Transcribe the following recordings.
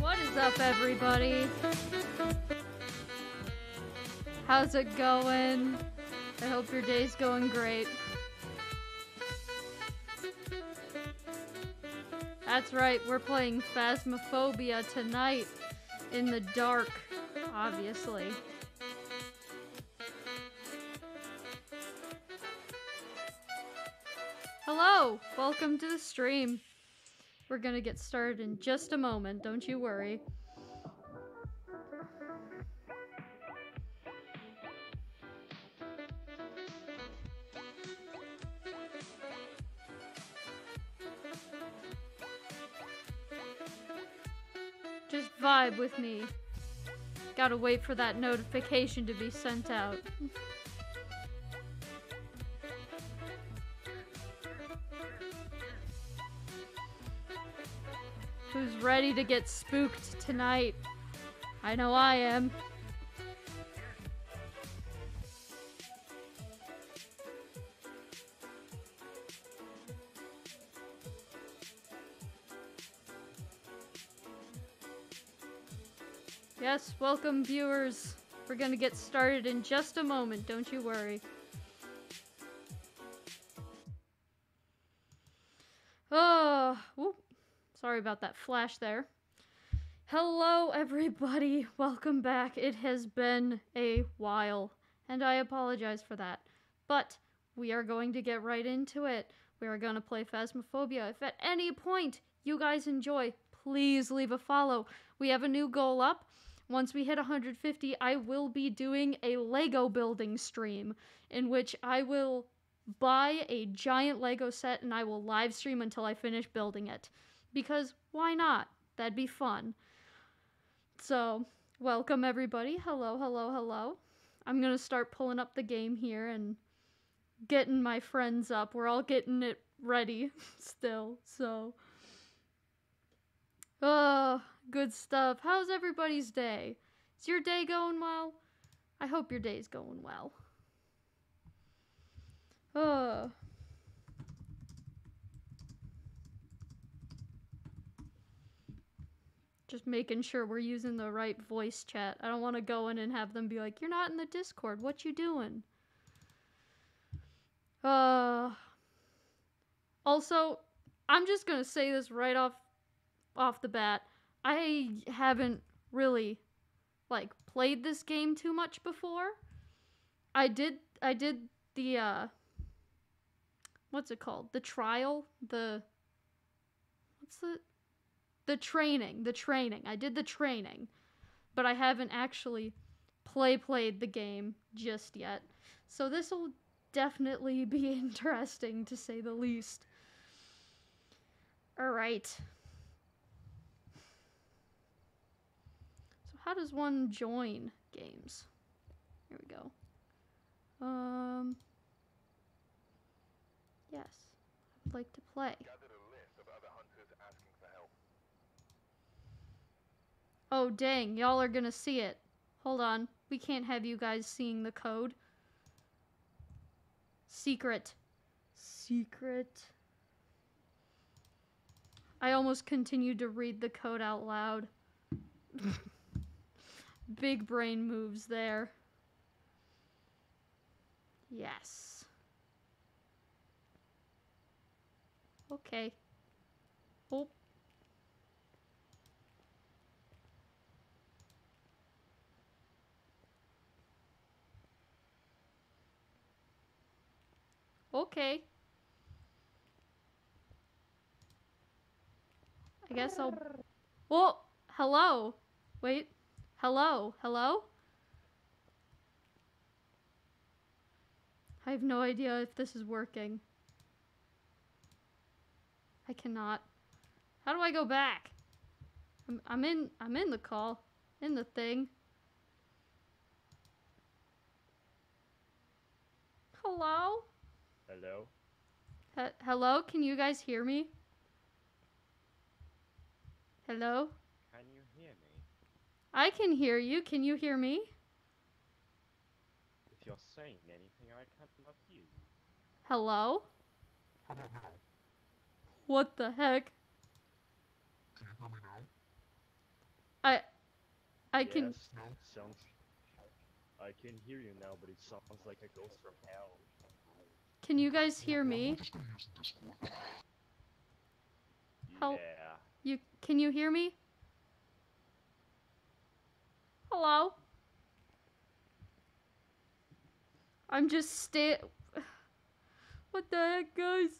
What is up, everybody? How's it going? I hope your day's going great. That's right, we're playing Phasmophobia tonight in the dark, obviously. Welcome to the stream. We're gonna get started in just a moment, don't you worry. Just vibe with me. Gotta wait for that notification to be sent out. ready to get spooked tonight? I know I am. Yes, welcome viewers. We're gonna get started in just a moment, don't you worry. Sorry about that flash there. Hello, everybody. Welcome back. It has been a while, and I apologize for that. But we are going to get right into it. We are going to play Phasmophobia. If at any point you guys enjoy, please leave a follow. We have a new goal up. Once we hit 150, I will be doing a Lego building stream in which I will buy a giant Lego set and I will live stream until I finish building it. Because why not? That'd be fun. So, welcome everybody. Hello, hello, hello. I'm gonna start pulling up the game here and getting my friends up. We're all getting it ready still, so. Oh, good stuff. How's everybody's day? Is your day going well? I hope your day's going well. Oh. Just making sure we're using the right voice chat. I don't want to go in and have them be like, "You're not in the Discord. What you doing?" Uh Also, I'm just going to say this right off off the bat. I haven't really like played this game too much before. I did I did the uh what's it called? The trial, the what's the the training, the training. I did the training, but I haven't actually play played the game just yet. So this will definitely be interesting to say the least. All right. So how does one join games? Here we go. Um Yes. I would like to play. Oh, dang. Y'all are gonna see it. Hold on. We can't have you guys seeing the code. Secret. Secret. I almost continued to read the code out loud. Big brain moves there. Yes. Okay. Oh. Okay. I guess I'll... Well, Hello! Wait. Hello? Hello? I have no idea if this is working. I cannot. How do I go back? I'm, I'm in I'm in the call. In the thing. Hello? Hello? He- hello? Can you guys hear me? Hello? Can you hear me? I can hear you. Can you hear me? If you're saying anything, I can't love you. Hello? What the heck? Can you hear me now? I I can. Yes, sounds. I can hear you now, but it sounds like a ghost from hell. Can you guys hear me? Hel- Yeah. You can you hear me? Hello? I'm just sta- What the heck, guys?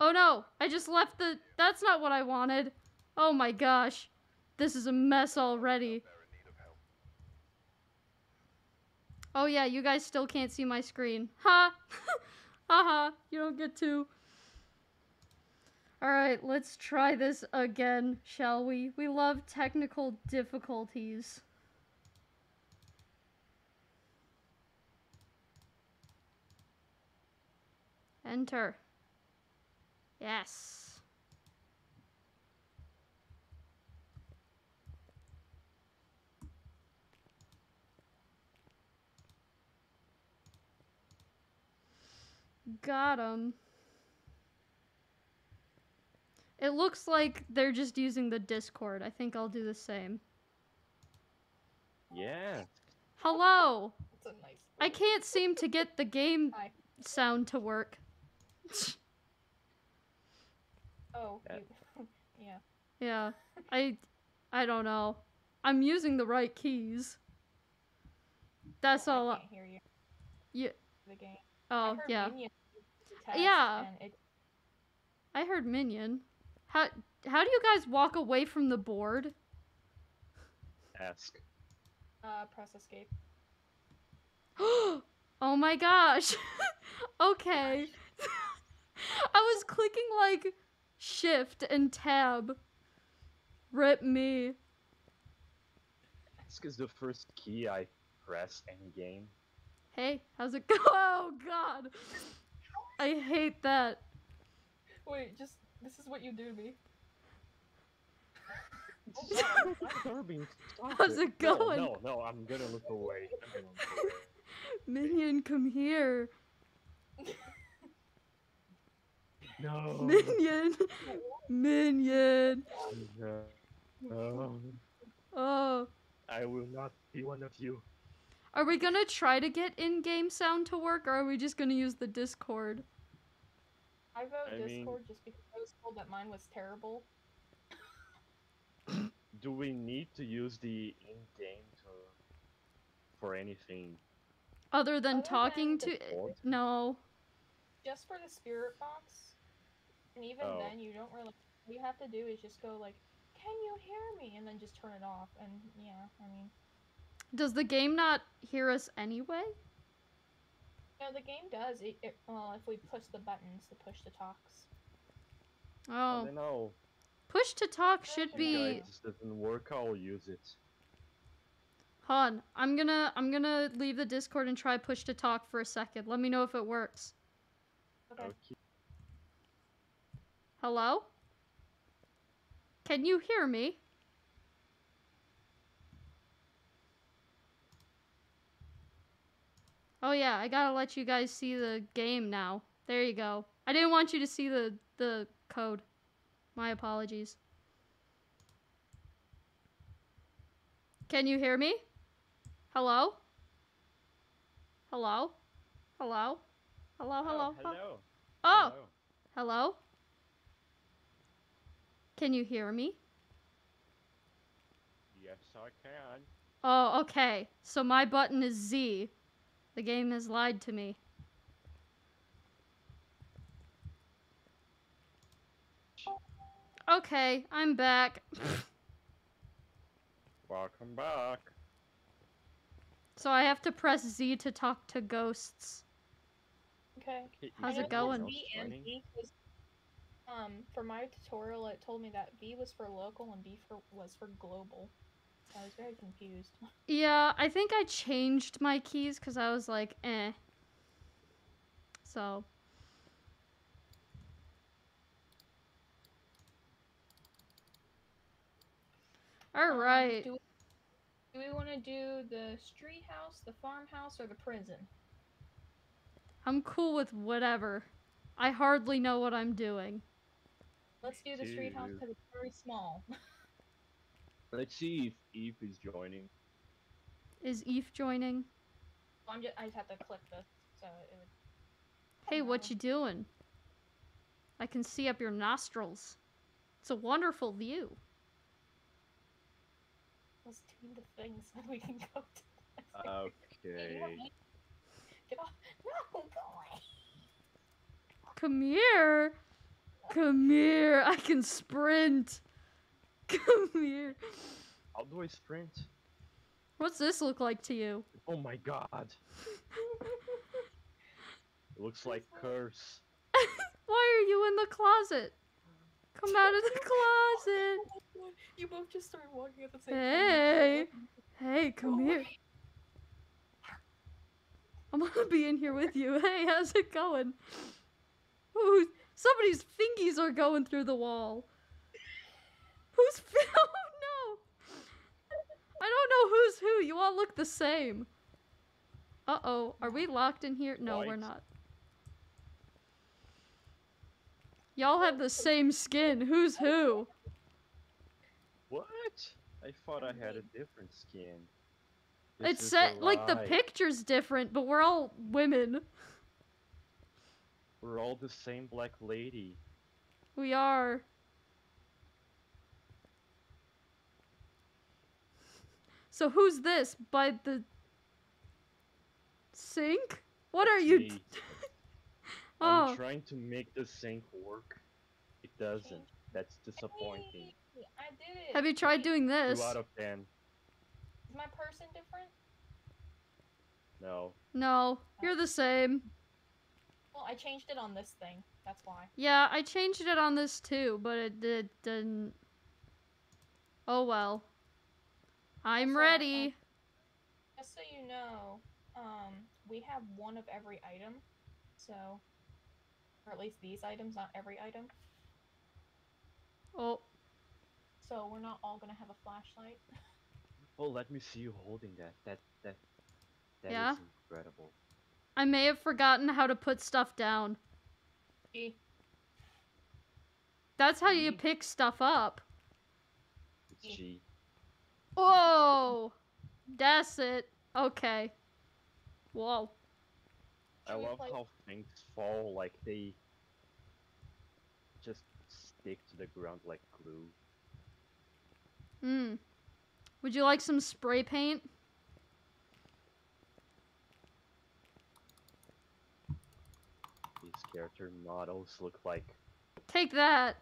Oh no, I just left the That's not what I wanted. Oh my gosh. This is a mess already. Oh yeah, you guys still can't see my screen. Ha! Haha, you don't get to. Alright, let's try this again, shall we? We love technical difficulties. Enter. Yes. Got him. It looks like they're just using the Discord. I think I'll do the same. Yeah. Hello! It's a nice. I can't seem to get the game Hi. sound to work. Oh, you, yeah. Yeah. I I don't know. I'm using the right keys. That's Oh, all. I I- can't hear you. You- The game. I Oh, heard yeah. Minion use the test, Yeah. And it, I heard minion. How how do you guys walk away from the board? Ask. uh, press escape. oh my gosh. okay. I was clicking like shift and tab. Rip me. Ask is the first key I press in game. Hey, how's it go? Oh god. I hate that. Wait, just this is what you do to me. Stop, Darby, stop How's it No, going? No, no, I'm gonna look away. I'm gonna look away. Minion, come here. No. Minion. Minion. No. No. Oh. I will not be one of you. Are we gonna try to get in-game sound to work, or are we just gonna use the Discord? I vote I mean- Discord just because I was told that mine was terrible. Do we need to use the in-game to for anything? Other than Other talking than to. Discord? No. Just for the spirit box. And even Oh. then, you don't really. All you have to do is just go like, "Can you hear me?" and then just turn it off. And yeah, I mean, Does the game not hear us anyway? no, the game does. It, it well, if we push the buttons to push the talks. Oh. don't know. Push to talk should be. If this doesn't work, I'll use it. Han, I'm gonna I'm gonna leave the Discord and try push to talk for a second. Let me know if it works. Okay. Okay. Hello? Can you hear me? Oh yeah, I gotta let you guys see the game now. There you go. I didn't want you to see the the code. My apologies. Can you hear me? Hello? Hello? Hello? Hello, oh, hello? Oh, hello. Oh, Hello. hello? Can you hear me? Yes, I can. Oh, okay. So my button is Z. The game has lied to me. Okay, I'm back. Welcome back. So I have to press Z to talk to ghosts. Okay. Okay, How's is it going? V and V was, um, for my tutorial, it told me that V was for local and B for was for global. So I was very confused. Yeah, I think I changed my keys because I was like, eh. So. All right. Um. Do we, we want to do the street house, the farmhouse, or the prison? I'm cool with whatever. I hardly know what I'm doing. Let's do the street house because it's very small. Let's see if Eve is joining. Is Eve joining? I'm just, I just have to click this, so it would. Hey, what you doing? I can see up your nostrils. It's a wonderful view. Let's do the things so we can go to. the next Hey, you want Okay. Get off! No, go away. Come here. Come here. I can sprint. Come here. How do I sprint? What's this look like to you? Oh my god. It looks like curse. Why are you in the closet? Come out of the closet. You both just started walking at the same Hey. time. Hey, Hey, come Go here. away. I'm gonna be in here with you. Hey, how's it going? Ooh, somebody's fingies are going through the wall. Who's Oh no! I don't know who's who. You all look the same. Uh oh. Are we locked in here? No, we're not. Y'all have the same skin. Who's who? What? I thought I had a different skin. It's This is set like the picture's different, but we're all women. We're all the same black lady. We are. So who's this by the sink? What are you? Me. oh, I'm trying to make the sink work. It doesn't. That's disappointing. Hey, I did it. have you tried Wait, doing this? Two out of ten. Is my person different? No. No, you're the same. Well, I changed it on this thing. That's why. Yeah, I changed it on this too, but it did didn't. Oh well. I'm Also, uh, ready. Just so you know, um, we have one of every item, so, or at least these items, not every item. Oh, So we're not all gonna have a flashlight. Oh, let me see you holding that. That that that is Yeah? incredible. I may have forgotten how to put stuff down. See? That's how you pick stuff up. It's Yeah. G. Oh, that's it. Okay. Whoa. I love how things fall like they just stick to the ground like glue. Hmm. Would you like some spray paint? These character models look like Take that,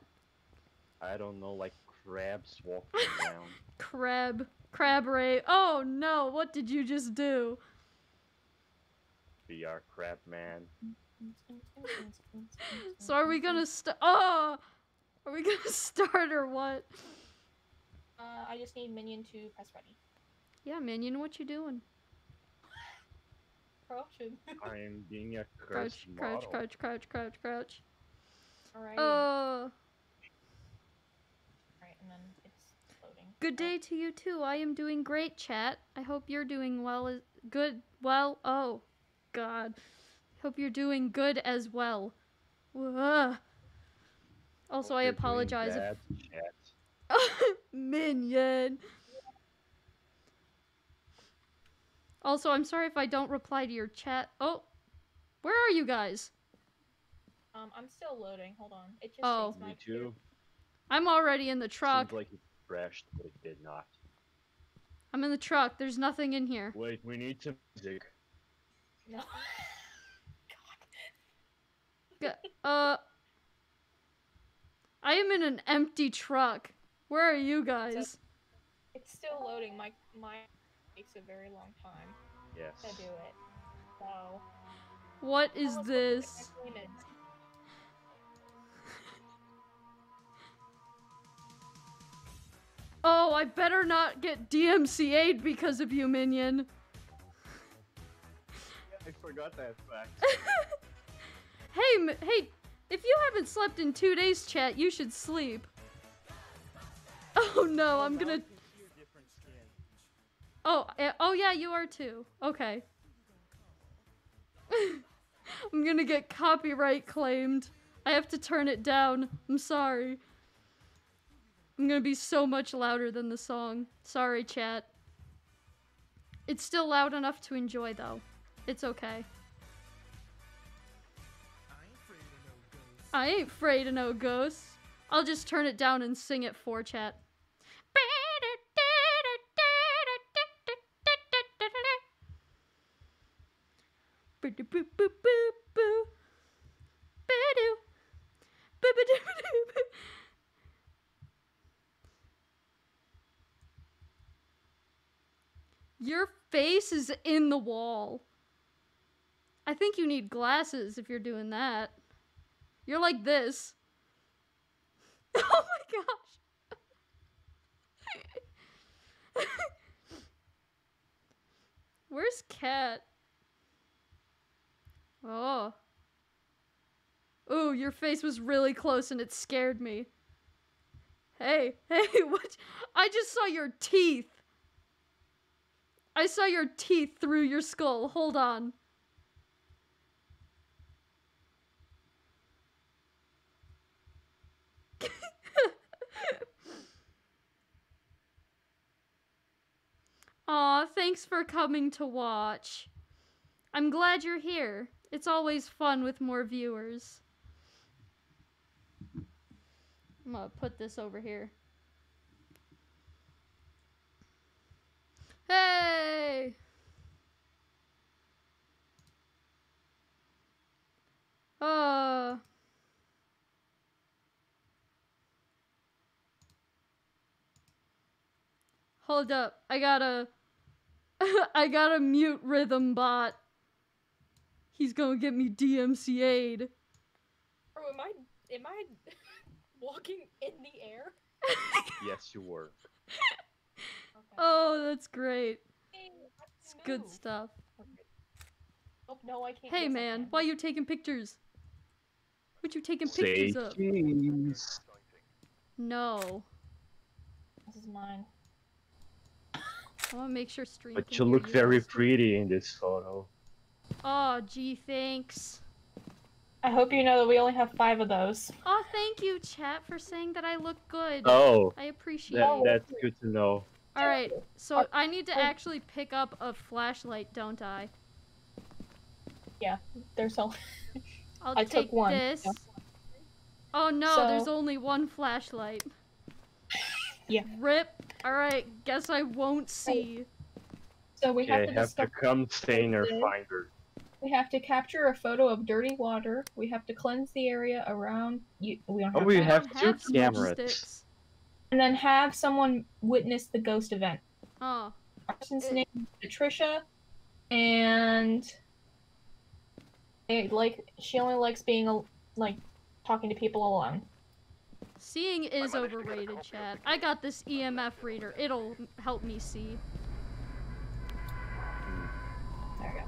I don't know, like crabs walking around. crab. Crab ray. Oh no, what did you just do? VR crab man. So are we gonna st- Oh! Are we gonna start or what? Uh, I just need minion to press ready. Yeah, minion, what you doing? Crouching. I am being a Crouch, cursed crouch, model. crouch, crouch, crouch, crouch. Alright. Oh, Alright, and then it's loading. Good day to you too. I am doing great, chat. I hope you're doing well. As- good. Well. Oh, God. Hope you're doing good as well. Ugh. Also, Hope I you're doing apologize if bad, chat. Minion. Also, I'm sorry if I don't reply to your chat. Oh, where are you guys? Um, I'm still loading. Hold on. It just Oh. takes my Me too. I'm already in the truck. Seems like it crashed, but it did not. I'm in the truck. There's nothing in here. Wait, we need some music. No. G- Uh, I am in an empty truck. Where are you guys? it's still loading. My my takes a very long time Yes. to do it. So. What tell is this? Oh, I better not get DMCA'd because of you, Minion. I forgot that fact. hey, hey, if you haven't slept in two days, chat, you should sleep. Oh no, I'm gonna. Oh, eh, oh yeah, you are too. Okay. I'm gonna get copyright claimed. I have to turn it down. I'm sorry. I'm gonna be so much louder than the song. Sorry, chat. It's still loud enough to enjoy, though. It's okay. I ain't afraid of no ghosts. I'll just turn it down and sing it for chat. Your face is in the wall. I think you need glasses if you're doing that. You're like this. Oh my gosh. Where's Cat? Oh. Ooh, your face was really close and it scared me. Hey, hey, what? I just saw your teeth. I saw your teeth through your skull. Hold on. Aw, thanks for coming to watch. I'm glad you're here. It's always fun with more viewers. I'm gonna put this over here. Hey! Uh. Hold up. I gotta. I gotta mute Rythm Bot. He's gonna get me DMCA'd. Bro, am I am I walking in the air? Yes, you were. Okay. Oh, that's great. Hey, how do It's good stuff. Oh no, I can't. Hey man, can. why you taking pictures? What you taking Say pictures of? cheese. No. This is mine. I wanna make sure stream But you look very also. pretty in this photo. Oh, gee, thanks. I hope you know that we only have five of those. Oh, thank you, chat, for saying that I look good. Oh, I appreciate that, it. that's good to know. Alright, so Uh, I need to uh, actually pick up a flashlight, don't I? Yeah, there's so I'll I take took one, this. yeah. Oh no, So- there's only one flashlight. Yeah. Rip. Alright, guess I won't see. so we have Okay, to have to come stain or find her. We have to capture a photo of dirty water. We have to cleanse the area around. You, we don't Oh, have. we that. I have two have cameras. sticks. And then have someone witness the ghost event. Oh, person's It- name is Patricia, and they like she only likes being like talking to people alone. seeing is overrated, chat. I got this EMF reader. It'll help me see. There we go.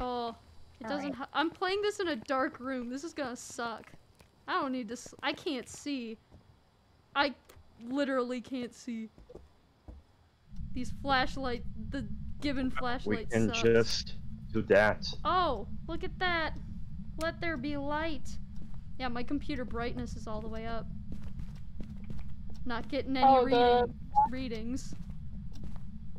Oh, it doesn't. Alright. Ha- I'm playing this in a dark room. This is gonna suck. I don't need to. I can't see. I literally can't see. These flashlight, the given We flashlight can sucks. just do that. Oh, look at that. Let there be light. Yeah, my computer brightness is all the way up. Not getting any Oh, reading- the- readings.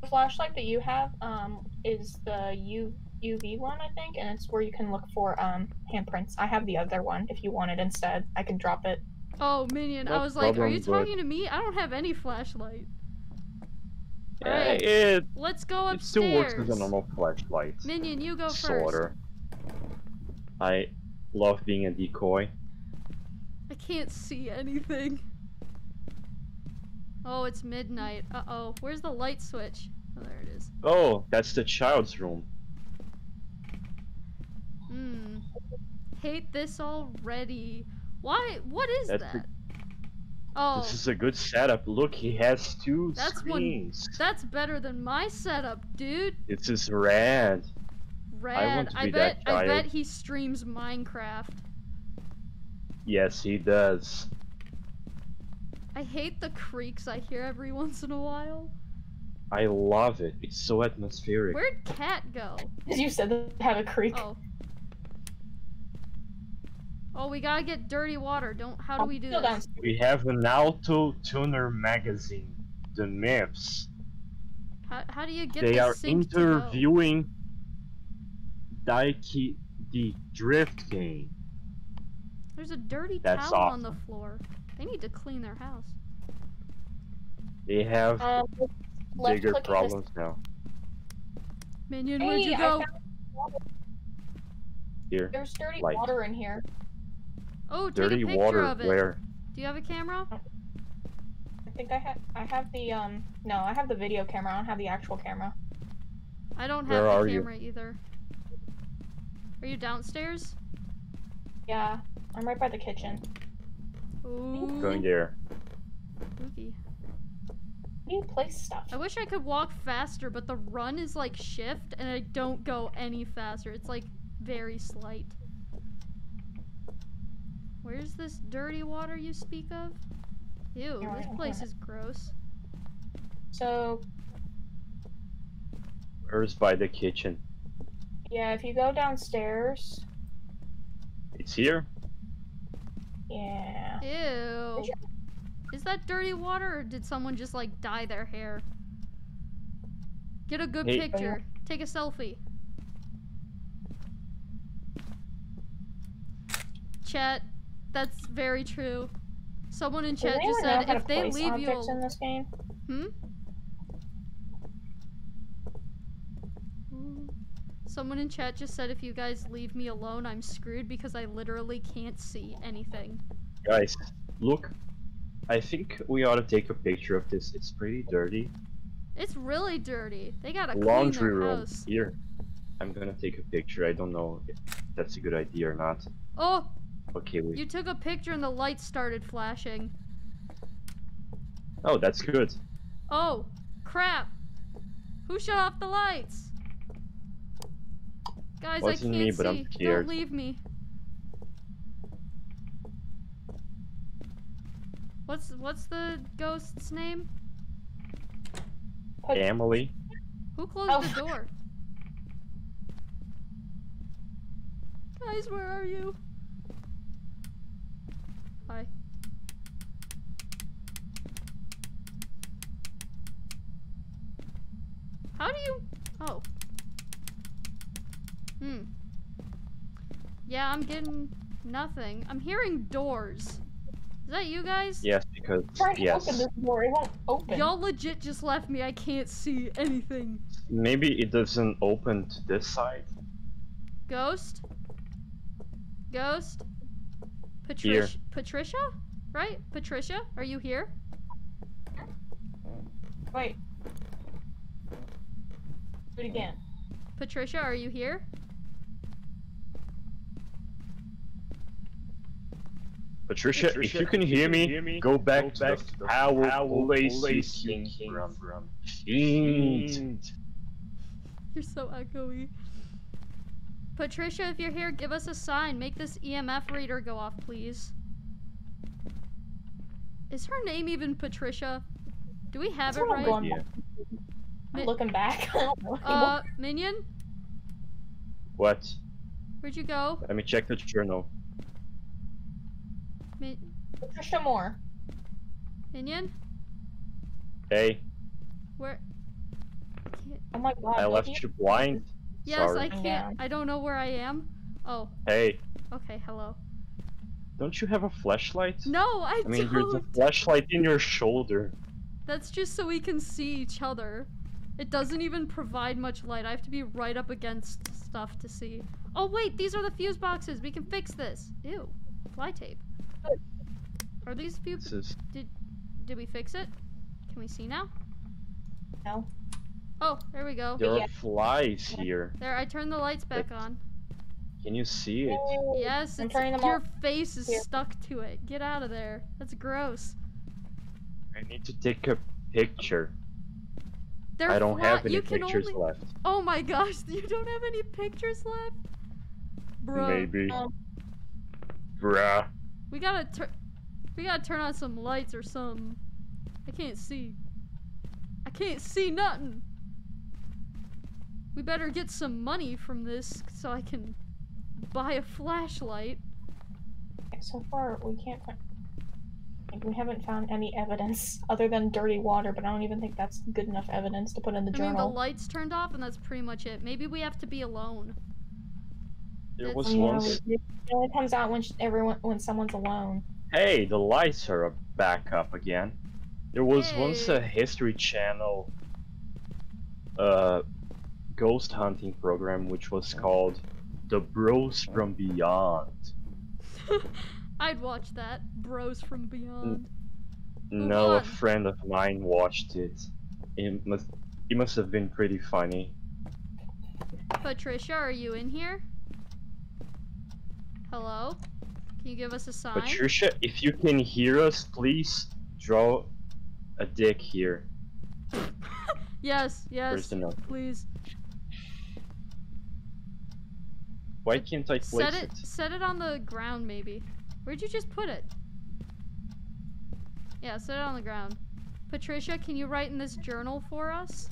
The flashlight that you have um is the U UV one, I think, and it's where you can look for um handprints. I have the other one. If you want it instead, I can drop it. Oh, minion. I No was like, are you problem, bud. talking to me? I don't have any flashlight. Yeah, Alright, it, let's go it upstairs. still works as a normal flashlight. Minion, you go first. Sorta. I love being a decoy. I can't see anything. Oh, it's midnight. Uh oh. Where's the light switch? Oh, there it is. Oh, that's the child's room. Hmm. Hate this already. Why? What is That's that? Oh, This is a good setup. Look, he has two That's one- that's better than my setup, dude. This is rad. Rad. to I be bet. that I bet he streams Minecraft. Yes, he does. I hate the creaks I hear every once in a while. I love it. It's so atmospheric. Where'd Cat go? As you said, they have a creek. Oh. Oh, we gotta get dirty water. Don't. How do we do still this? We have an auto tuner magazine. The Myths. How, how do you get They the are sync to go? interviewing Daiki the drift game. There's a dirty That's towel on the floor. They need to clean their house. They have Um, bigger problems now. Minion, where'd you I go? Here, There's dirty Light. water in here. Oh, take dirty a picture water. of it. Where? Do you have a camera? I think I have. I have the um. No, I have the video camera. I don't have the actual camera. I don't have Where the are you? camera either. Are you downstairs? Yeah, I'm right by the kitchen. Ooh. Going there. spooky. How you place stuff? I wish I could walk faster, but the run is like shift, and I don't go any faster. It's like very slight. Where's this dirty water you speak of? Ew, Yeah, this place is gross. So Where's by the kitchen? yeah, if you go downstairs, It's here. yeah. Ew. Is that dirty water, or did someone just like dye their hair? Get a good Hey- picture. Oh, Take a selfie. Chat, that's very true. Someone in chat just said if they leave you objects in this game? Hmm? Someone in chat just said if you guys leave me alone, I'm screwed because I literally can't see anything. Guys, look. I think we ought to take a picture of this. It's pretty dirty. It's really dirty. They gotta clean Laundry their room. house. Here. I'm gonna take a picture. I don't know if that's a good idea or not. Oh, Okay, we. you took a picture and the lights started flashing. Oh, that's good. Oh, crap. Who shut off the lights? Guys, I Wasn't can't me, see. but I'm Don't leave me. What's what's the ghost's name? Put- Emily. Who closed Oh. the door? Guys, where are you? Hi. How do you? Oh. Hmm. Yeah, I'm getting nothing. I'm hearing doors. Is that you guys? Yes, because trying to yes. open this door. It won't open. Y'all legit just left me. I can't see anything. Maybe it doesn't open to this side. Ghost? Ghost? Here. Patricia? Patricia? Right? Patricia? Are you here? Wait. Do it again. Patricia, are you here? Patricia, if you can hear me, go back to the foul place you came from. Fiend. You're so echoey. Patricia, if you're here, give us a sign. Make this EMF reader go off, please. Is her name even Patricia? Do we have That's it what I'm right? Going I'm Mi- looking back. I don't know anymore. Uh, Minion? What? Where'd you go? Let me check the journal. Mi- Patricia Moore. Minion? Hey, Where? I can't- Oh my god. I left you- you blind. Yes, Sorry. I I'm can't. down. I don't know where I am. Oh, Hey, okay, hello. don't you have a flashlight? No, I, I mean, there's a flashlight in your shoulder. That's just so we can see each other. It doesn't even provide much light. I have to be right up against stuff to see. Oh wait, these are the fuse boxes. We can fix this. Ew, fly tape. Are these fuse? This is Did we fix it? Can we see now? No. Oh, there we go. there are flies here. There, I turned the lights back on. Can you see it? Yay. Yes, I'm it's, them your off. face is Here. stuck to it. Get out of there. That's gross. I need to take a picture. They're I don't have flat- any you can pictures only- left. Oh my gosh, you don't have any pictures left? Bro, Maybe. Um, Bruh. we gotta turn we gotta turn on some lights or something. I can't see. I can't see nothing. We better get some money from this so I can buy a flashlight. So far, we can't find. Like, we haven't found any evidence other than dirty water, but I don't even think that's good enough evidence to put in the I mean, the lights turned off, and that's pretty much it. Maybe we have to be alone. There It's- was Yeah, once. it only comes out when everyone when someone's alone. Hey, the lights are back up again. There was once a History Channel uh, ghost hunting program which was called The Bros from Beyond. I'd watch that. Bros from Beyond. No, a friend of mine watched it. It must, it must have been pretty funny. Patricia, are you in here? Hello? Can you give us a sign? Patricia, if you can hear us, please draw a dick here. yes, yes, please. Why can't I place Set it, set it on the ground, maybe. Where'd you just put it? Yeah, set it on the ground. Patricia, can you write in this journal for us?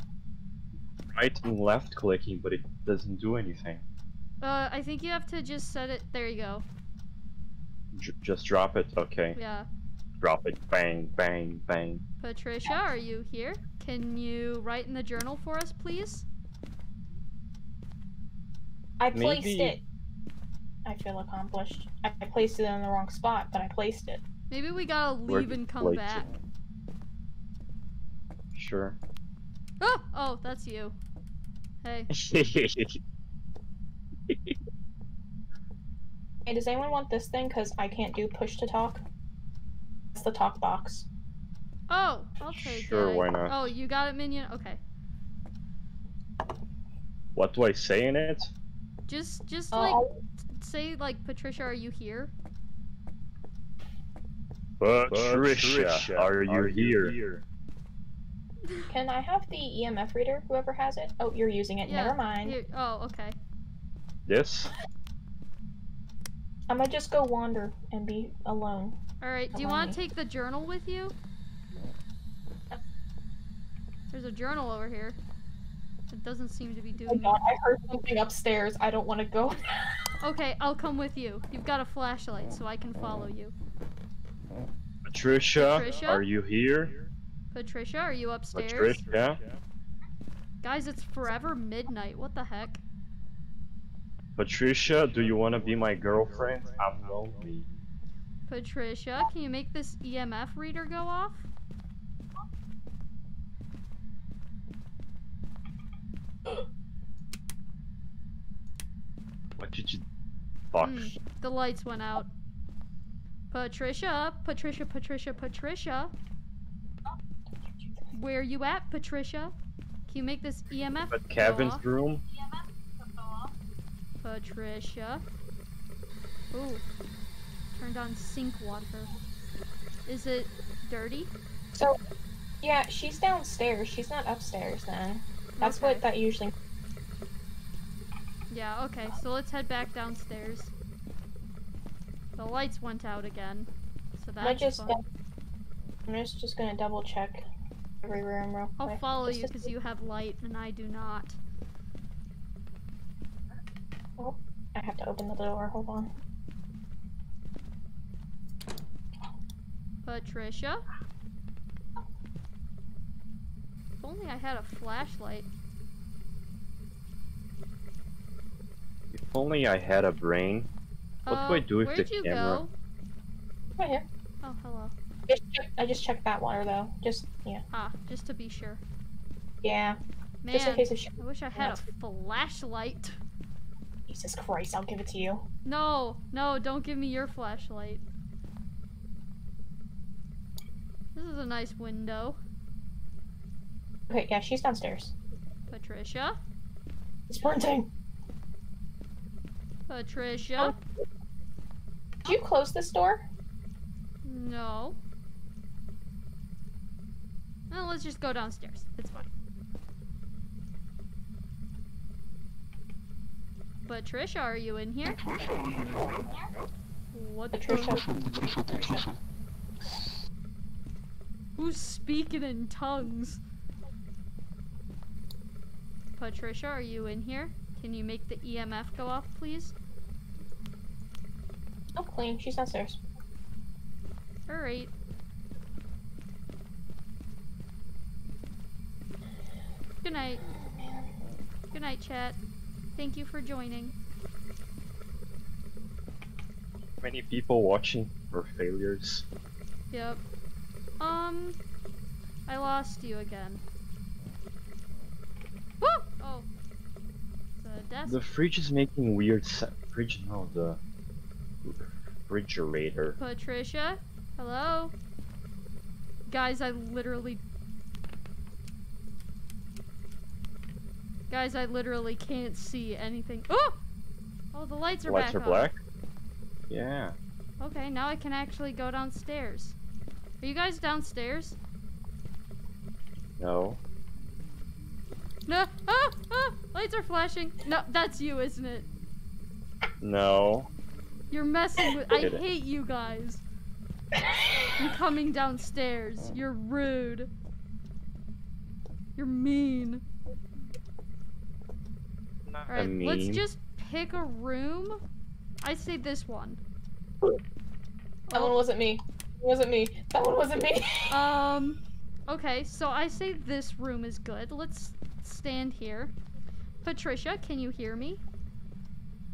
Right and left clicking, but it doesn't do anything. Uh, I think you have to just set it. There you go. J- just drop it. Okay. Yeah. Drop it. Bang, bang, bang. Patricia, are you here? Can you write in the journal for us, please? I placed Maybe- it. I feel accomplished. I I placed it in the wrong spot, but I placed it. Maybe we gotta Where'd leave and come place it? back. Sure. Oh, oh, that's you. Hey. Hey, does anyone want this thing? Cause I can't do push to talk. It's the talk box. Oh, I'll take Sure, it. why not? Oh, you got it, minion. Okay. what do I say in it? Just, just Uh, like I'll- say like Patricia, are you here? Patricia, are you here? can I have the EMF reader? Whoever has it. Oh, you're using it. Yeah, Never mind. Here. Oh, okay. Yes? I'm gonna just go wander and be alone. All right. Do you want to take the journal with you? There's a journal over here. It doesn't seem to be Oh doing. god, I heard something upstairs. I don't want to go. Okay, I'll come with you. You've got a flashlight, so I can follow you. Patricia, Patricia? are you here? Patricia, are you upstairs? Patricia? Guys, it's forever midnight. What the heck? Patricia, do you want to be my girlfriend? I'm lonely. Patricia, can you make this EMF reader go off? What did you... Fuck. Hmm, the lights went out. Patricia, Patricia, Patricia, Patricia. Where are you at, Patricia? Can you make this EMF But go Kevin's off? room? Patricia. Ooh. Turned on sink water. Is it dirty? So, yeah, she's downstairs. She's not upstairs then. That's Okay. what that usually. Yeah, okay, so let's head back downstairs. The lights went out again. So that's I just. fun. I'm just just gonna double check every room real quick. I'll follow just you because you have light and I do not. Oh, I have to open the door. Hold on. Patricia? If only I had a flashlight. If only I had a brain. What do I Uh, do with the where'd you camera? go? Right here. Oh, hello. Just check, I just checked that water though. Just yeah. Ah, just to be sure. Yeah. Just in case of sh- I wish I had a flashlight. Jesus Christ, I'll give it to you. No, no, don't give me your flashlight. This is a nice window. Okay, yeah, she's downstairs. Patricia? It's sprinting. Patricia? Did you close this door? No. Well, let's just go downstairs. It's fine. Patricia, are you in here? What Patricia. the? Who's speaking in tongues? Patricia, are you in here? Can you make the EMF go off, please? Oh, clean. She's downstairs. Alright. Good night. Good night, chat. Thank you for joining. Many people watching for failures. Yep. Um, I lost you again. Woo! The desk. The fridge is making weird sa- fridge no the refrigerator. Patricia? Hello? Guys, I literally. Guys, I literally can't see anything. Oh! Oh, the lights are Lights back are on. black? Yeah. Okay, now I can actually go downstairs. Are you guys downstairs? No. No! Ah! Ah! Lights are flashing! No, that's you, isn't it? No. You're messing with. I hate you guys. You're coming downstairs. You're rude. You're mean. Alright, let's just pick a room. I say this one. That one wasn't me. It wasn't me. That one wasn't me. Um, okay, so I say this room is good. Let's stand here. Patricia, can you hear me?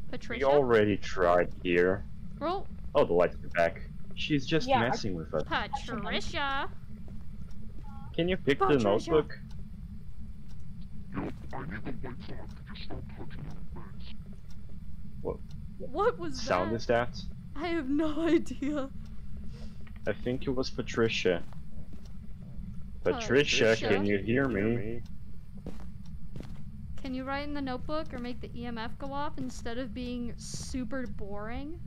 Patricia? We Patricia? already tried here. Roll. Oh, the lights are back. She's just Yeah, messing with us. Patricia. Can you pick Patricia. the notebook? What What was that? Sound that? is that? I have no idea. I think it was Patricia. Patricia? Patricia, can you hear me? Can you write in the notebook or make the EMF go off instead of being super boring?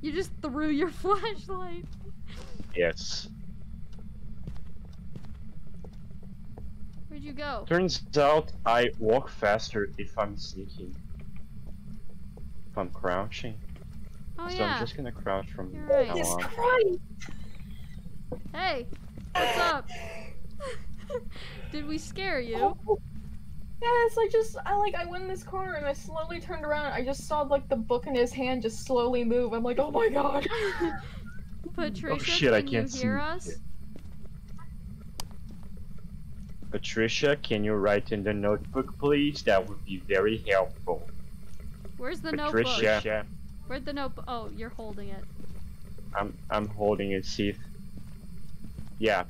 You just threw your flashlight. Yes. Where'd you go? Turns out I walk faster if I'm sneaking. If I'm crouching. Oh so yeah. I'm just gonna crouch from You're right. now Jesus on. Christ! Hey, what's up? Did we scare you? Oh, oh. Yes, I just I like I went in this corner and I slowly turned around. I just saw like the book in his hand just slowly move. I'm like, oh my god. Patricia, oh, shit, I can can't you hear see. us? Patricia, can you write in the notebook, please? That would be very helpful. Where's the notebook? Patricia, Where'd the notebook? Oh, you're holding it. I'm I'm holding it. See. Yeah,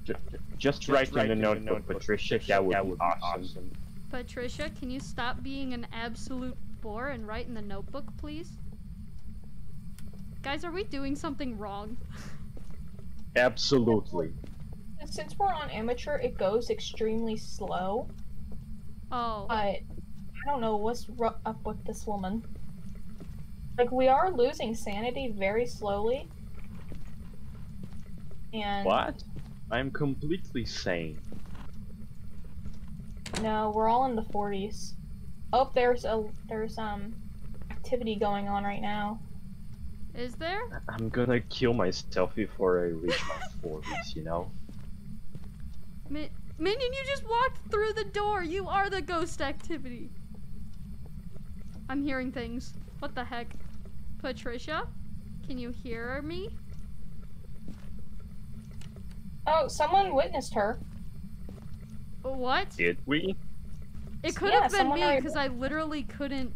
ju- ju- just, write, in the notebook, Patricia. That would be awesome. Patricia, can you stop being an absolute bore and write in the notebook, please? Guys, are we doing something wrong? Absolutely. Since we're on amateur, it goes extremely slow. Oh. But I don't know what's up with this woman. Like we are losing sanity very slowly. And What? I'm completely sane. no, we're all in the 40s. Oh, there's a there's um activity going on right now. Is there? I'm gonna kill myself before I reach my 40s, you know? Mi- Minion, you just walked through the door. You are the ghost activity. I'm hearing things. What the heck? Patricia? Can you hear me? Oh, someone witnessed her. What? Did we? It could Yeah, have been me because I literally couldn't.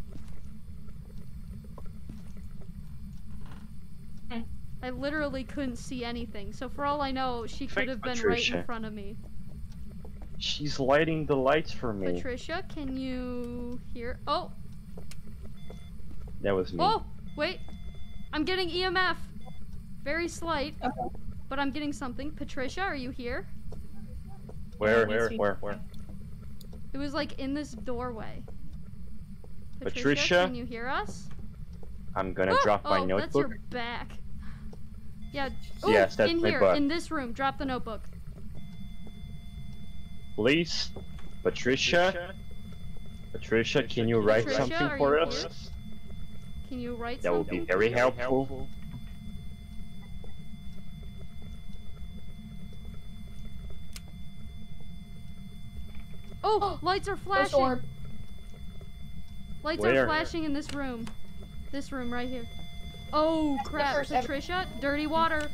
Hmm. I literally couldn't see anything. So for all I know, she could have been right in front of me. She's lighting the lights for me. Patricia, can you hear? Oh, That was me. oh, wait. I'm getting EMF. Very slight, Okay. But I'm getting something. Patricia, are you here? where, Yeah, where, where, where? It was like in this doorway. Patricia? can you hear us? I'm gonna Ah! drop my oh, that's notebook. your back. Yeah. Ooh, Yes, that's in my here, butt. in this room. Drop the notebook. Please? Patricia? Patricia, can you write Patricia, something for us? here? Can you write That would be very helpful. Oh, lights are flashing. orb. Lights Where? are flashing in this room. This room right here. Oh crap, Patricia, dirty water.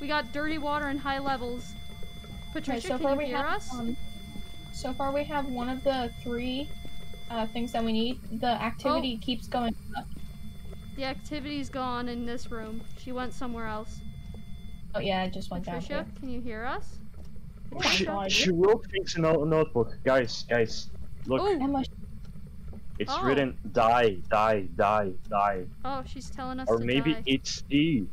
We got dirty water in high levels. Okay, Patricia, so can far you we hear have us? um, so far we have one of the three uh, things that we need. The activity Oh. keeps going up. The activity's gone in this room. She went somewhere else. Oh yeah, I just went down. Patricia, here. can you hear us? Oh She, god. she wrote things in a notebook. Guys, guys, look, Oh, Emma, it's Oh. written die, die, die, die. oh, she's telling us Or to maybe die. it's D,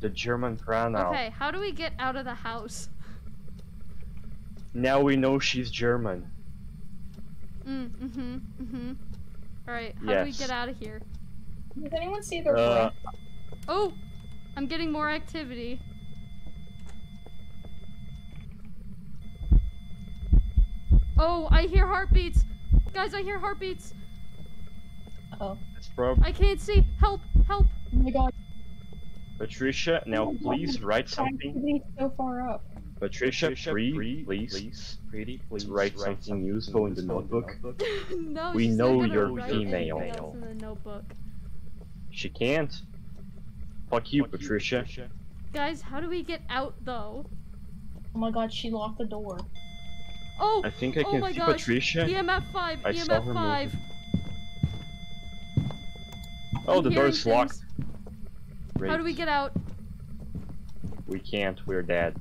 the German pronoun. Okay, how do we get out of the house? Now we know she's German. Mm, mm-hmm, mm-hmm. Alright, how do we get out of here? does anyone see their Uh. Oh! I'm getting more activity. Oh, I hear heartbeats! Guys, I hear heartbeats! Oh. It's probably I can't see! Help! Help! Oh my god. Patricia. Oh now please write something. Activity's so far up. Patricia, please, please, pretty, please write something useful in the notebook. no, We she's know gonna you're write female. anything else in the notebook. She can't. Fuck you, Patricia. Guys, how do we get out though? Oh my god, she locked the door. Oh! I think I Oh can my see gosh, Patricia. EMF 5! I saw her EMF move. 5! Oh, I'm the hearing door's locked. things. How do we get out? We can't. We're dead.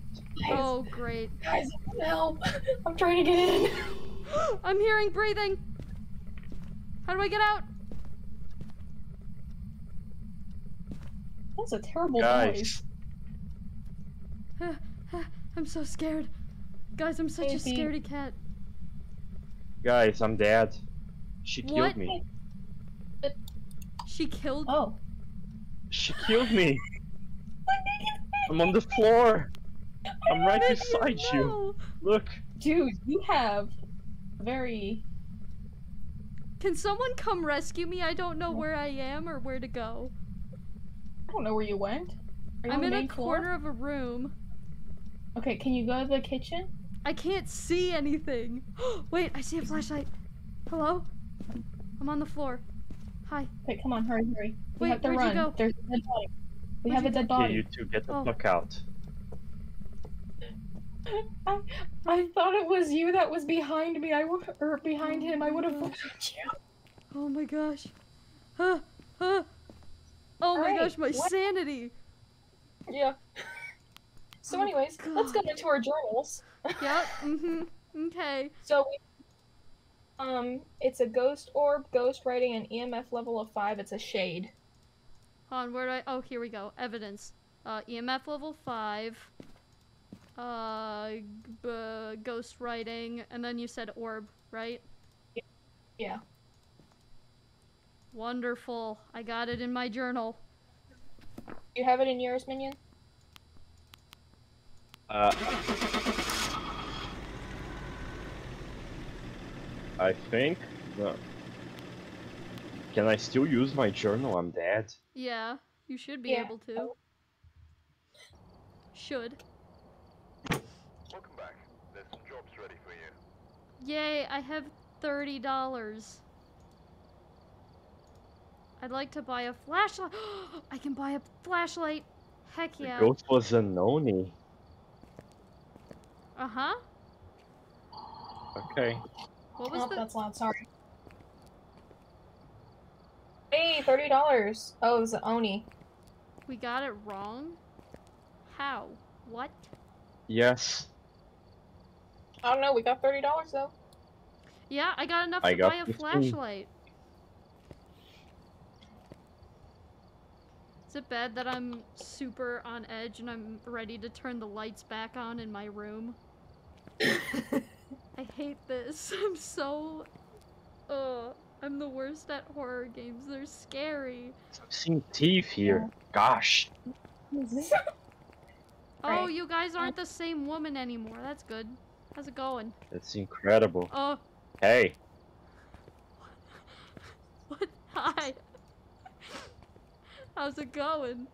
Oh, great. Guys, help! I'm trying to get in. I'm hearing breathing. How do I get out? That's a terrible Guys, noise. I'm so scared. Guys, I'm such a Baby. scaredy cat. guys, I'm dead. She killed What? me. She killed. Oh. She killed me. I'm on the floor. I'm right beside you. no. Look. Dude, you have very. Can someone come rescue me? I don't know where I am or where to go. I don't know where you went. Are you I'm in a main floor? corner of a room. Okay, can you go to the kitchen? I can't see anything. Wait, I see a flashlight. Hello? I'm on the floor. Hi. Okay, come on, hurry, hurry. We Wait, have to where'd you run. go? There's a dead body. We Where'd have a you dead Yeah, body. you two get the Oh. fuck out. I, I thought it was you that was behind me. I would, or behind oh him. I would have Oh my you. Oh my gosh. Huh, huh. Oh my Alright, gosh, my what- sanity. Yeah. So, Oh, anyways, let's go into our journals. Yep, mm-hmm. Okay. So, we, um, it's a ghost orb, ghost writing, an EMF level of five. It's a shade. Hold on, where do I? Oh, here we go. Evidence. Uh, EMF level five. Uh, g- b- ghost writing, and then you said orb, right? Yeah. Wonderful. I got it in my journal. You have it in yours, minion. Uh, I think. No. Can I still use my journal? I'm dead. Yeah, you should be Yeah. able to. Should. Welcome back. There's some jobs ready for you. Yay, I have thirty dollars. I'd like to buy a flashlight. I can buy a flashlight. Heck yeah. The yeah. ghost was a noni. Uh huh. Okay. What was Oh, the? that's loud. Sorry. Hey, thirty dollars. Oh, it was the Oni. We got it wrong. How? What? Yes. I don't know. We got thirty dollars though. Yeah, I got enough I to got buy a 15. flashlight. Is it bad that I'm super on edge and I'm ready to turn the lights back on in my room? I hate this. I'm so. Ugh. I'm the worst at horror games. They're scary. I'm seeing teeth here. Gosh. Oh, Right. you guys aren't the same woman anymore. That's good. How's it going? That's incredible. Oh, Hey. what? Hi. How's it going?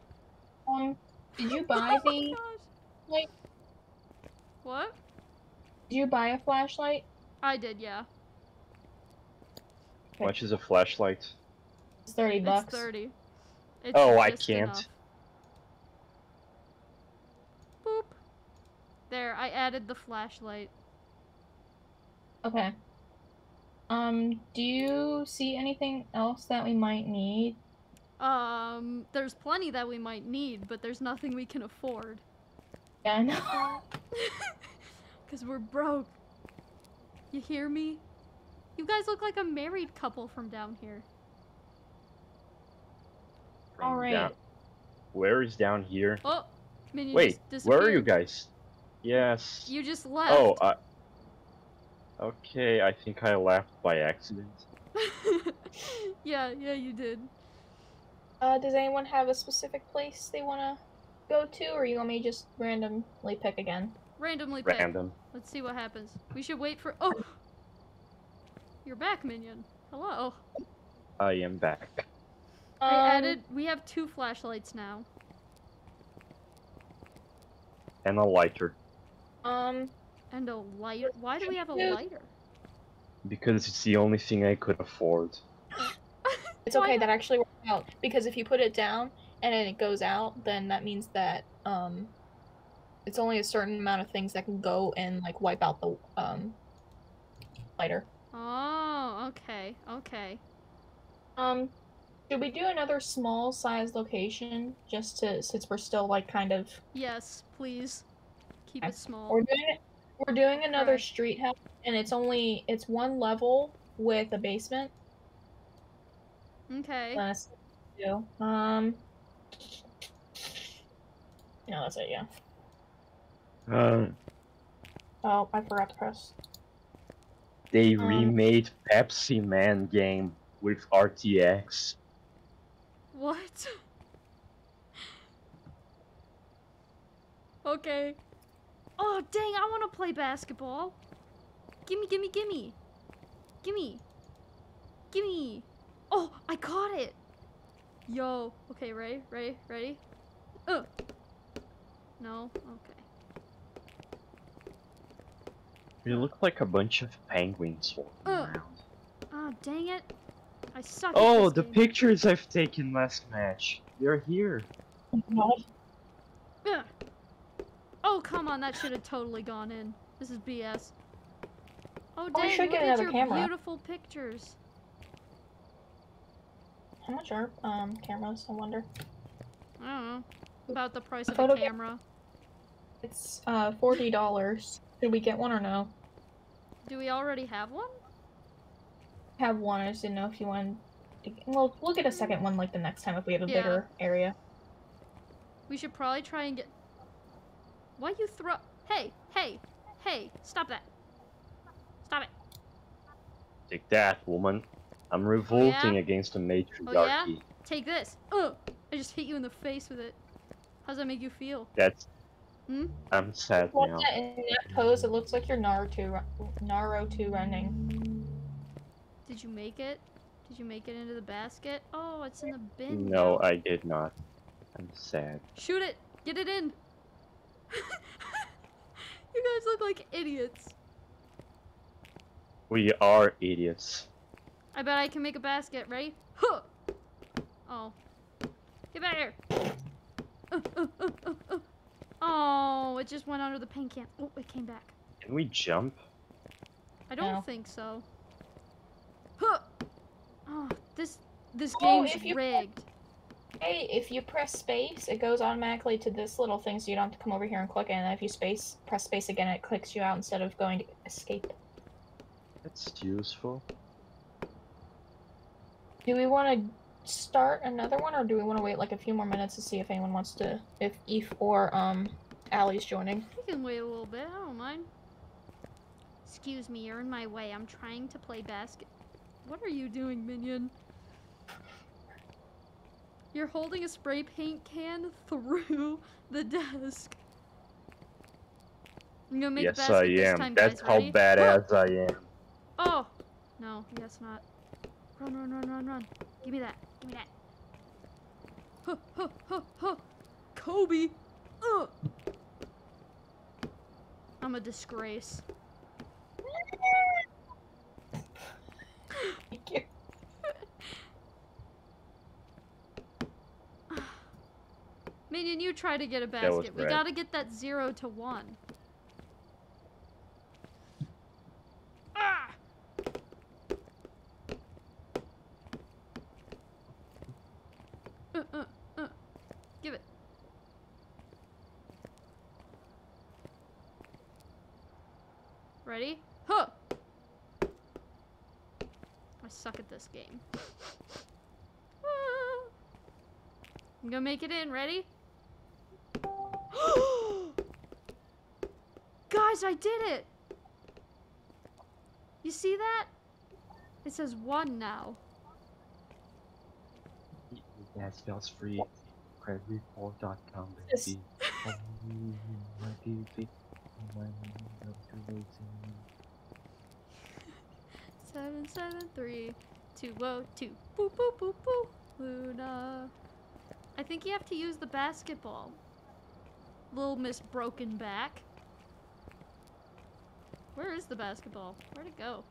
um, did you buy oh the? my gosh. like- What? Did you buy a flashlight? I did, yeah. How much is a flashlight? It's thirty bucks. It's 30. It's Oh, I can't. enough. Boop. There, I added the flashlight. Okay. Um, do you see anything else that we might need? Um, there's plenty that we might need, but there's nothing we can afford. Yeah, I know. Because we're broke. You hear me? You guys look like a married couple from down here. All right. Down- Where is down here? Oh! Minion Wait, just where are you guys? Yes. You just left. Oh, I. Okay, I think I left by accident. yeah, yeah, you did. Uh, does anyone have a specific place they want to go to, or you want me to just randomly pick again? Randomly pick. Random. Let's see what happens. We should wait for. Oh! You're back, Minion. Hello. I am back. I Um, added. We have two flashlights now. And a lighter. Um, And a lighter. Why do we have a lighter? Because it's the only thing I could afford. it's okay. That actually works out because if you put it down and then it goes out, then that means that um, it's only a certain amount of things that can go and like wipe out the um lighter. Oh, okay, okay. Um, should we do another small size location just to since we're still like kind of Yes, please. Keep Okay. it small. we're doing it we're doing another Alright. street house and it's only it's one level with a basement. Okay. Do um. No, that's it. Yeah. Um, Oh, I forgot to press. they Um, remade Pepsi Man game with RTX. What? okay. Oh, dang, I want to play basketball. Gimme, gimme, gimme. Gimme. Gimme. Oh, I caught it. Yo. Okay, ready? Ready? Ready? Uh. No? Okay. You look like a bunch of penguins walking oh. around. Oh, dang it. I suck Oh, the game. pictures I've taken last match. They're here. Ugh. Oh, come on. That should have totally gone in. This is BS. Oh, dang. Oh, we should get another camera. beautiful pictures. How much are um, cameras, I wonder? I don't know. About the price of a camera. It's uh, $40. Did we get one or no? Do we already have one? Have one. I just didn't know if you wanted. To... Well, we'll get a second one like the next time if we have a yeah. bigger area. We should probably try and get. Why you throw? Hey, hey, hey! Stop that! Stop it! Take that, woman! I'm revolting oh, yeah? against the matriarchy. Oh, yeah? Take this! Oh, I just hit you in the face with it. How does that make you feel? That's Hmm? I'm sad Well, now. that- in that pose, it looks like you're Naruto, ru- Naruto running. Did you make it? Did you make it into the basket? Oh, it's in the bin. No, now. I did not. I'm sad. Shoot it! Get it in! you guys look like idiots. We are idiots. I bet I can make a basket. Ready? Huh! Oh. Get back here! Uh, uh, uh, uh, uh. Oh, it just went under the paint can. Oh, it came back. Can we jump? I don't No. think so. Huh! Oh, this this Oh, game's if rigged. Hey, if you press space, it goes automatically to this little thing, so you don't have to come over here and click it. And if you space press space again, it clicks you out instead of going to escape. That's useful. Do we want to start another one, or do we want to wait like a few more minutes to see if anyone wants to, if Eve or um, Allie's joining? We can wait a little bit. I don't mind. Excuse me, you're in my way. I'm trying to play basket. What are you doing, minion? You're holding a spray paint can through the desk. I'm gonna make yes, basket I this am. time, That's guys. how Ready? badass I am. Oh! No, I guess not. Run, run, run, run, run. Give me that. Give me that. Huh, huh, huh, huh. Kobe! Ugh. I'm a disgrace. Thank you. Minion, you try to get a basket. We red. gotta get that zero to one. Ah! Uh, uh, uh. Give it. Ready? Huh! I suck at this game. Ah. I'm gonna make it in. Ready? Guys, I did it! You see that? It says one now. That spells free. Creditreport.com, Yes. baby. Seven seven three two oh two. Boop boop boop boop. Luna. I think you have to use the basketball. Little Miss Broken Back. Where is the basketball? Where'd it go?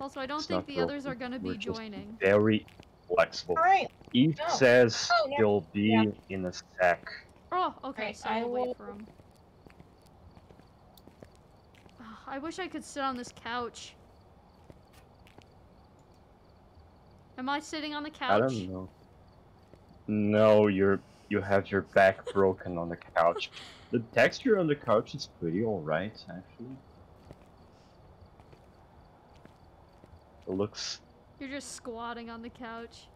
Also, I don't It's think not the others are gonna be joining. Very flexible. Alright. Eve No. says Oh, yeah. he'll be Yeah. in a sec. Oh, okay, Right, so I I'll will- wait for him. I wish I could sit on this couch. Am I sitting on the couch? I don't know. No, you're you have your back broken on the couch. The texture on the couch is pretty alright, actually. It looks You're just squatting on the couch.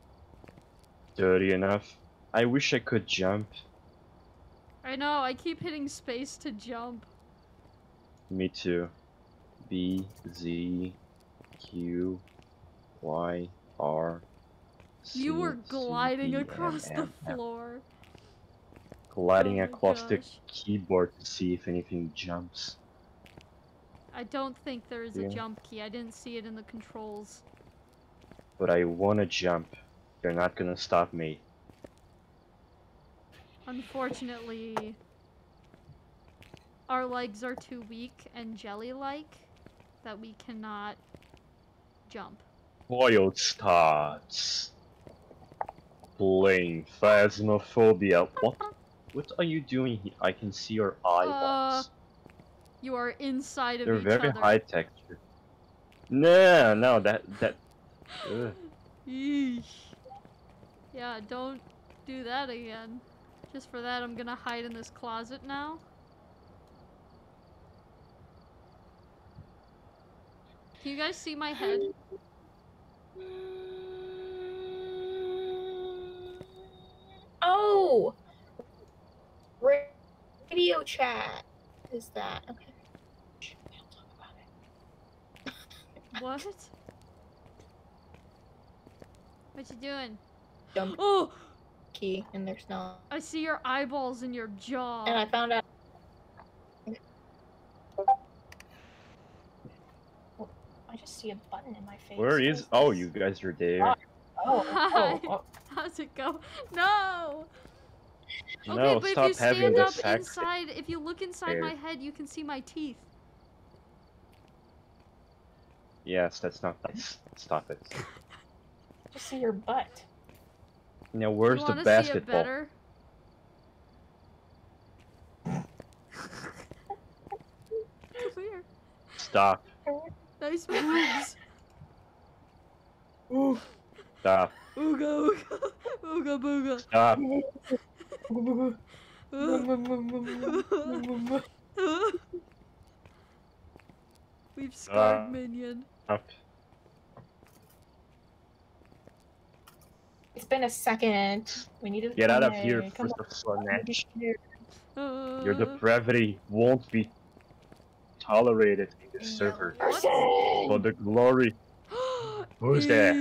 dirty enough. I wish I could jump. I know, I keep hitting space to jump. Me too. B Z Q Y R. You were C, C, gliding across the floor. Gliding Oh across the keyboard to see if anything jumps. I don't think there is a jump key. I didn't see it in the controls. But I wanna jump. You're not gonna stop me. Unfortunately, our legs are too weak and jelly-like that we cannot jump. Boiled starts. Playing Phasmophobia. What? What are you doing here? I can see your eyeballs. Uh, you are inside of They're very other. high texture. No, no, that that. Yeah, don't do that again. Just for that, I'm gonna hide in this closet now. Can you guys see my head? Oh! Radio chat is that. Okay. Shh, we don't talk about it. What? What you doing? Jump Oh! key, and there's not. I see your eyeballs in your jaw. And I found out. Oh, I just see a button in my face. Where What is? Oh, you guys are there. Oh, Hi. oh, oh, oh. How's it go? No! Okay, no, but if you having stand up inside, if you look inside there. my head, you can see my teeth. Yes, that's not nice. Stop it. Just see your butt. Now, where's you the wanna basketball? See it better? Come. Stop. Nice moves. Stop. Ooga ooga. Ooga booga. Stop. We've scarred Uh, Minion. Stop. It's been a second. We need to Get out of here, Come first on. of Slaanesh. Uh, Your depravity won't be tolerated in this server. For the glory. Who's there?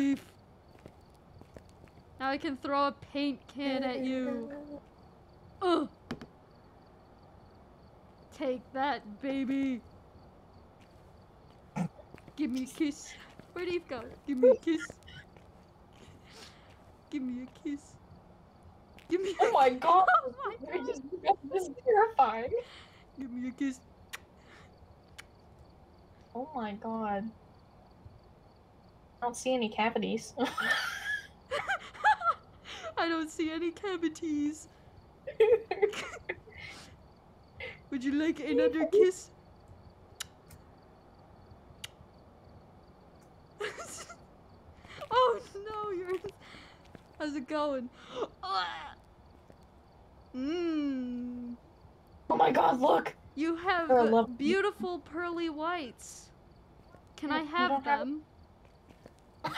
Now I can throw a paint can at you. Ugh. Take that, baby. Give me a kiss. Where'd Eve go? Give me a kiss. Give me a kiss. Give me a Oh my god! Oh my god. just this is terrifying. Give me a kiss. Oh my god. I don't see any cavities. I don't see any cavities. Would you like another kiss? oh no, you're. How's it going? Mmm. oh my god, look! You have beautiful pearly whites. Can I You- you have don't have- them? What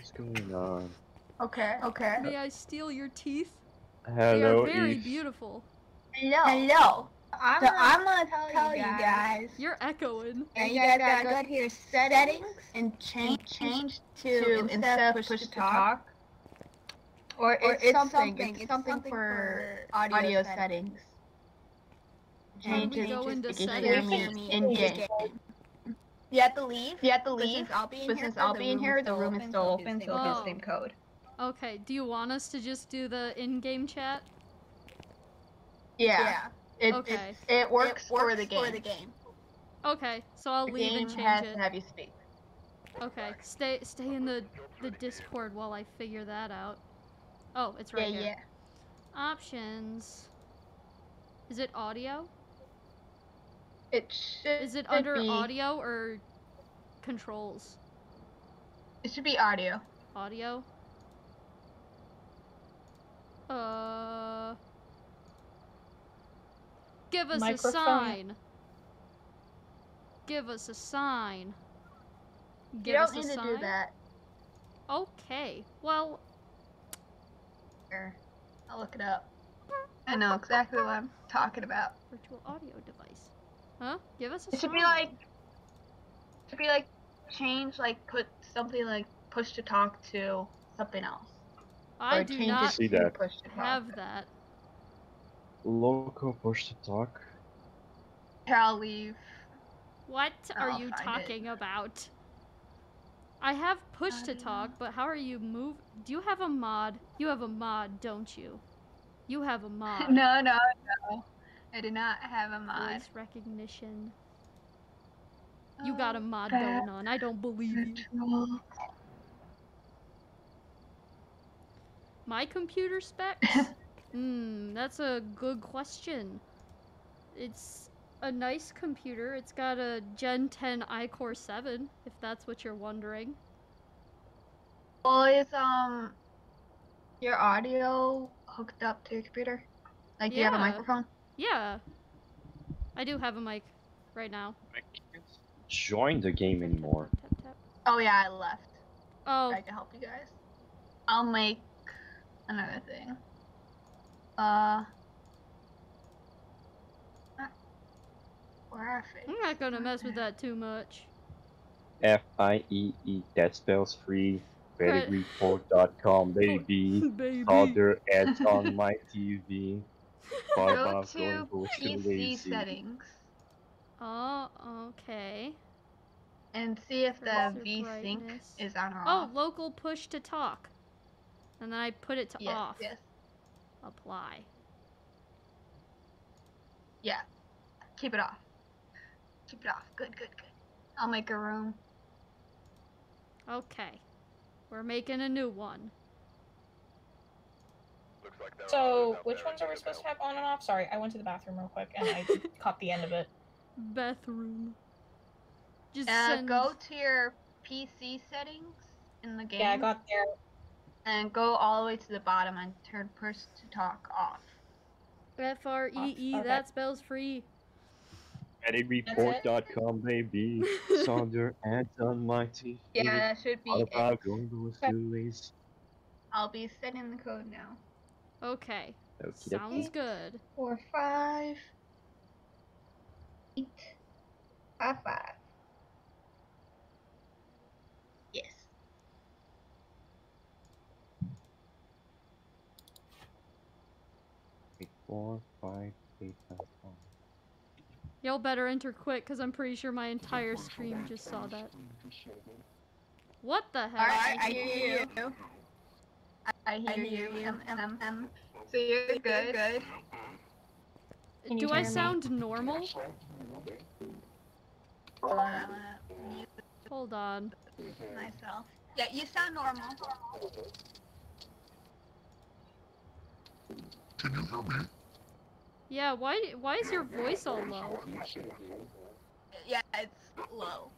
is going on? Okay, okay. May I steal your teeth? Hello, they are very Eve. beautiful. Hello. Hello. I'm So gonna I'm gonna tell tell, you you guys. guys. You're echoing. And you guys gotta go to your settings and change change to instead of push to talk. Or it's, something, it's something for audio settings. How do Change we it go to into so you can settings? hear me in game. You have to leave. You have to But leave. since I'll be in But here, since the I'll be in room here, is the room is still open, so Oh. it's the same oh. code. Okay, do you want us to just do the in-game chat? Yeah. It, Okay. It, it works, for the game. game. Okay, so I'll The leave game and change has it. to have you speak. Okay, stay stay in the the Discord while I figure that out. Oh, it's right yeah, here. yeah. Options. Is it audio? It should. Is it under be, audio or controls? It should be audio. Audio. Uh. Give us Microphone. a sign. Give us a sign. Give you us don't a need to sign. do that. Okay. Well, Here, I'll look it up. I know exactly what I'm talking about. virtual audio device. Huh? Give us a It should be like. It should be like change like put something like push to talk to something else. I or do not See that. push to talk. have that. Local push to talk. Here, I'll leave. What are I'll you find it. talking about? I have push to um, talk, but how are you move? Do you have a mod? You have a mod, don't you? You have a mod. no, no, no. I do not have a mod. Voice recognition. You got a Oh, mod going on. I don't believe you. My computer specs? Hmm, that's a good question. It's a nice computer. It's got a Gen 10 iCore 7, if that's what you're wondering. Well, is um your audio hooked up to your computer? Like, do you have a microphone? Yeah. I do have a mic right now. I can't join the game anymore. Tap, tap. Oh yeah, I left. Oh, I can help you guys. I'll make another thing. Uh. ah, Graphics. I'm not gonna mess with that too much. F I E E. That spells free. Right. Report.com, baby. Baby. Other ads on my TV. Go Barba's to PC lazy. settings Oh, okay. and see if the Cursor V-Sync brightness. is on or oh, off. Oh, local push to talk. And then I put it to yes, off. yes. Apply. Yeah. Keep it off. Keep it off. Good, good, good. I'll make a room. Okay. We're making a new one. Looks like there are So, which ones are we supposed to have on and off? Sorry, I went to the bathroom real quick and I caught the end of it. Bathroom. Just Uh, send go to your PC settings in the game. Yeah, I got there. and go all the way to the bottom and turn push to talk off. F R E E. Okay. That spells free. Report.com, baby. Sonder ads on my TV. Yeah, that should be it. Barba's going bullshit lazy. I'll be setting the code now. Okay. Okay, Sounds good. Four, five, eight, five, five. Yes. okay. Four, five, eight, nine, one. Y'all better enter quick, because I'm pretty sure my entire stream just saw that. What the heck? Alright, I hear you. I hear you. Um, um, um, um. So you're good. Good. Can you Do I hear me? sound normal? Hold on, I'm gonna mute Hold on. myself. Yeah, you sound normal. Yeah, why why is your voice all low? Yeah, it's low.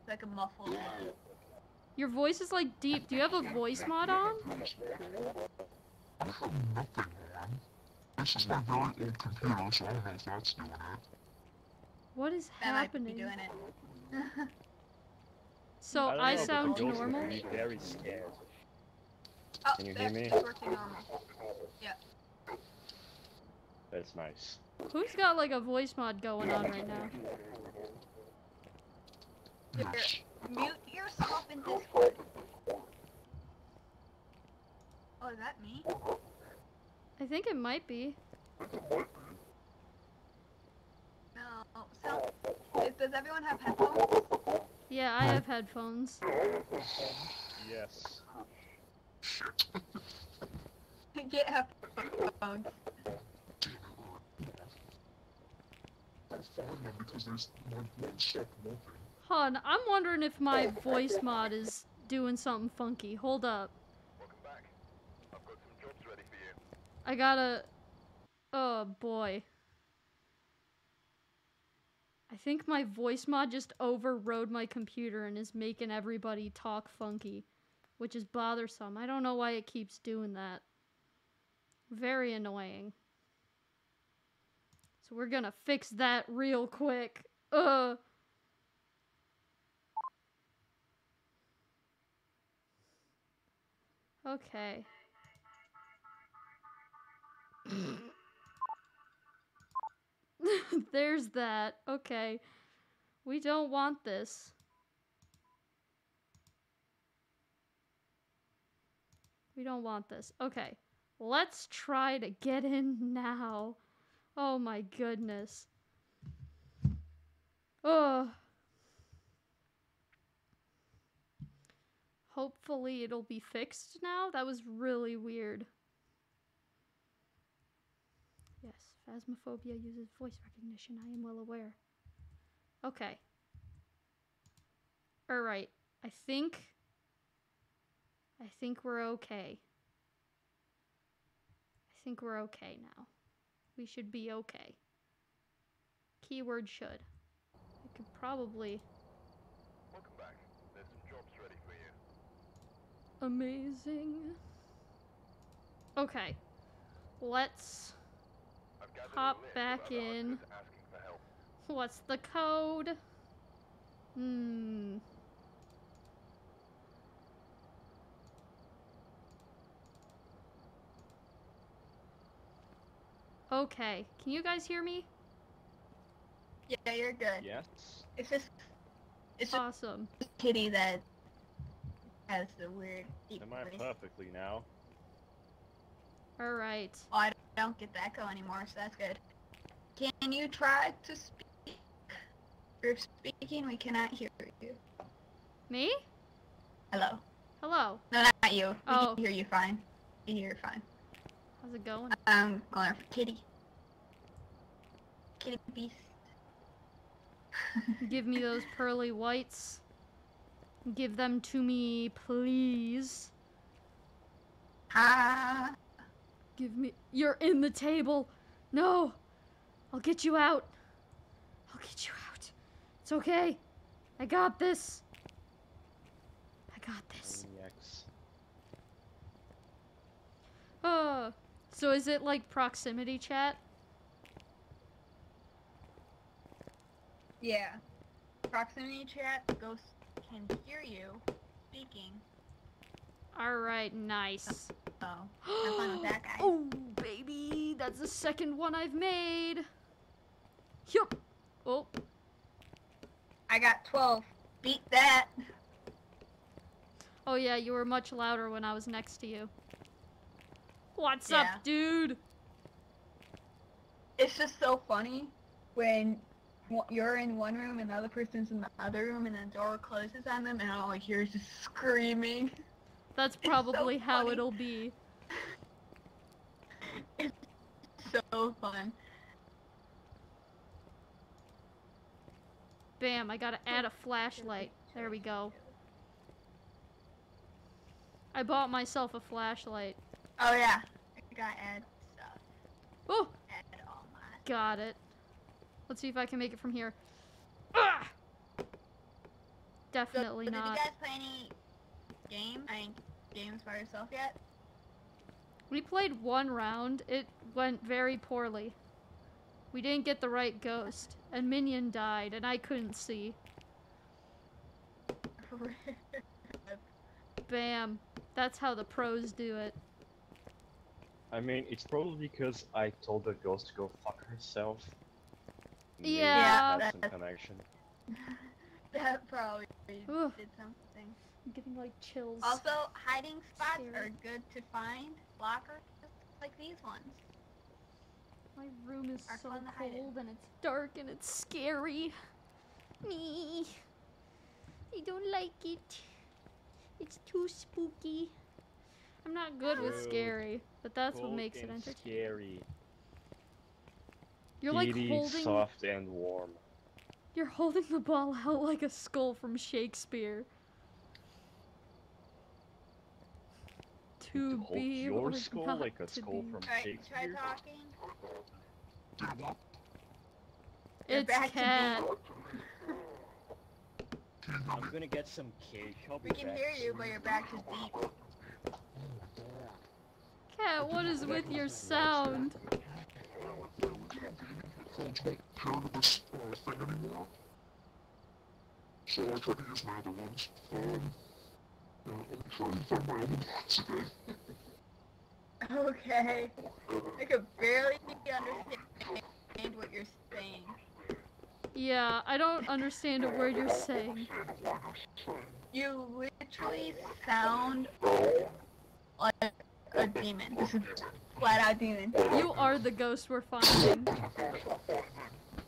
It's like a muffled. Your voice is like deep. Do you have a voice mod on? I have nothing on. This is my very old computer, so I don't know if that's doing it. What is That might be happening? doing it. So don't I, know, but the sound normal. very scared. oh, Can you there, hear me? It's working normal. That's nice. Who's got like a voice mod going on right now? Yes. Mute yourself in Discord. Oh, is that me? I think it might be. No. So, is, does everyone have headphones? Yeah, I have headphones. Yes. Get headphones. I'll find them because there's my one stopped I'm wondering if my voice mod is doing something funky. Hold up. Welcome back. I've got some jobs ready for you. I gotta. Oh boy. I think my voice mod just overrode my computer and is making everybody talk funky, which is bothersome. I don't know why it keeps doing that. Very annoying. So we're gonna fix that real quick. Uh. Okay. There's that. Okay. We don't want this. We don't want this. Okay. Let's try to get in now. Oh my goodness. Oh. Hopefully it'll be fixed now. That was really weird. Yes, Phasmophobia uses voice recognition. I am well aware. Okay. Alright. I think. I think we're okay. I think we're okay now. We should be okay. Keyword should. I could probably. Welcome back. There's some jobs ready for you. Amazing. Okay. Let's. Hop back in. hunters asking for help. What's the code? Hmm. Okay. Can you guys hear me? Yeah, you're good. Yes. It's just, it's just Awesome. Kitty that has the weird deep Am I voice. perfectly now? All right. Well, oh, I don't get the echo anymore, so that's good. Can you try to speak? You're speaking, we cannot hear you. Me? Hello. Hello. No, not you. We Oh. can hear you fine. We can hear you fine. How's it going? I'm going for Kitty. Kitty beast. Give me those pearly whites. Give them to me, please. Ah. Give me. You're in the table. No. I'll get you out. I'll get you out. It's okay. I got this. I got this. Maniacs. Oh. So is it like proximity chat? Yeah. Proximity chat, the ghost can hear you speaking. Alright, nice. So, have fun with that, guys. Oh, baby. That's the second one I've made. Yup. Oh. I got 12. Beat that. Oh, yeah, you were much louder when I was next to you. What's Yeah. up, dude? It's just so funny when you're in one room and the other person's in the other room and the door closes on them and all I hear is just screaming. That's so probably how funny. it'll be. It's so fun. Bam, I gotta add a flashlight. There we go. I bought myself a flashlight. Oh yeah. I gotta add stuff. Oh, Add got it. Let's see if I can make it from here. Ah! So, Definitely did not. you guys play any game? I mean, games by yourself yet? We played one round. It went very poorly. We didn't get the right ghost, and Minion died, and I couldn't see. Bam. That's how the pros do it. I mean, it's probably because I told the ghost to go fuck herself. Maybe Yeah. That's some that- connection. that probably Oof. did something. I'm getting like chills. Also, hiding spots Scary. are good to find. Lockers like these ones. My room is are so fun to hide in. cold and it's dark and it's scary. Me. I don't like it. It's too spooky. I'm not good with scary, but that's what makes it entertaining. Scary. You're like Giddy, holding soft and warm. you're holding the ball out like a skull from Shakespeare. To hold be your or skull not like a skull be. from Alright, try Shakespeare. talking. Do what? It's cat. I'm gonna get some cake. I'll be We can back hear you, soon. but you're back to deep. Cat, what is with your sound? Phone's not paired with this uh, thing anymore. So I tried to use my other ones. Um, yeah, I'm trying to find my other ones today. Okay. I could barely understand what you're saying. Yeah, I don't understand a word you're saying. You literally sound like a demon. This is flat out demon. You are the ghost we're finding.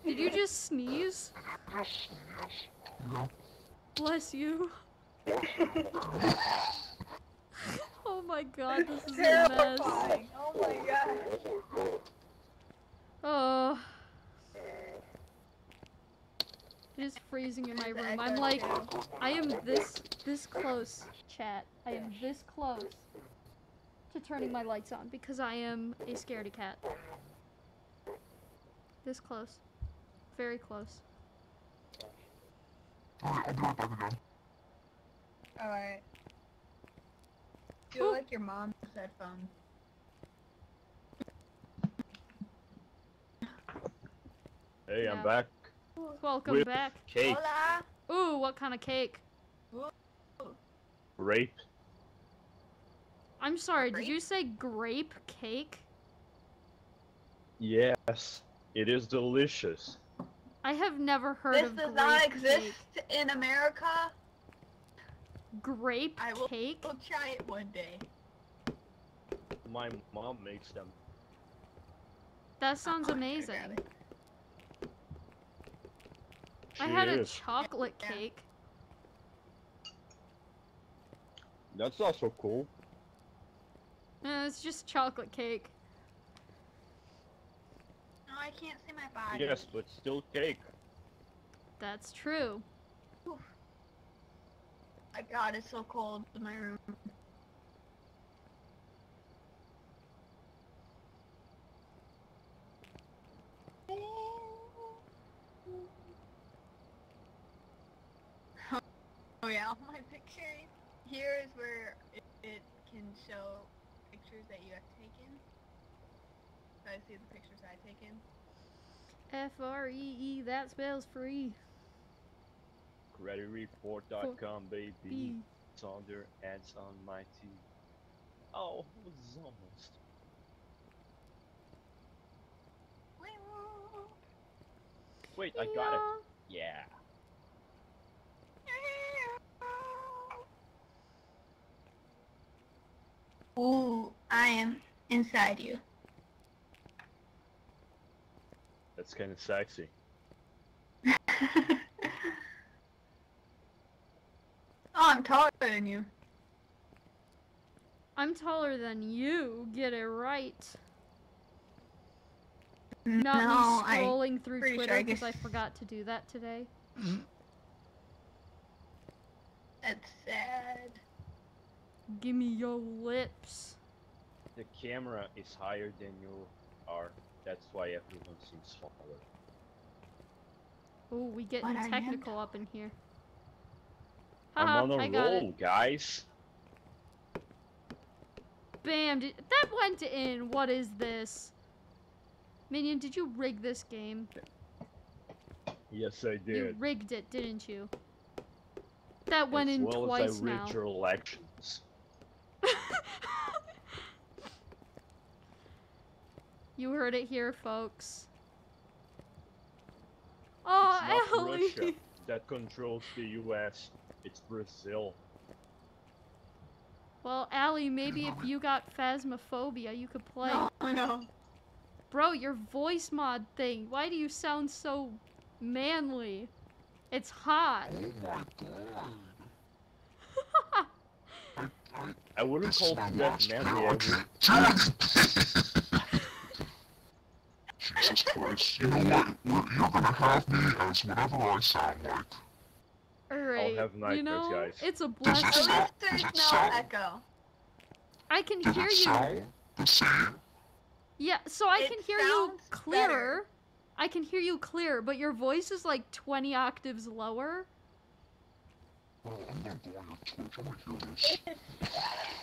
Did you just sneeze? Bless you. oh my god, this is a mess. Oh my god. Oh. It is freezing in my room. I'm like, I am this this close, chat. I am this close to turning my lights on because I am a scaredy cat. This close. Very close. Alright, I'll be right back again. Alright. Feel Ooh. like your mom's headphones. Hey, Yeah. I'm back. Welcome With back. Cake, Hola. Ooh, what kind of cake? rape. I'm sorry, did you say grape cake? Yes, it is delicious. I have never heard of This of does not exist cake. in America. Grape I will- cake? We'll try it one day. My mom makes them. That sounds I'm amazing. I had a Cheers. chocolate Yeah. cake. That's also cool. Uh, it's just chocolate cake. No, I can't see my body. Yes, but still cake. That's true. My god, it's so cold in my room. Oh yeah, my pictures. Here is where it, it can show pictures that you have taken. I see the pictures I've taken. F R E E, that spells free. CreditReport.com, baby. B. It's on their ads on my team. Oh, it was almost. Wait, I got it. Yeah. Ooh, I am inside you. That's kind of sexy. oh, I'm taller than you. I'm taller than you. Get it right. Not no, me I. scrolling through pretty sure Twitter I because I forgot to do that today. That's sad. Give me your lips. The camera is higher than you are. That's why everyone seems smaller. Oh, we getting But technical up in here. I'm on a I got roll, guys. Bam! Did, that went in. What is this? Minion, did you rig this game? Yes, I did. You rigged it, didn't you? That went as in well twice as I rigged now. your elections. you heard it here, folks. Oh, it's not Ellie! Russia that controls the U.S. It's Brazil. Well, Allie, maybe if you got phasmophobia, you could play. No, no. Bro, your voice mod thing. Why do you sound so manly? It's hot. My god. I, I, I wouldn't this call is that last manly. I meal. I. Jesus Christ. You know what? You're you're gonna have me as whatever I sound like. Alright, have you know, guys. it's a Does it At blessing. least there's no sound- echo. I can Does hear it you. sound the same? Yeah, so I It can hear you clearer. better. I can hear you clear, but your voice is like 20 octaves lower. Well, I'm gonna go on your Twitch. I'm gonna hear this. It's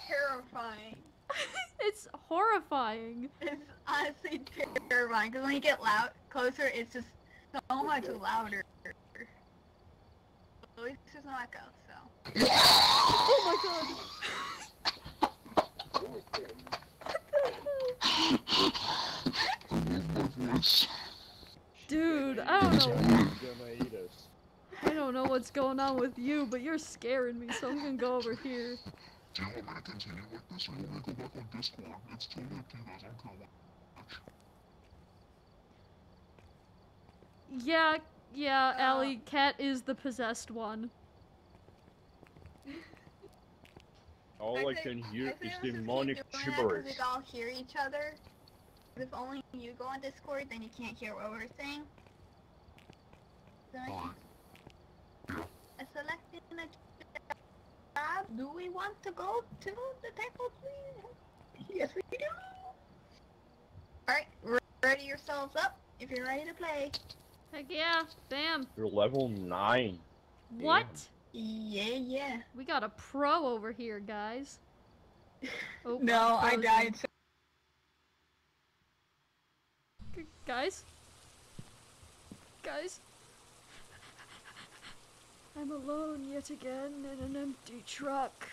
terrifying. it's horrifying. It's honestly terrifying because when you get loud closer, it's just so much louder. At least there's no echo, so. Oh my god. I love my voice. Dude, I don't know. Gonna eat us. I don't know what's going on with you, but you're scaring me, so I'm gonna go over here. Do you want me to continue like this or you want me to go back on Discord? It's totally up to you guys. I don't care what. Yeah, yeah, Uh. Allie, Cat is the possessed one. All I, think- can hear I is think we should keep demonic doing that 'cause gibberish. We all hear each other. If only you go on Discord, then you can't hear what we're saying. So I Alright. I selected a job. Do we want to go to the temple, please? Yes, we do. Alright, re- ready yourselves up if you're ready to play. Heck yeah, bam. You're level 9. What? Yeah, yeah. We got a pro over here, guys. Oh, No, I oh, died. Oh. So guys? Guys? I'm alone yet again in an empty truck.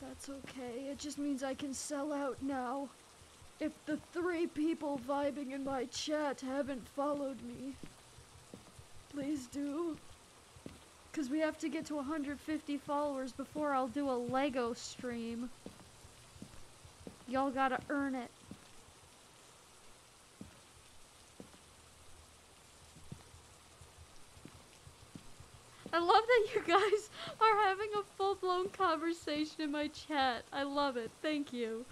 That's okay, it just means I can sell out now. If the three people vibing in my chat haven't followed me, please do. Because we have to get to 150 followers before I'll do a Lego stream. Y'all gotta earn it. I love that you guys are having a full blown conversation in my chat. I love it. Thank you.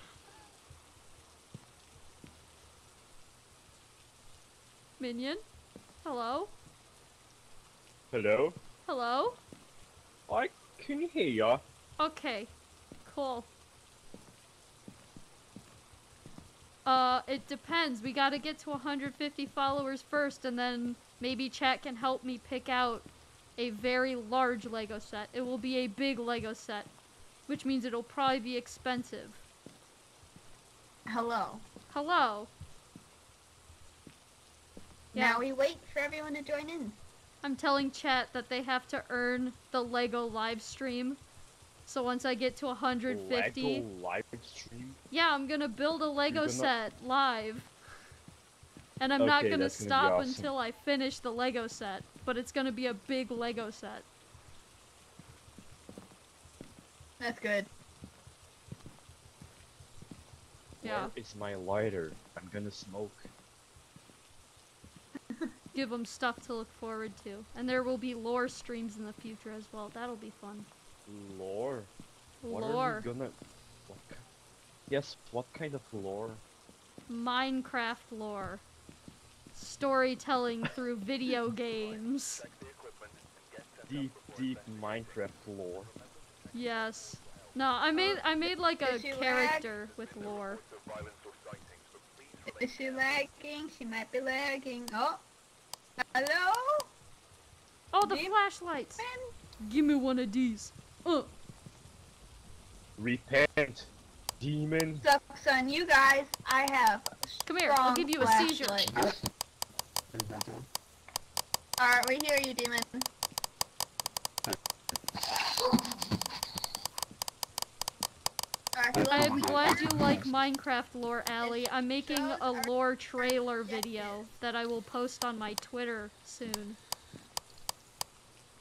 Minion? Hello? Hello? Hello? I can hear ya. Okay. Cool. Uh, it depends. We gotta get to 150 followers first, and then maybe chat can help me pick out a very large Lego set. It will be a big Lego set, which means it'll probably be expensive. Hello. Hello. Yeah. Now we wait for everyone to join in. I'm telling chat that they have to earn the Lego live stream. So once I get to 150, Lego live stream? yeah, I'm gonna build a Lego gonna- set live. And I'm not gonna that's gonna stop awesome. until I finish the Lego set, but it's gonna be a big Lego set. That's good. Yeah, Where is my lighter? I'm gonna smoke. give them stuff to look forward to. And there will be lore streams in the future as well. That'll be fun. Lore? What lore. are you gonna... What... Yes, what kind of lore? Minecraft lore. Storytelling through video games. Deep, deep Minecraft lore. Yes. No, I made I made like a Did you lag? character with lore. Is she lagging? She might be lagging. Oh. Hello? Oh, the Demon? flashlights. Give me one of these. Uh. Repent, demon. Sucks on you guys. I have Come here, I'll strong give you a seizure. flashlight. My god. Alright, we hear you, demon. I'm glad you like Minecraft lore, Allie. I'm making a lore trailer video that I will post on my Twitter soon.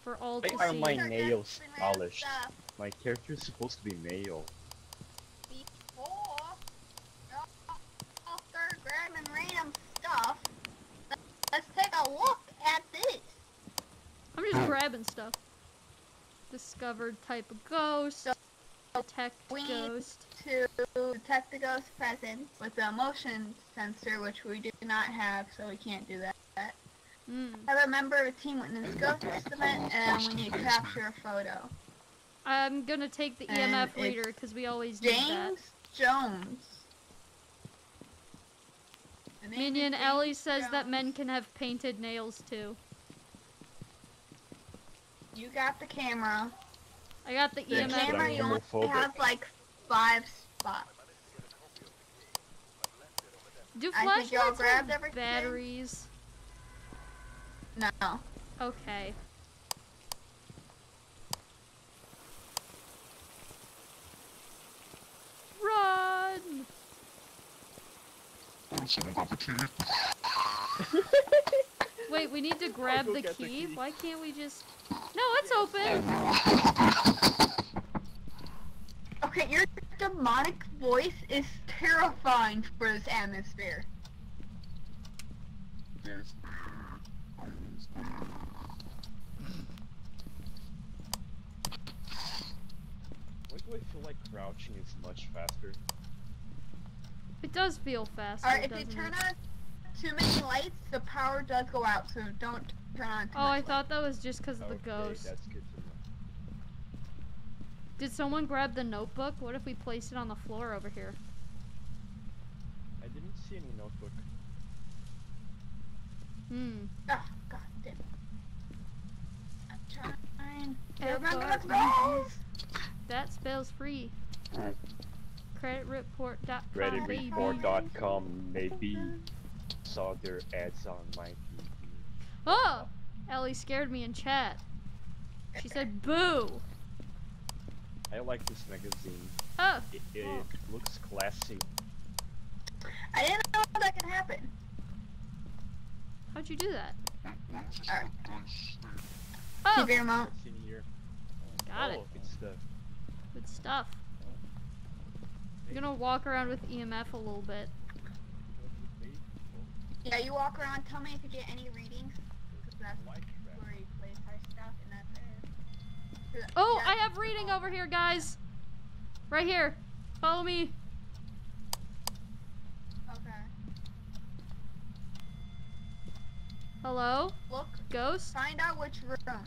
For all to Why are my nails polished? My character is supposed to be male. Before y'all start grabbing random stuff, let's take a look at this. I'm just grabbing stuff. Discovered type of ghost. Detect We- ghost. To detect the ghost presence with the motion sensor, which we do not have, so we can't do that. Hmm. Have a member of a team witness ghost estimate, and we need to capture a photo. I'm gonna take the EMF it's reader because we always need that. James Jones. The name is Minion Ellie says that men can have painted nails too. You got the camera. I got the The camera you only homophobic. have like five spots. Do I think y'all flashlights grabbed have batteries? No. Okay. Run! Someone got the key. Wait, we need to grab the get the key? key. Why can't we just... No, it's open! Okay, your demonic voice is terrifying for this atmosphere. Why do I feel like crouching is much faster? It does feel faster, Alright, if you doesn't turn it? on too many lights, the power does go out, so don't turn on too Oh, I much thought that was just because of the Okay, ghost. that's good to know. Did someone grab the notebook? What if we place it on the floor over here? I didn't see any notebook. Hmm. light. Oh, god damn. I'm trying to F remember R the E. rules. That spells free. Creditreport.com. baby. Creditreport.com maybe saw their ads on my TV. Oh! Ellie scared me in chat. She said boo! I like this magazine. Oh! It, it looks classy. I didn't know that could happen. How'd you do that? Alright. Oh! Keep your remote. What's in here? Got oh, it. oh, It's the Good stuff. I'm gonna walk around with EMF a little bit. Yeah, you walk around, tell me if you get any readings. Because that's where you place our stuff, and that's it. Oh, Yeah, I have reading over here, guys! Right here. Follow me. Okay. Hello? Look, Ghost? find out which room.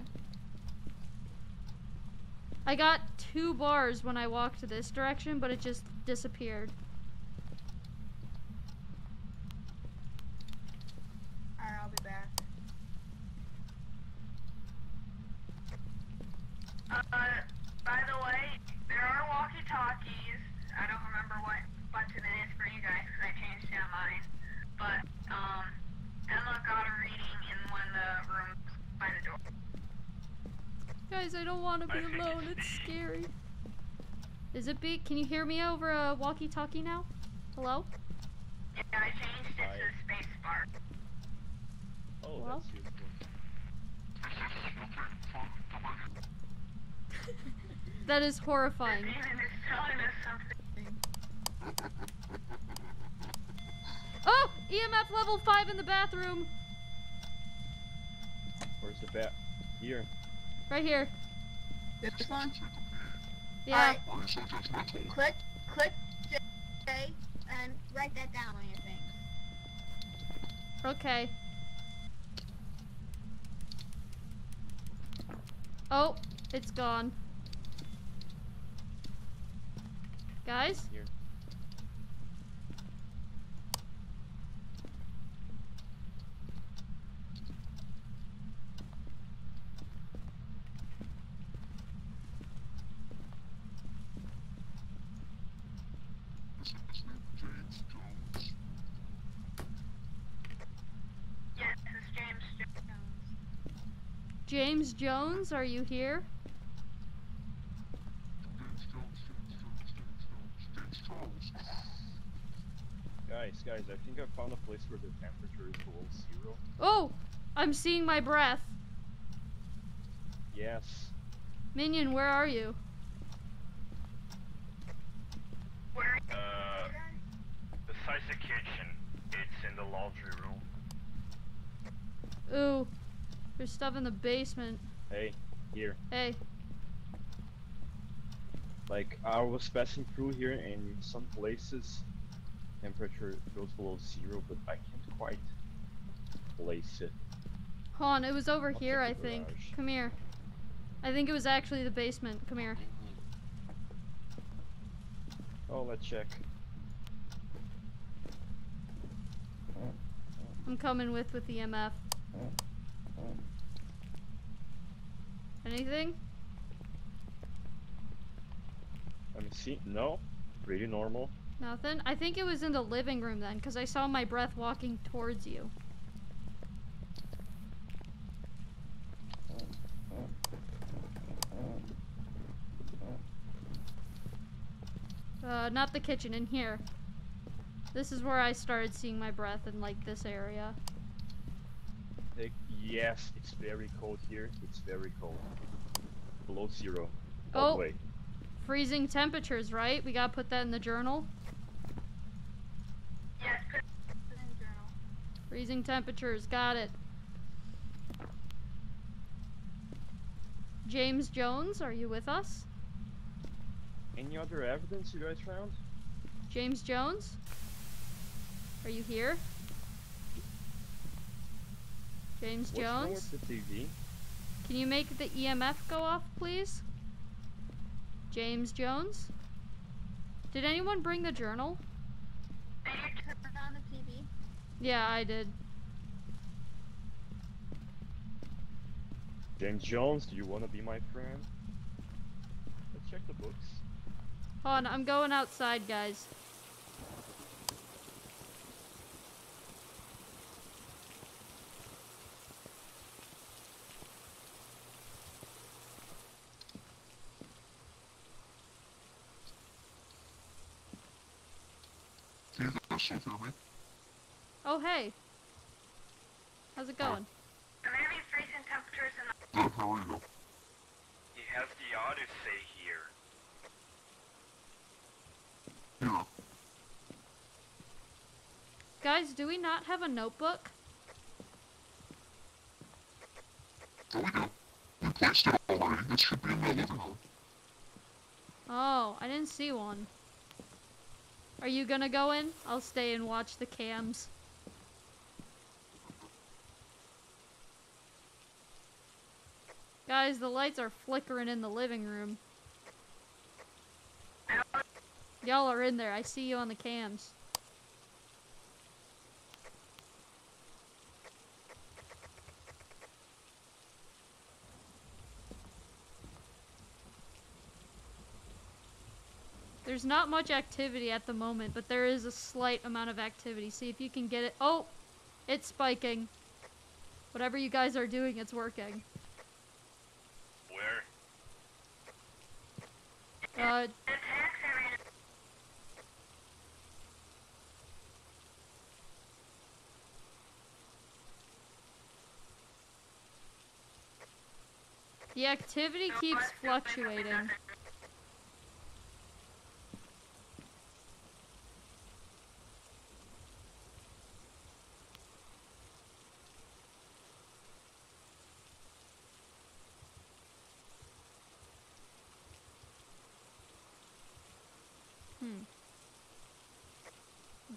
I got two bars when I walked this direction, but it just disappeared. Alright, I'll be back. Uh, by the way, there are walkie-talkies. I don't remember what button it is for you guys because I changed it on mine. But, um, Emma got a reading in one of the rooms by the door. Guys, I don't want to be alone. It's scary. Is it big? Can you hear me over a walkie-talkie now? Hello? Yeah, I changed it to space bar. Oh, Well. that's useful. That is horrifying. Demon is telling us something. Oh! EMF level 5 in the bathroom! Where's the bat? Here. Right here. This one? Yeah. Alright, click, click J, and write that down on your thing. Okay. Oh, it's gone. Guys? James Jones, are you here? Guys, guys, I think I found a place where the temperature is below zero. Oh! I'm seeing my breath. Yes. Minion, where are you? Where? Uh, besides the kitchen, it's in the laundry room. Ooh. There's stuff in the basement. Hey, here. Hey. Like, I was passing through here, and in some places, temperature goes below zero, but I can't quite place it. Hold on, it was over I'll here, I think. garage. Come here. I think it was actually the basement. Come here. Oh, let's check. I'm coming with with the EMF. Anything? Let me see. No, pretty normal. Nothing? I think it was in the living room then, because I saw my breath walking towards you. Uh, not the kitchen, in here. This is where I started seeing my breath in, like, this area. Like, yes, it's very cold here. It's very cold. Below zero. All Oh. way. Freezing temperatures, right? We gotta put that in the journal. Yes, Freezing temperatures, got it. James Jones, are you with us? Any other evidence you guys found? James Jones? Are you here? James What's Jones? the TV? Can you make the EMF go off, please? James Jones? Did anyone bring the journal? On the TV. Yeah, I did. James Jones, do you want to be my friend? Let's check the books. Hold on, I'm going outside, guys. Can you guys still hear me? Oh, hey. How's it going? maybe freezing temperatures in the Good, how are you? He has the Odyssey here. Yeah. Guys, do we not have a notebook? Oh, we do. We placed it already. It should be in the living room. Oh, I didn't see one. Are you gonna go in? I'll stay and watch the cams. Guys, the lights are flickering in the living room. Y'all are in there. I see you on the cams. There's not much activity at the moment, but there is a slight amount of activity. See if you can get it. Oh, it's spiking. Whatever you guys are doing, it's working. Where? Uh, the the activity keeps fluctuating.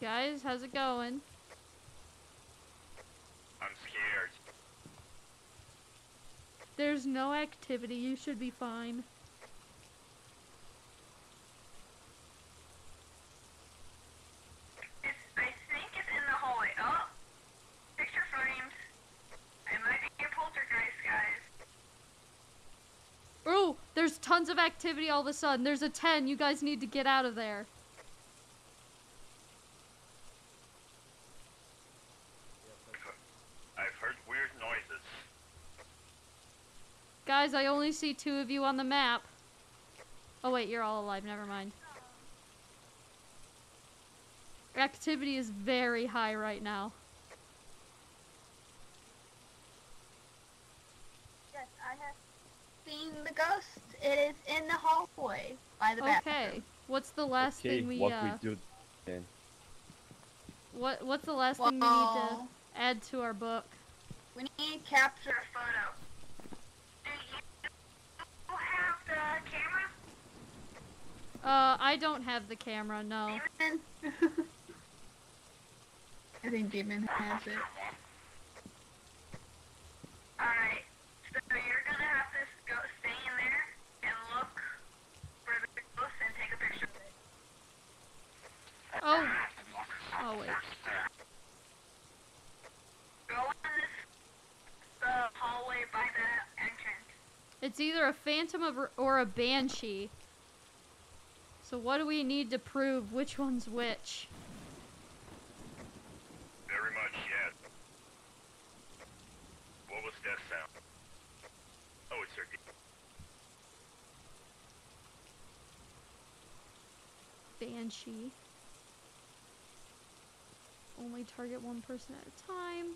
Guys, how's it going? I'm scared. There's no activity. You should be fine. I think it's in the hallway. Oh, picture frames. It might be a poltergeist, guys. Oh, there's tons of activity all of a sudden. There's a 10. You guys need to get out of there. I've heard weird noises. Guys, I only see two of you on the map. Oh wait, you're all alive, never mind. Activity is very high right now. Yes, I have seen the ghost. It is in the hallway by the bathroom. Okay. What's the last okay, thing we what uh we do then? what what's the last thing we need to add to our book? we need to capture a photo. Uh I don't have the camera, no. Demon. I think Demon has it. Alright. So you're gonna have to go stay in there and look for the ghost and take a picture of it. Oh. Oh wait. Go in this the hallway by the entrance. It's either a phantom of- or a banshee. So what do we need to prove which one's which? Very much, yes. What was that sound? Oh, it's Sergey. Banshee. Only target one person at a time.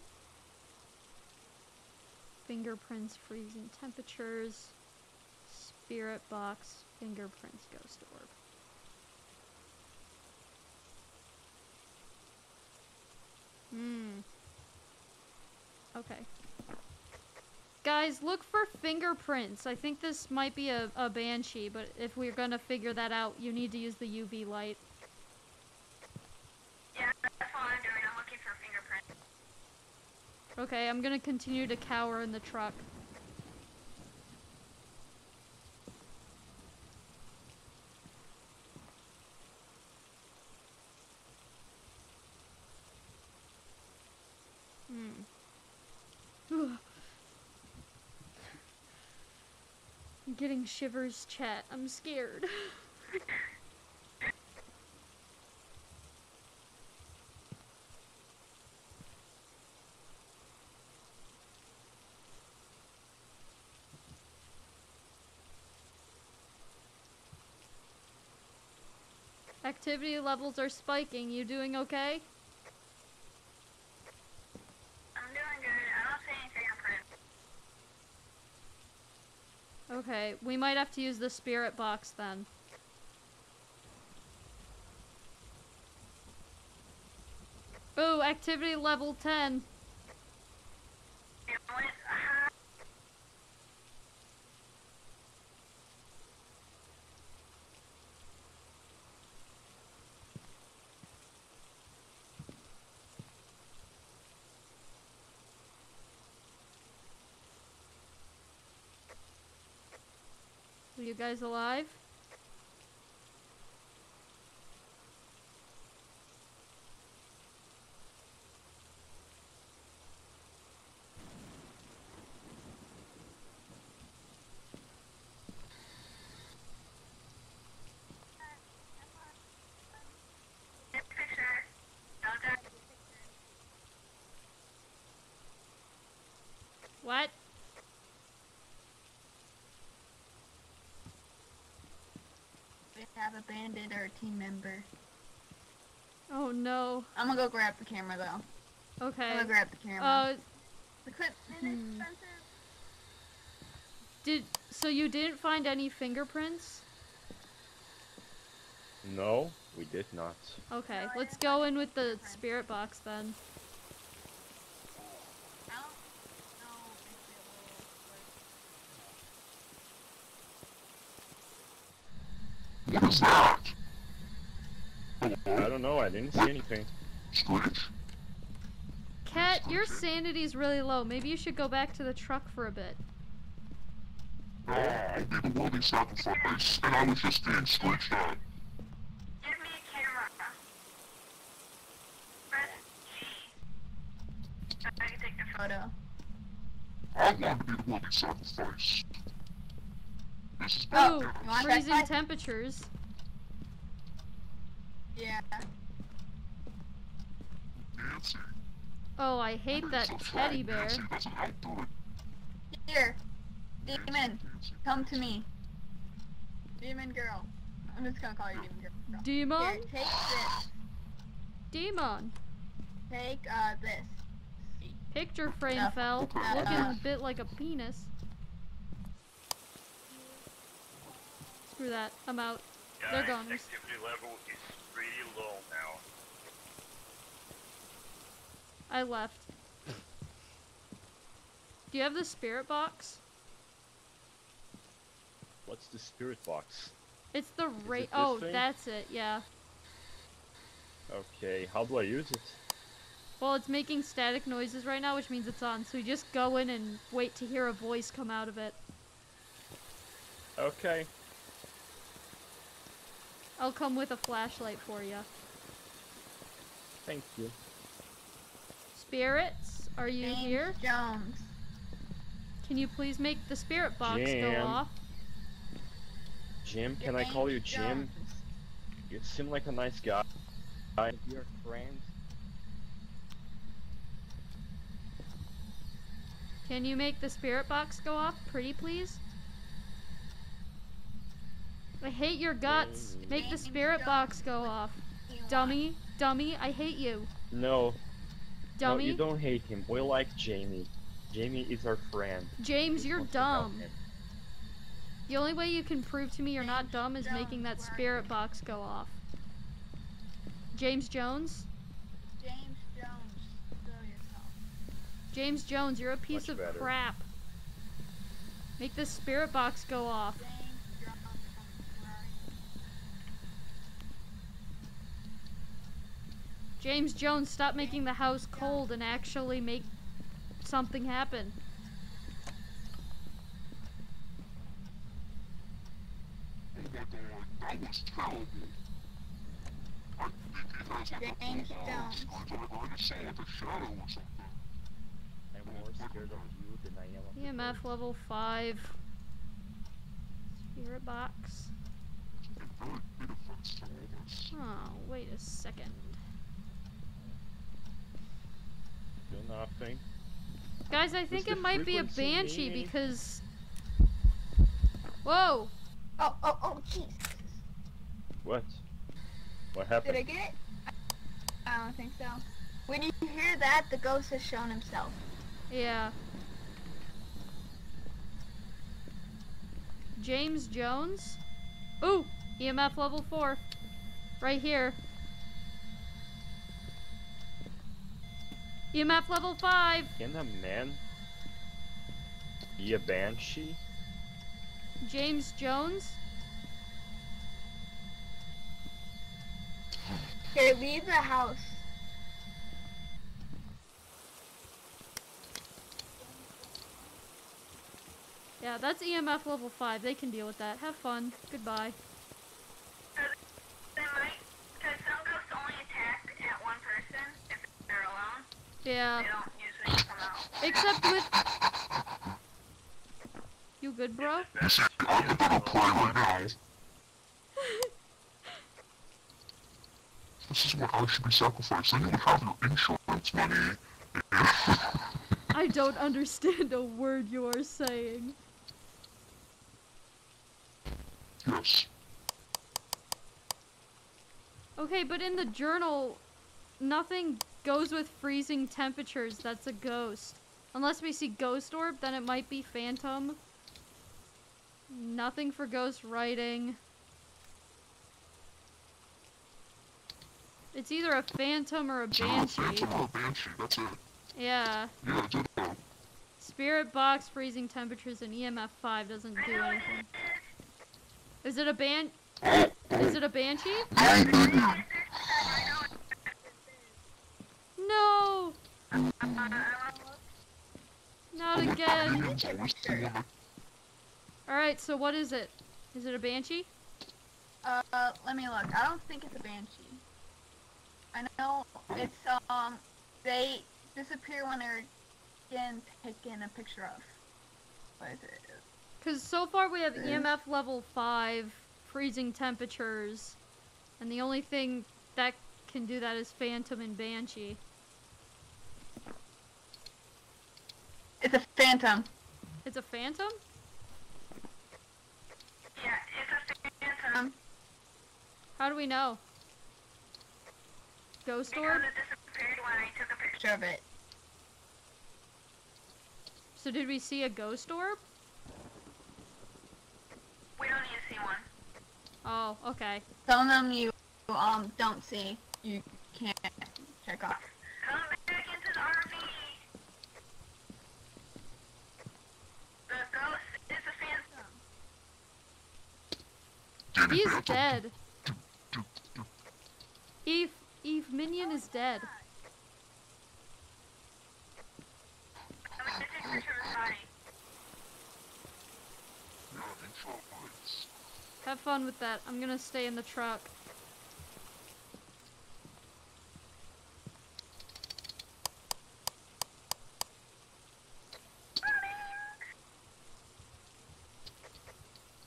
Fingerprints, freezing temperatures. Spirit box, fingerprints, ghost orb. Hmm. Okay. Guys, look for fingerprints. I think this might be a, a banshee, but if we're gonna figure that out, you need to use the UV light. Yeah, that's what I'm doing. I'm looking for fingerprints. Okay, I'm gonna continue to cower in the truck. Hmm. I'm getting shivers, chat. I'm scared. Activity levels are spiking. You doing okay? I'm doing good. I don't see any fingerprints. Okay, we might have to use the spirit box then. Ooh, activity level 10. You guys alive? What? We have abandoned our team member. Oh no. I'm gonna go grab the camera though. Okay. I'm gonna grab the camera. Uh, the equipment hmm. is expensive. did so you didn't find any fingerprints? No, we did not. Okay, let's go in with the spirit box then. I don't know if it will work. What is that? I don't know, I didn't see anything. Screech? Cat, your sanity's really low. Maybe you should go back to the truck for a bit. No, I'll be the worthy sacrifice, and I was just being screeched at. Give me a camera. Press G. So I can take the photo. Photo. I want to be the worthy sacrifice. This is Ooh, Oh, you want that freezing side? temperatures. Yeah. Nancy. Oh, I hate that teddy bear. Nancy doesn't help do it. Here. Demon, come to me. Demon girl. I'm just gonna call you demon girl. Demon? Here, take this. Demon. Take uh this. Picture frame Uh, fell. uh, Looking a bit like a penis. Screw that. I'm out. They're Guys, goners. activity level is really low now. I left. Do you have the spirit box? What's the spirit box? It's the it rate. Oh, thing? that's it. Yeah. Okay, how do I use it? Well, it's making static noises right now, which means it's on. So you just go in and wait to hear a voice come out of it. Okay. I'll come with a flashlight for you. Thank you. Spirits, are you James here? Jones. Can you please make the spirit box go off? Jim, can I call you Jim? Jones. You seem like a nice guy. I your friend. Can you make the spirit box go off, pretty please? I hate your guts. Make the spirit box go off. Dummy, dummy, I hate you. No, Dummy. no, you don't hate him. We like Jamie. Jamie is our friend. James, you're want to help dumb. The only way you can prove to me you're not dumb is making that Jones, where are spirit box go off. James Jones? James Jones. Show yourself. James Jones, you're a piece Much of better. crap. Make the spirit box go off. James Jones. Where are you? James Jones, stop making the house cold and actually make something happen. My god, that was terrible. I think he has like a James full house. Jones. I thought I saw like a shadow or something. I'm more scared of you than I am of the EMF level 5. Spirit box. A very big offense to all this. Oh, wait a second. Do nothing. Guys, I think it might be a banshee meaning? because. Whoa! Oh, oh, oh, jeez. What? What happened? Did happened? I get it? I don't think so. When you hear that, the ghost has shown himself. Yeah. James Jones? Ooh! EMF level 4. Right here. EMF level 5! Can a man be a banshee? James Jones? Here, leave the house. Yeah, that's EMF level 5. They can deal with that. Have fun. Goodbye. They might, because some ghosts only attack at one person if they're alone. Yeah. They don't usually come out. Except with. You good, bro? You I'm gonna play right now. This is what I should be sacrificing. You have your insurance money. I don't understand a word you are saying. Yes. Okay, but in the journal, nothing goes with freezing temperatures. That's a ghost. Unless we see ghost orb, then it might be phantom. Nothing for ghost writing. It's either a phantom or a It's either a banshee. phantom or a banshee, that's it. Yeah. Yeah, ditto. Spirit box, freezing temperatures, and EMF 5 doesn't do anything. Is it a ban? Oh, oh. Is it a banshee? No! Not again. Demon's always the one that Alright, so what is it? Is it a banshee? Uh, let me look. I don't think it's a banshee. I know it's um they disappear when they're getting taken a picture of. What is it? Because so far we have EMF level 5, freezing temperatures, and the only thing that can do that is Phantom and Banshee. It's a phantom. It's a Phantom? Yeah, it's a phantom. How do we know? Ghost Because orb? it disappeared when I took a picture. Picture of it. So did we see a ghost orb? We don't need to see one. Oh, okay. Some of them you um don't see. You can't check off. Come back into the RV. The ghost is a phantom. He's dead. Eve, Eve Minion is dead. Have fun with that. I'm gonna stay in the truck.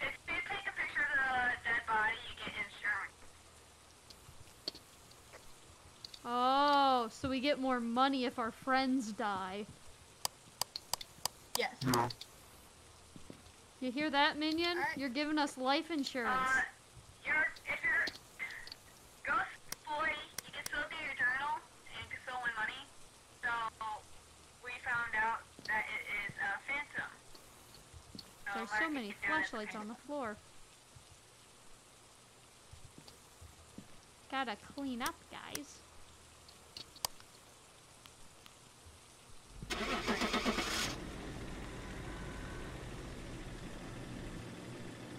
If you take a picture of the dead body, you get insurance. Oh, so we get more money if our friends die. Yes. Yeah, You hear that, Minion? Alright. You're giving us life insurance. Uh, you're, if you're ghost boy, you can still do your journal and you can still win money. So we found out that it is a phantom. There's so many you're doing it flashlights on the floor. Gotta clean up, guys.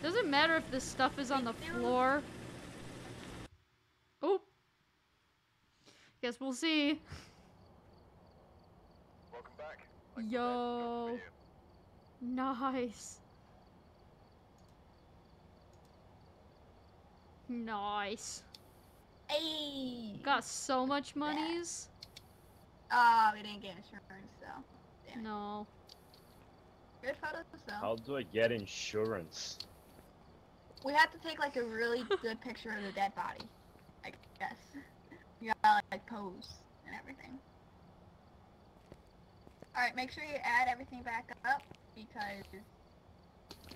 Doesn't matter if this stuff is on the floor. Oh. Guess we'll see. Welcome back. Like Yo. jobs for you. Nice. Nice. Hey. Got so much monies. Uh, we didn't get insurance though. Damn. No. Good photos though. How do I get insurance? We have to take like a really good picture of the dead body. I guess. You gotta like pose and everything. Alright, make sure you add everything back up because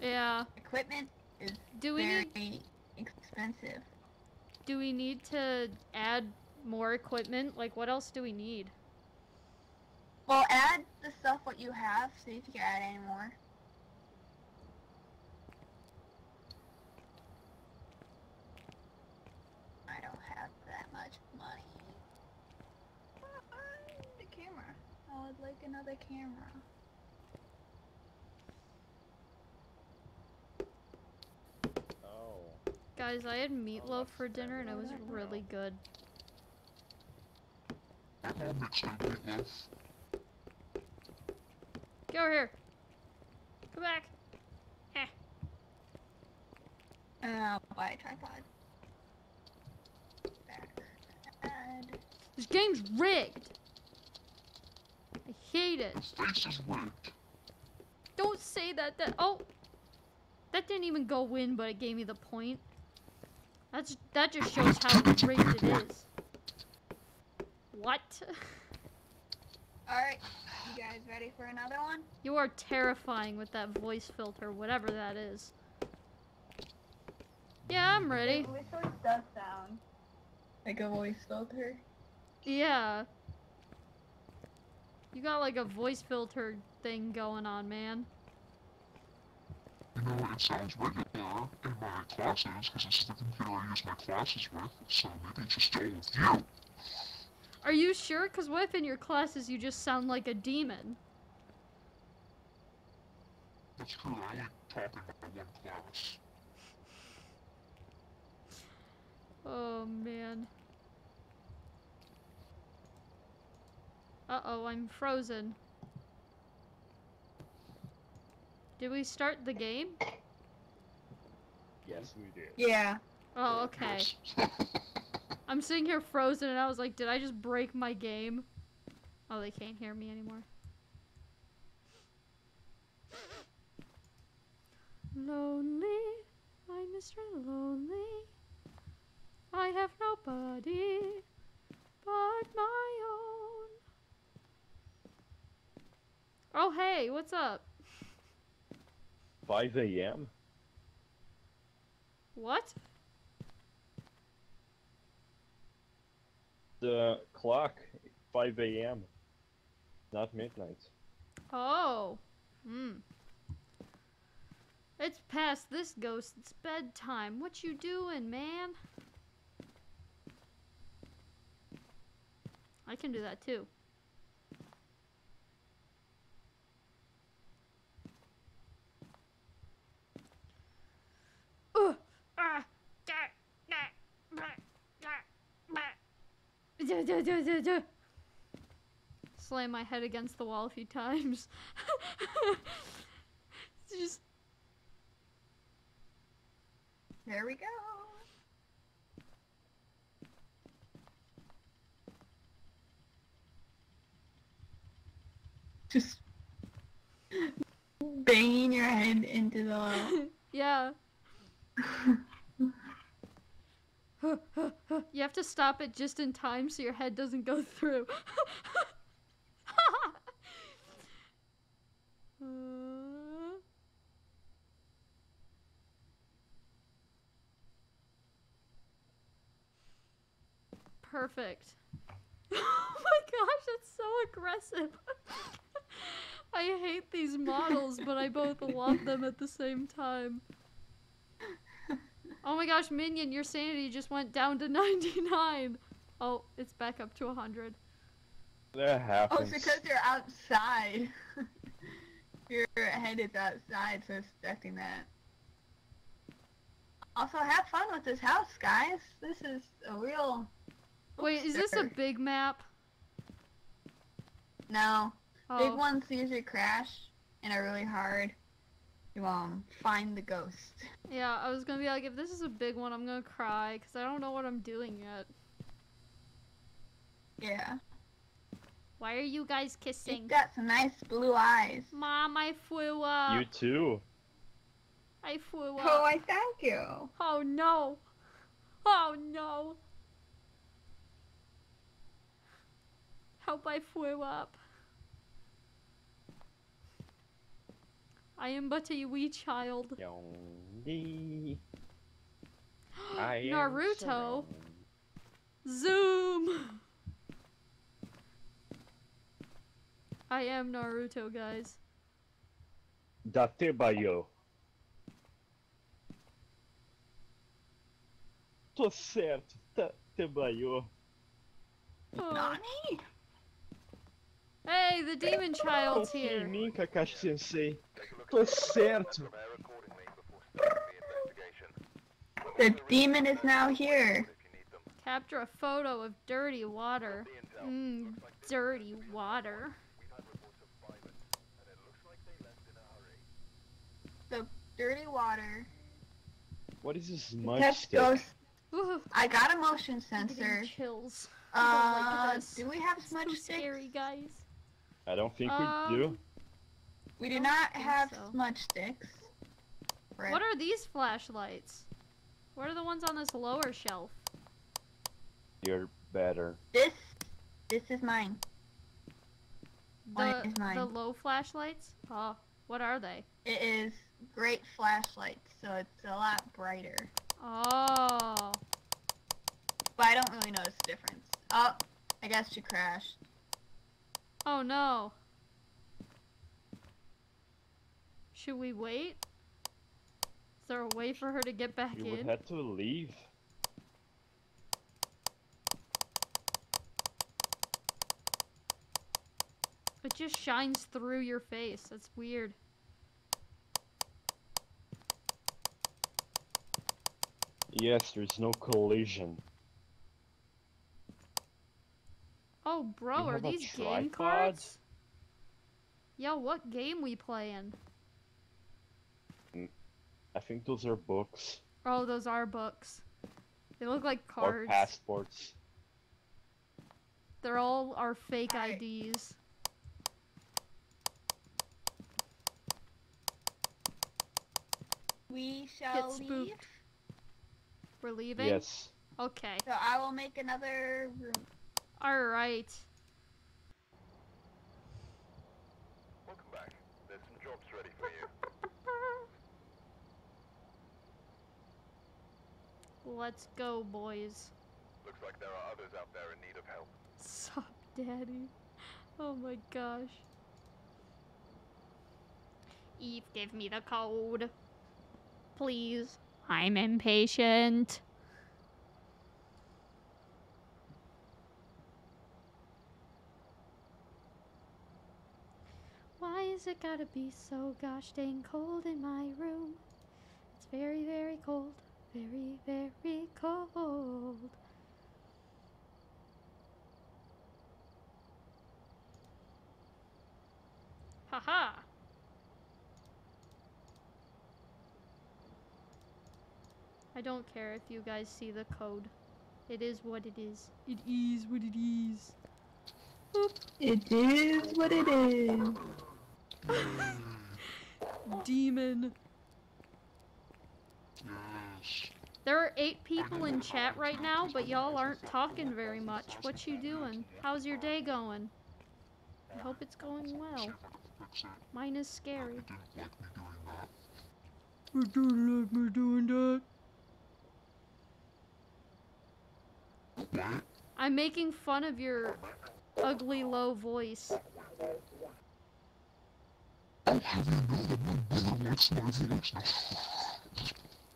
Yeah. equipment is Do we very need expensive. do we need to add more equipment? Like what else do we need? Well, add the stuff what you have, see if you can add any more. I don't have that much money. Uh, The camera. I would like another camera. Oh. Guys, I had meatloaf for dinner and it was really good. my mom makes that meatloaf. Get over here. Come back. And I'll buy a tripod. Back. Add. This game's rigged. I hate it. His face is rigged. Don't say that. That oh, that didn't even go in, but it gave me the point. That's that just shows how rigged it is. What? Alright, you guys ready for another one? You are terrifying with that voice filter, whatever that is. Yeah, I'm ready. Which one does sound? Like a voice filter? Yeah. You got like a voice filter thing going on, man. You know, it sounds regular in my classes, because this is the computer I use my classes with, so maybe it's just all of you. Are you sure? Cause what if in your classes you just sound like a demon? That's true, I only talk in one class. Oh man. Uh oh, I'm frozen. Did we start the game? Yes, we did. Yeah. Oh, okay. I'm sitting here frozen and I was like, did I just break my game? Oh, they can't hear me anymore. Lonely, I'm Mr. Lonely. I have nobody but my own. Oh, hey, what's up? 5 a.m. What? The clock, 5 a.m. Not midnight. Oh. Hmm. It's past this ghost. It's bedtime. What you doing, man? I can do that too. Slam my head against the wall a few times. Just There we go. Just banging your head into the wall. yeah. you have to stop it just in time so your head doesn't go through. Perfect. oh my gosh, that's so aggressive. I hate these models, but I both love them at the same time. Oh my gosh, Minion, your sanity just went down to 99. Oh, it's back up to 100. That Oh, happens. it's because you're outside. your head is outside, so it's affecting that. Also, have fun with this house, guys. This is a real. Wait, is this a big map? No. Oh, Big ones usually crash and are really hard to um find the ghost. yeah, I was gonna be like, if this is a big one, I'm gonna cry, because I don't know what I'm doing yet. Yeah. Why are you guys You've kissing? got some nice blue eyes. Mom, I flew up. You too. I flew up. Oh, I thank you. Oh no. Oh no. Help, I flew up. I am but a wee child. Yongi. I Naruto. surrounded. Zoom! I am Naruto, guys. Dattebayo. Tô certo, Dattebayo. Oh. Nani? Hey, the demon child's here. mim, Kakashi Sensei. Tô certo. Prepare accordingly before starting the demon is now here. If you need them. Capture a photo of dirty water. Mmm, Looks like they- dirty water. We've had reports of violence, and it looks like they left in a hurry. Dirty water. What is this smudge Catch stick? ghost. I got a motion sensor. chills. I don't Uh, like do we have It's smudge too sticks? scary, guys. I don't think Um, we do. We do don't have so. smudge sticks. Right. What are these flashlights? What are the ones on this lower shelf? You're better. this? This is mine. Mine The is mine. the low flashlights? Oh, what are they? It is great flashlights, so it's a lot brighter. Oh, But I don't really notice the difference. Oh, I guess she crashed. oh no. Should we wait? Is there a way for her to get back in? You would in? have to leave. It just shines through your face. That's weird. Yes, there's no collision. Oh, bro, are these game cards? Yo, what game we playing? I think those are books Oh, those are books. They look like or cards. passports. They're all our fake Alright. IDs. We shall spooked. leave. We're leaving? Yes. Okay. So I will make another room. Alright. Welcome back. There's some jobs ready for you. Let's go, boys. Looks like there are others out there in need of help. Sup, daddy? Oh my gosh. Eve, give me the code. Please. I'm impatient. Why is it gotta be so gosh dang cold in my room? It's very, very cold. Very, very cold. Haha. -Ha. I don't care if you guys see the code. It is what it is. It is what it is. It is what it is. Demon. Mm. Yes. There are eight people in chat right now, but y'all aren't talking very much. What you doing? How's your day going? I hope it's going well. See if I can fix it. Mine is scary. You didn't like me doing that. You don't like me doing that. What? I'm making fun of your ugly low voice.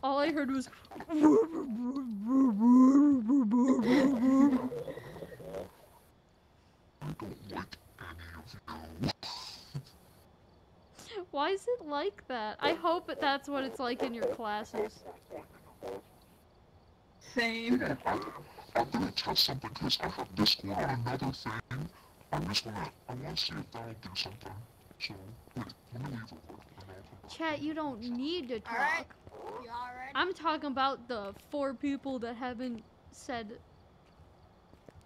I'll have you know that my brother likes my voice now. All I heard was. I don't like any of you. Why is it like that? I hope that that's what it's like in your classes. Same. I, I'm gonna test something because I have Discord on another thing. I'm just gonna, I wanna see if that'll do something. So, wait, let me leave real quick and I'll come back. Chat, you don't need to talk. Alright. You all ready? I'm talking about the four people that haven't said,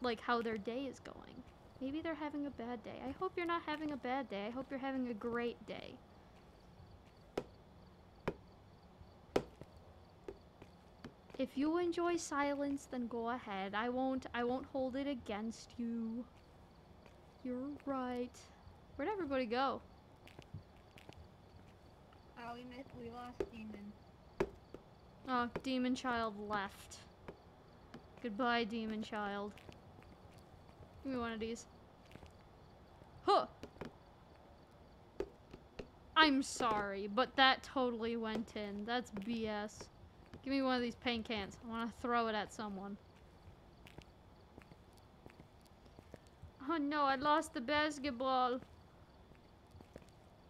like, how their day is going. Maybe they're having a bad day. I hope you're not having a bad day. I hope you're having a great day. If you enjoy silence, then go ahead. I won't I won't hold it against you. You're right. Where'd everybody go? Oh, we missed. We lost Demon. Oh, Demon Child left. Goodbye, Demon Child. Give me one of these. Huh! I'm sorry, but that totally went in. That's BS. Give me one of these paint cans. I want to throw it at someone. Oh no, I lost the basketball.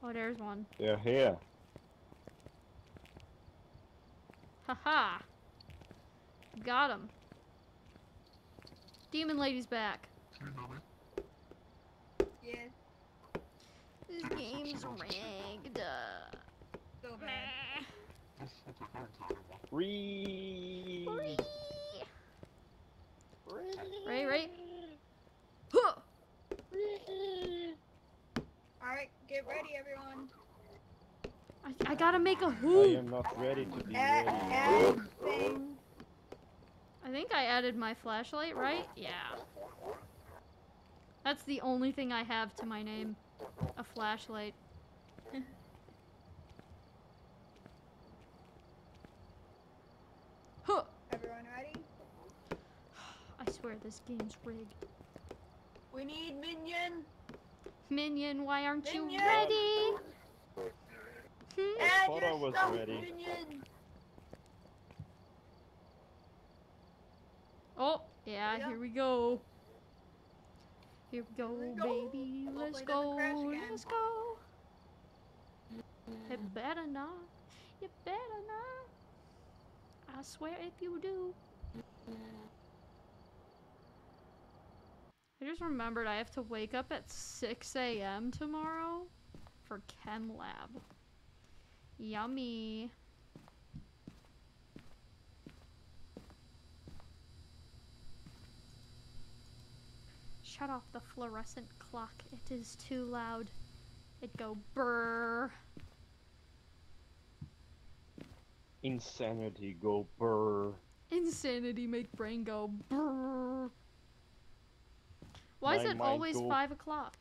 Oh, there's one. They're here. Haha. Got him. Demon Lady's back. Can you hear me? Yes. This game's rigged. So bad. Okay, I don't care anymore. Free. Right, right. Huh! Alright, get ready, everyone. I, I gotta make a hoop. I am not ready to be Add, ready. I think I added my flashlight, right? Yeah. That's the only thing I have to my name. A flashlight. huh! Everyone ready? I swear this game's rigged. We need Minion. Minion, why aren't you Minion! ready? Add thought I was stuff, ready. Minion. Oh, yeah, Yeah. here we go. Here we go, we go. baby. Let's Hopefully it doesn't go. Let's go. It better not. You better not. I swear if you do. I just remembered I have to wake up at 6 a.m. tomorrow for chem lab. Yummy. Shut off the fluorescent clock. It is too loud. It go brrr. Insanity go burr. Insanity make brain go brrr. Why is it always go- five o'clock?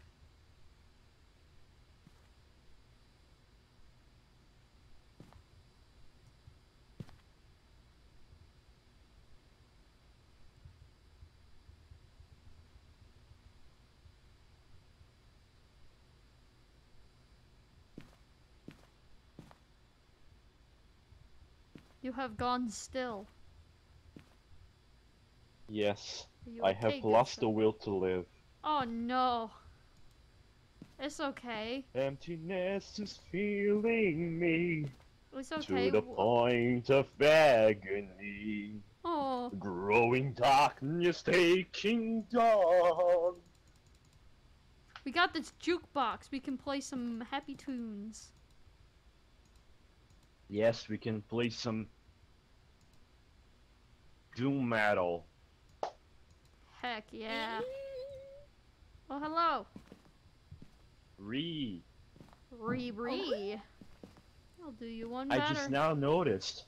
Have gone still. Yes, you I have lost the will to live. Oh no. It's okay. Emptiness is feeling me It's okay. to the point of agony. Oh, Growing darkness taking dawn. we got this jukebox. We can play some happy tunes. Yes, we can play some doom metal. Heck yeah. Oh, hello. Re. Ree Ree. I'll do you one more. I better. just now noticed.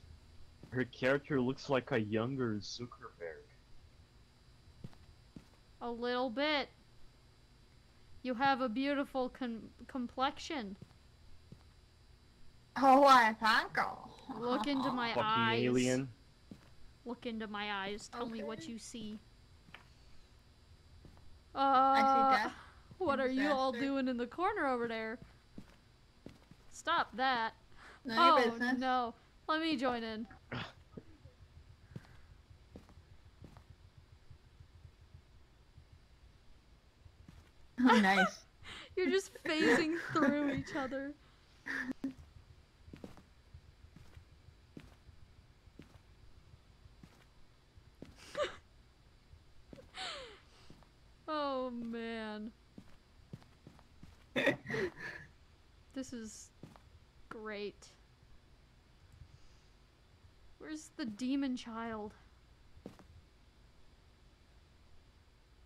Her character looks like a younger Zuckerberg. A little bit. You have a beautiful con- complexion. Oh, I thank you. Look into my Fucking eyes. alien. Look into my eyes. Tell me what you see. Uh, I see what are you all doing in the corner over there? Stop that. None oh no. Let me join in. Oh, nice. You're just phasing through each other. Oh man. This is great. Where's the demon child?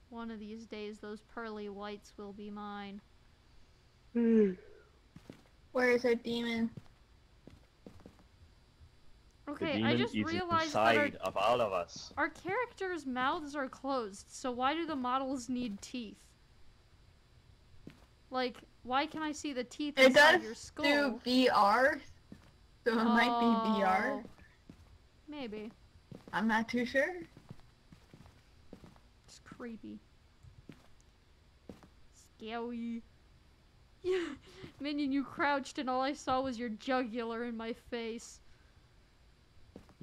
One of these days, those pearly whites will be mine. Hmm. Where is our demon? The Okay, demon I just is realized that our, of all of us. our characters' mouths are closed, so why do the models need teeth? Like, why can I see the teeth It inside does your skull? do VR, so it might be VR. Oh, Maybe. I'm not too sure. It's creepy. Scary. Yeah, Minion, you crouched and all I saw was your jugular in my face.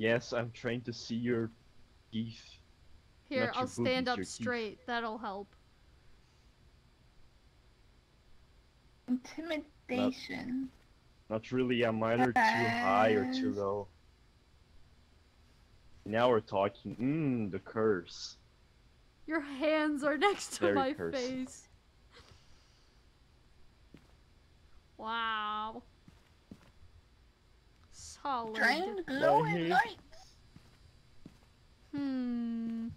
Yes, I'm trying to see your teeth. Here, Not I'll your stand up your teeth. straight. That'll help. Intimidation. Not really, I'm either too high or too low. Now we're talking. Mmm, the curse. Your hands are next to Very my cursed. face. Wow. Solid. Drain glowing Mhm. lights. Hmm.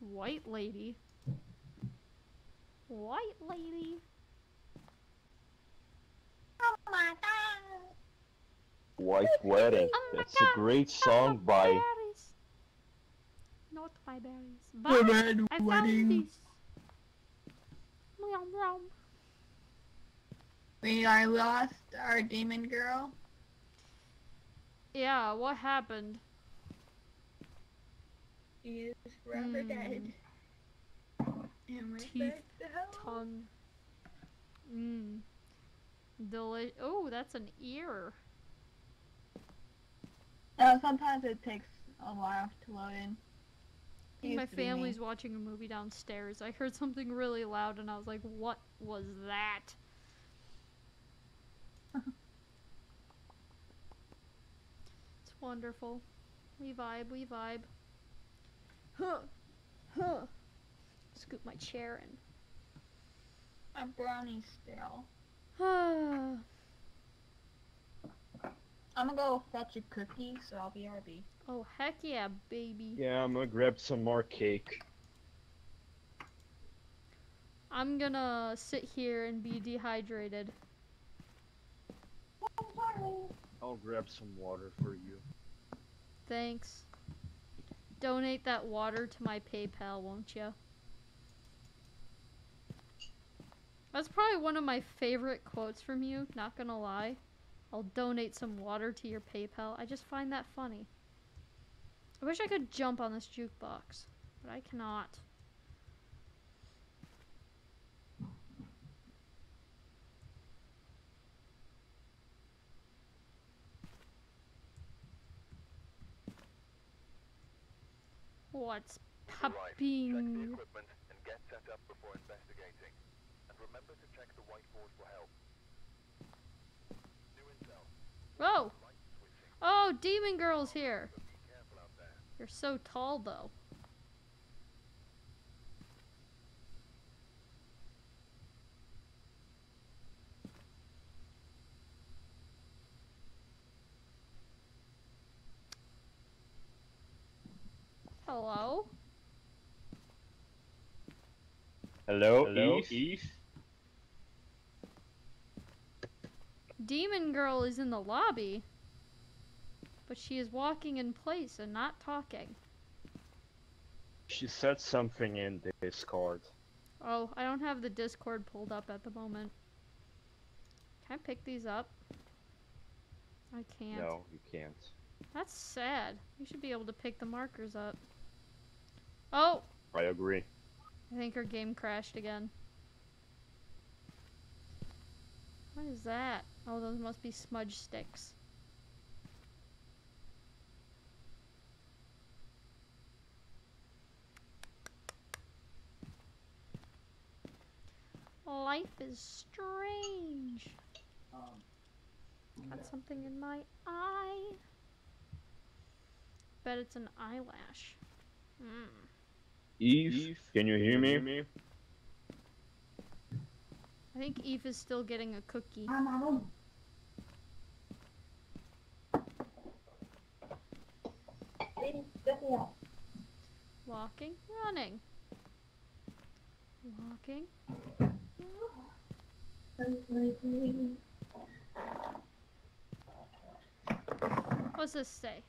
White lady. White lady. Oh my god. White Wedding. Oh my It's a great song love by. berries. Not my berries. The But red I found wedding. these. Meow, meow. We are lost our demon girl. Yeah, what happened? Is forever Hmm. dead. And we're Teeth, back to hell. Tongue. Mmm. Deli- oh, that's an ear. No, sometimes it takes a while to load in. I my Used to be me. family's watching a movie downstairs. I heard something really loud and I was like, what was that? It's wonderful. We vibe, we vibe. Huh. Huh. Scoop my chair in. My brownie's still. I'm gonna go fetch a cookie, so I'll be RB. oh, heck yeah, baby. Yeah, I'm gonna grab some more cake. I'm gonna sit here and be dehydrated. I'll grab some water for you. Thanks. Donate that water to my PayPal, won't you? That's probably one of my favorite quotes from you, not gonna lie. I'll donate some water to your PayPal. I just find that funny. I wish I could jump on this jukebox, but I cannot. What's Arrive, check the popping? equipment and get set up before investigating. And remember to check the whiteboard for help. Intel. Oh, oh, Demon Girl's here. Be careful out there. You're so tall, though. Hello? Hello, Hello, Eve? Eve? Demon Girl is in the lobby, but she is walking in place and not talking. She said something in Discord. Oh, I don't have the Discord pulled up at the moment. Can I pick these up? I can't. No, you can't. That's sad. You should be able to pick the markers up. Oh, I agree. I think her game crashed again. What is that? Oh, those must be smudge sticks. Life is strange. Got something in my eye. Bet it's an eyelash. Hmm. Eve, can you hear me? I think Eve is still getting a cookie. Walking, running. Walking. What's this say?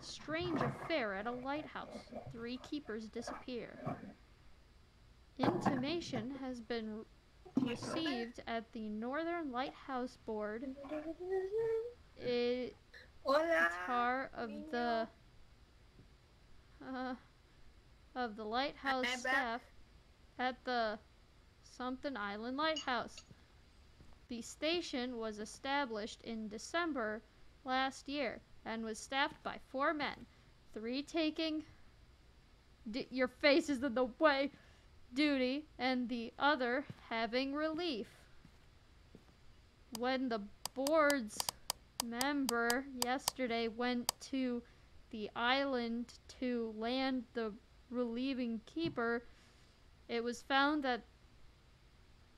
Strange affair at a lighthouse. Three keepers disappear. Intimation has been received at the Northern Lighthouse Board. It Hola. tar of the uh, of the lighthouse staff at the something island lighthouse the station was established in december last year and was staffed by four men. Three taking d- your face is in the way duty and the other having relief. When the board's member yesterday went to the island to land the relieving keeper, it was found that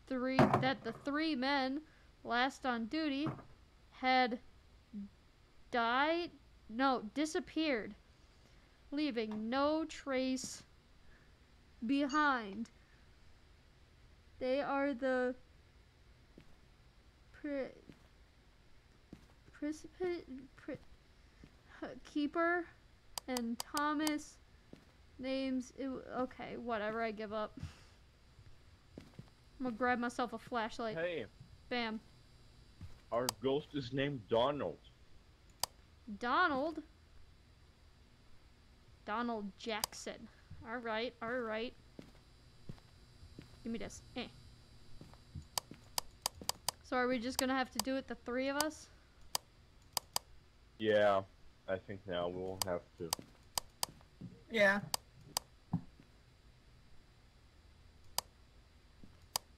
three that the three men last on duty had died no disappeared leaving no trace behind. They are the pre- precipitate pre- keeper and Thomas names it, okay whatever I give up. I'm gonna grab myself a flashlight. Hey, bam. Our ghost is named Donald. Donald Donald Jackson all right all right give me this eh. so are we just gonna have to do it the three of us Yeah, I think now we'll have to. Yeah.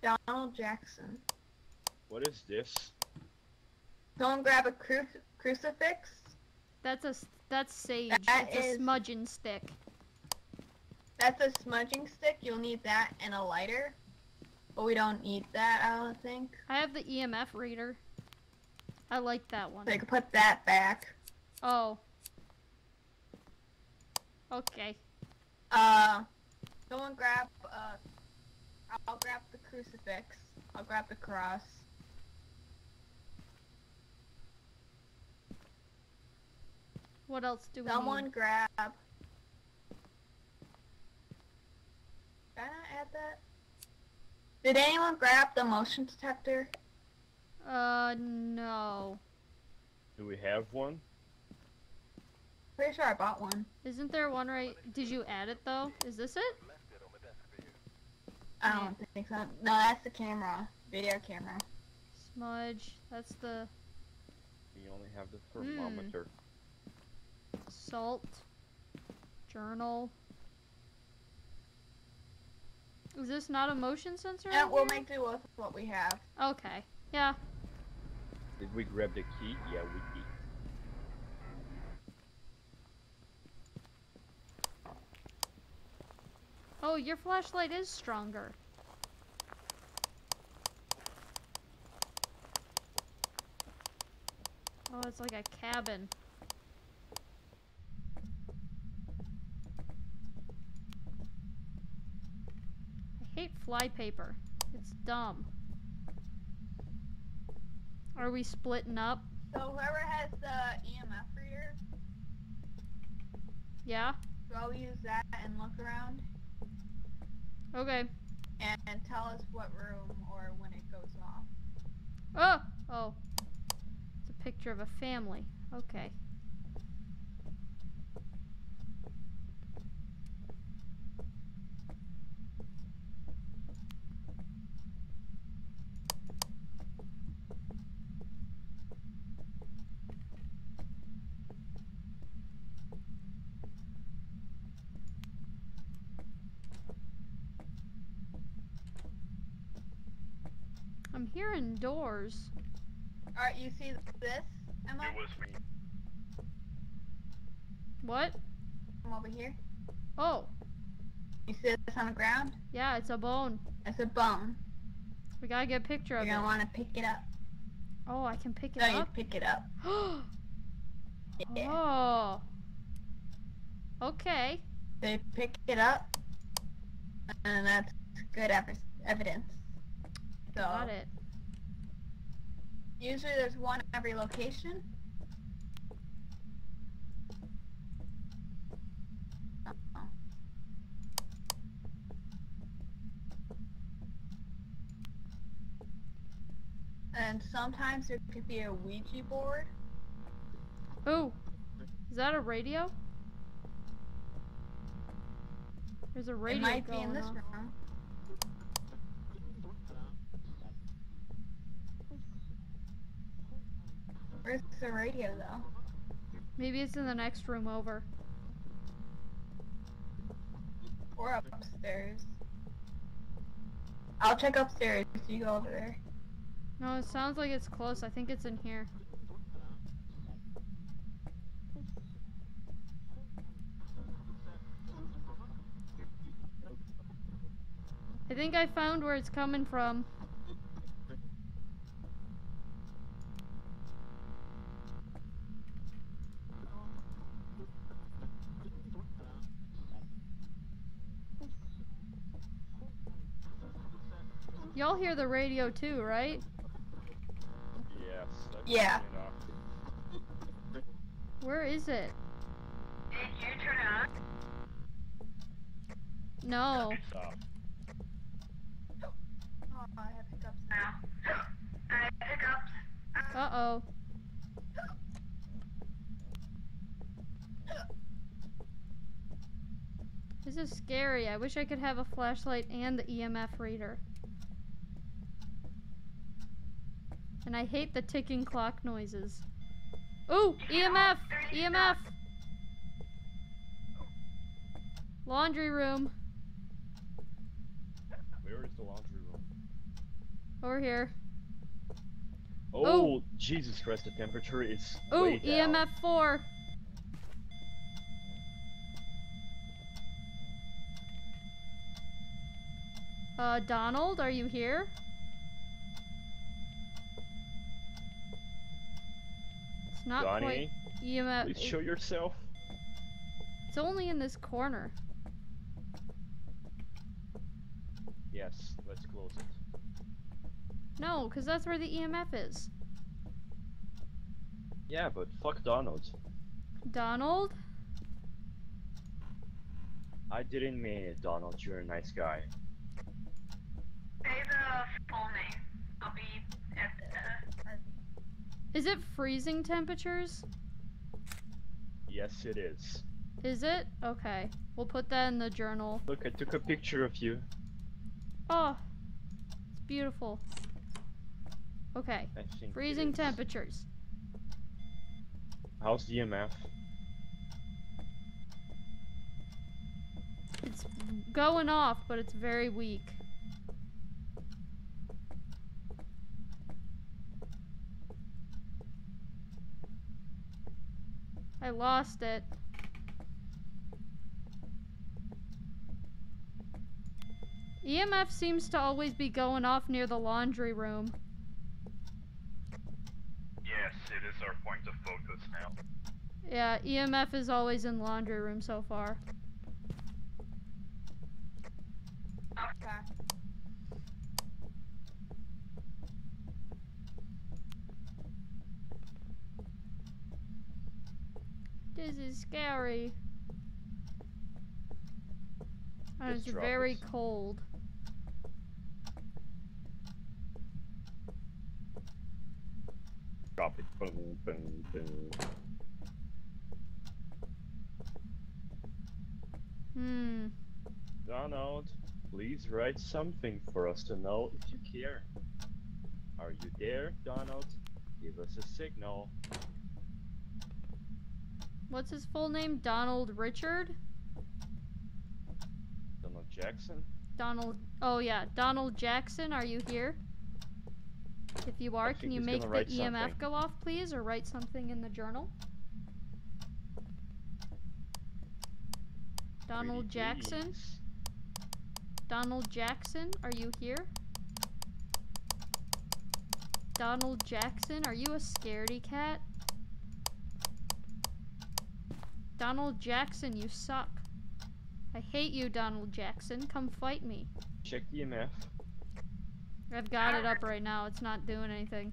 Donald Jackson. What is this? Someone grab a cru- crucifix. That's a that's sage That it's a smudging stick That's a smudging stick. You'll need that and a lighter. But we don't need that, I don't think. I have the EMF reader I like that one. So you can put that back. Oh. Okay. Uh, someone grab, uh, I'll grab the crucifix. I'll grab the cross. What else do we Someone need? grab. Can I add that? Did anyone grab the motion detector? Uh, no. Do we have one? Pretty sure I bought one. Isn't there one right? Did you add it though? Is this it? Left it on the desk for you. I don't think so. No, that's the camera. Video camera. Smudge. That's the We only have the Hmm. thermometer. Salt. Journal. Is this not a motion sensor? Yeah, we'll here? make do with what we have. Okay. Yeah. Did we grab the key? Yeah, we did. Oh, your flashlight is stronger. Oh, it's like a cabin. I hate flypaper. It's dumb. Are we splitting up? So whoever has the EMF reader, Yeah? go use that and look around Okay. and, and tell us what room or when it goes off. Oh! Oh. It's a picture of a family. Okay. I'm doors. Alright, you see this, Emma? It was me. From What? over here? Oh, You see this on the ground? yeah, it's a bone. It's a bone. We gotta get a picture You're of gonna want to pick it up. Oh, I can pick it up. No, you pick it up. Yeah. oh. Okay. They you pick it up, and that's good ev- evidence. So Got it. Usually there's one at every location. And sometimes there could be a Ouija board. Oh, is that a radio? There's a radio it might be in this off. room. Where's the radio though? Maybe it's in the next room over. Or upstairs. I'll check upstairs. You go over there. No, it sounds like it's close. I think it's in here. I think I found where it's coming from. Y'all hear the radio too, right? Yes. I Yeah. turned it off. Where is it? Did you turn it on? No. Stop. Oh, I have hiccups now. I have hiccups. Uh oh. This is scary. I wish I could have a flashlight and the EMF reader. And I hate the ticking clock noises. Ooh, EMF! EMF! Laundry room. Where is the laundry room? Over here. Oh, Jesus Christ, the temperature is Ooh, way down. EMF 4. Uh, Donald, are you here? It's not Donnie, quite EMF. please show yourself. It's only in this corner. Yes, let's close it. No, because that's where the EMF is. Yeah, but fuck Donald. Donald? I didn't mean it, Donald. You're a nice guy. Say the full name. I'll be at the. Is it freezing temperatures? Yes, it is. Is it? Okay. We'll put that in the journal. Look, I took a picture of you. Oh, it's beautiful. Okay, I think it freezing temperatures. How's the EMF? It's going off, but it's very weak. I lost it. EMF seems to always be going off near the laundry room. Yes, it is our point of focus now. Yeah, EMF is always in laundry room so far. This is scary. And it's very cold. Drop it. Boom, boom, boom. Hmm. Donald, please write something for us to know if you care. Are you there, Donald? Give us a signal. What's his full name? Donald Richard? Donald Jackson? Donald. Oh, yeah. Donald Jackson, are you here? If you are, can you make the EMF something. go off, please? Or write something in the journal? Donald Jackson? please. Donald Jackson, are you here? Donald Jackson, are you a scaredy cat? Donald Jackson, you suck. I hate you, Donald Jackson. Come fight me. Check the EMF. I've got it up right now. It's not doing anything.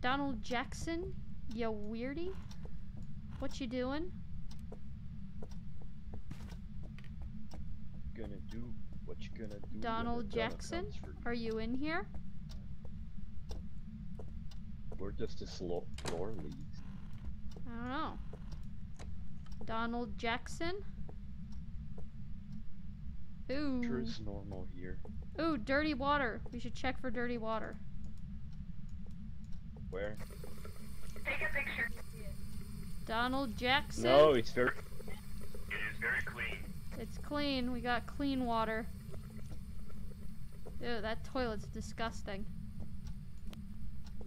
Donald Jackson, you weirdy. What you doing? Gonna do what you gonna do. Donald Jackson, comes for you. are you in here? We're just a slow floor leads. I don't know. Donald Jackson? Ooh. Sure is normal here. Ooh, dirty water. We should check for dirty water. Where? Take a picture. Donald Jackson? No, it's very. It is very clean. It's clean. We got clean water. Ew, that toilet's disgusting.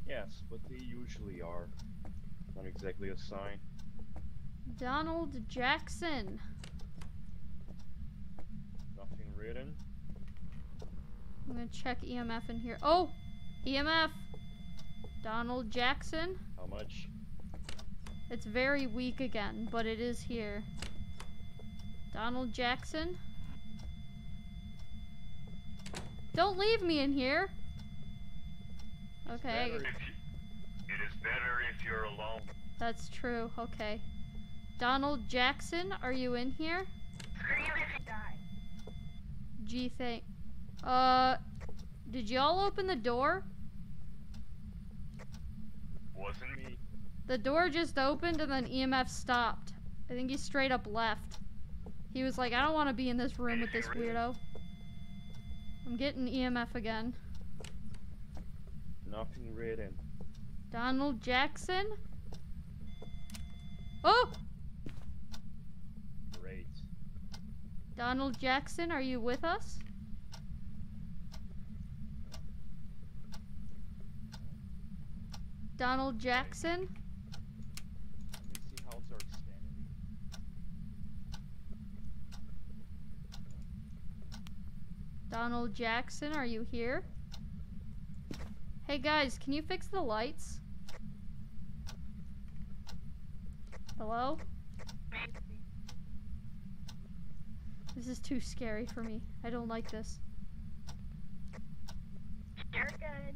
Yes, but they usually are. Not exactly a sign. Donald Jackson. Nothing written. I'm gonna check EMF in here. Oh! EMF! Donald Jackson. How much? It's very weak again, but it is here. Donald Jackson. Don't leave me in here. Okay, Better if you- It is better if you're alone. that's true. Okay. Donald Jackson, are you in here? Scream if you die. G thing. Uh, did y'all open the door? Wasn't me. The door just opened and then EMF stopped. I think he straight up left. He was like, I don't want to be in this room with this weirdo. I'm getting EMF again. Nothing written. Donald Jackson? Oh! Great. Donald Jackson, are you with us? Donald Jackson? Let me see how's our standing. Donald Jackson, are you here? Hey guys, can you fix the lights? Hello? This is too scary for me. I don't like this. You're good.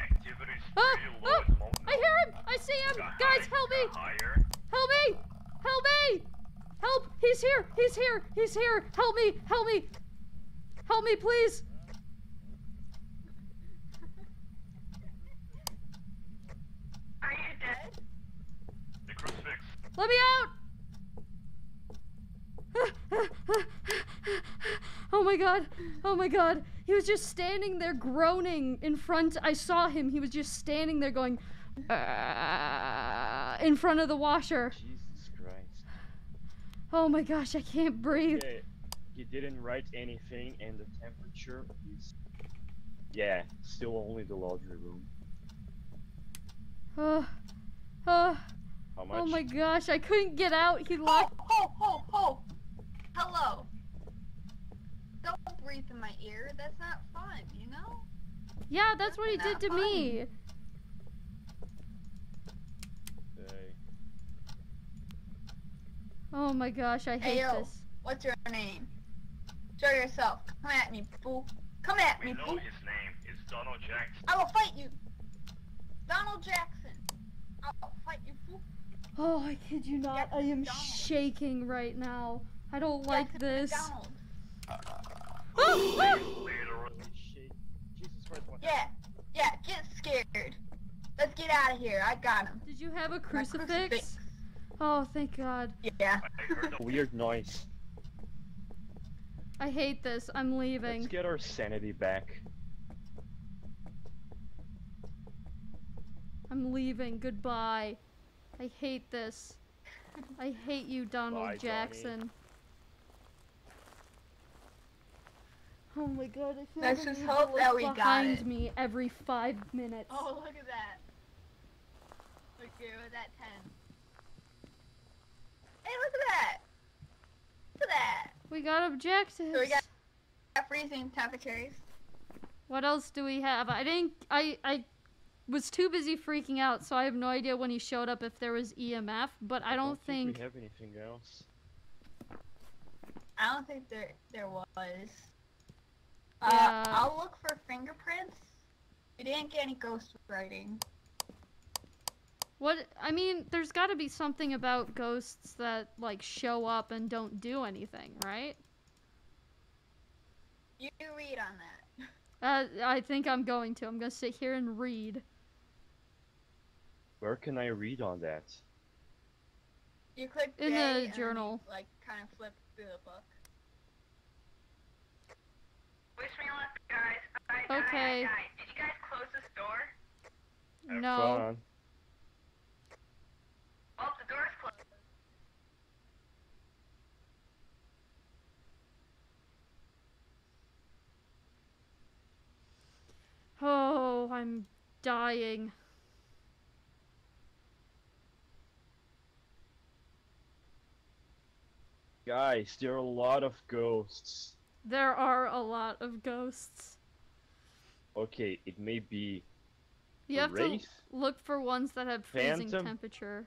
Activity's Ah! pretty low Ah! at the moment. I hear him! I see him! Guys, help me! Help me! Help me! Help! He's here! He's here! He's here! Help me! Help me! Help me, please! Are you dead? Let me out! oh my god. Oh my god. He was just standing there groaning in front. I saw him. He was just standing there going "Ah," in front of the washer. Jesus Christ. Oh my gosh, I can't breathe. Okay, he didn't write anything, and the temperature is. Yeah, still only the laundry room. Uh, uh, How oh much? oh my gosh, I couldn't get out. He Ho, locked. ho, ho, ho! Hello. Don't breathe in my ear. That's not fun, you know? Yeah, that's what he did Not to me. Okay. Oh my gosh, I Hey, hate yo. this. What's your name? Show yourself. Come at me, fool. Come at me, fool. name. It's Donald Jackson. I will fight you. Donald Jackson. I'll fight you, fool. Oh, I kid you not. I am Donald. shaking right now. I don't like this. McDonald. Shit. Ah! Jesus Yeah, yeah, get scared. Let's get out of here. I got him. Did you have a My crucifix? Oh, thank God. Yeah. I heard a weird noise. I hate this. I'm leaving. Let's get our sanity back. I'm leaving. Goodbye. I hate this. I hate you, Donald Bye, Johnny. Jackson. Oh my god, I feel Let's like I just need hope that we got behind it. me every five minutes. Oh, look at that. Look here with that 10. Hey, look at that. Look at that. We got objectives. So we got got freezing temperatures. What else do we have? I didn't. I I was too busy freaking out, so I have no idea when he showed up if there was EMF. But I don't, think. we have anything else. I don't think there there was. Yeah. Uh, I'll look for fingerprints. We didn't get any ghost writing. What I mean, there's got to be something about ghosts that like show up and don't do anything, right? You read on that. Uh, I think I'm going to. I'm gonna sit here and read. Where can I read on that? You click In the and then you, journal. like kind of flip through the book. Wish me luck, guys. I died, Okay. I died. Did you guys close this door? Have no. fun. Oh, the door's closed. Oh, I'm dying. Guys, there are a lot of ghosts. There are a lot of ghosts. Okay, it may be You have to look for ones that have freezing Phantom. temperature.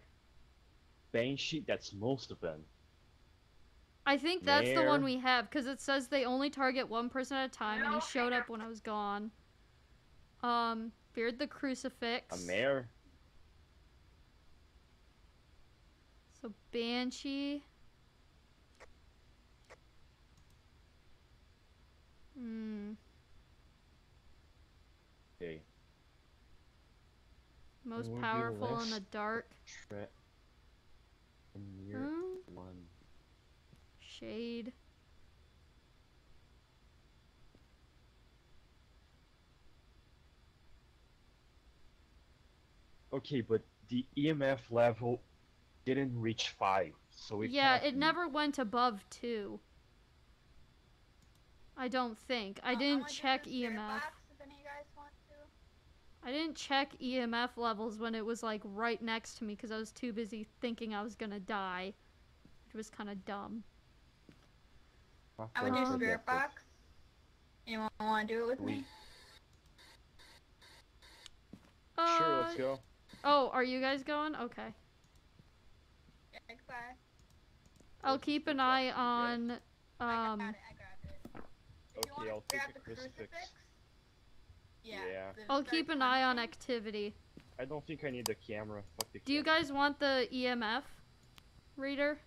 Banshee, that's most of them. I think that's the one we have because it says they only target one person at a time, and he showed up when I was gone. Um, beard the crucifix. A mare? So banshee. Hmm. Okay. Most powerful in the dark. Tre- a Hmm? one. Shade. Okay, but the EMF level didn't reach five, so it yeah, it be- never went above two. I don't think. I Uh, didn't wanna check EMF. box if any of you guys want to. I didn't check EMF levels when it was like right next to me because I was too busy thinking I was gonna die. Which was kind of dumb. I'm gonna do that's spirit subjective. box. Anyone want to do it with We- me? Sure, Uh, let's go. Oh, are you guys going? Okay. Yeah, goodbye. I'll keep an eye on. I Um. got it. I grabbed it. If you Okay, I'll take grab the the crucifix. Yeah. Yeah. I'll keep an eye on activity. I don't think I need the camera. Fuck the Do you guys want the EMF reader?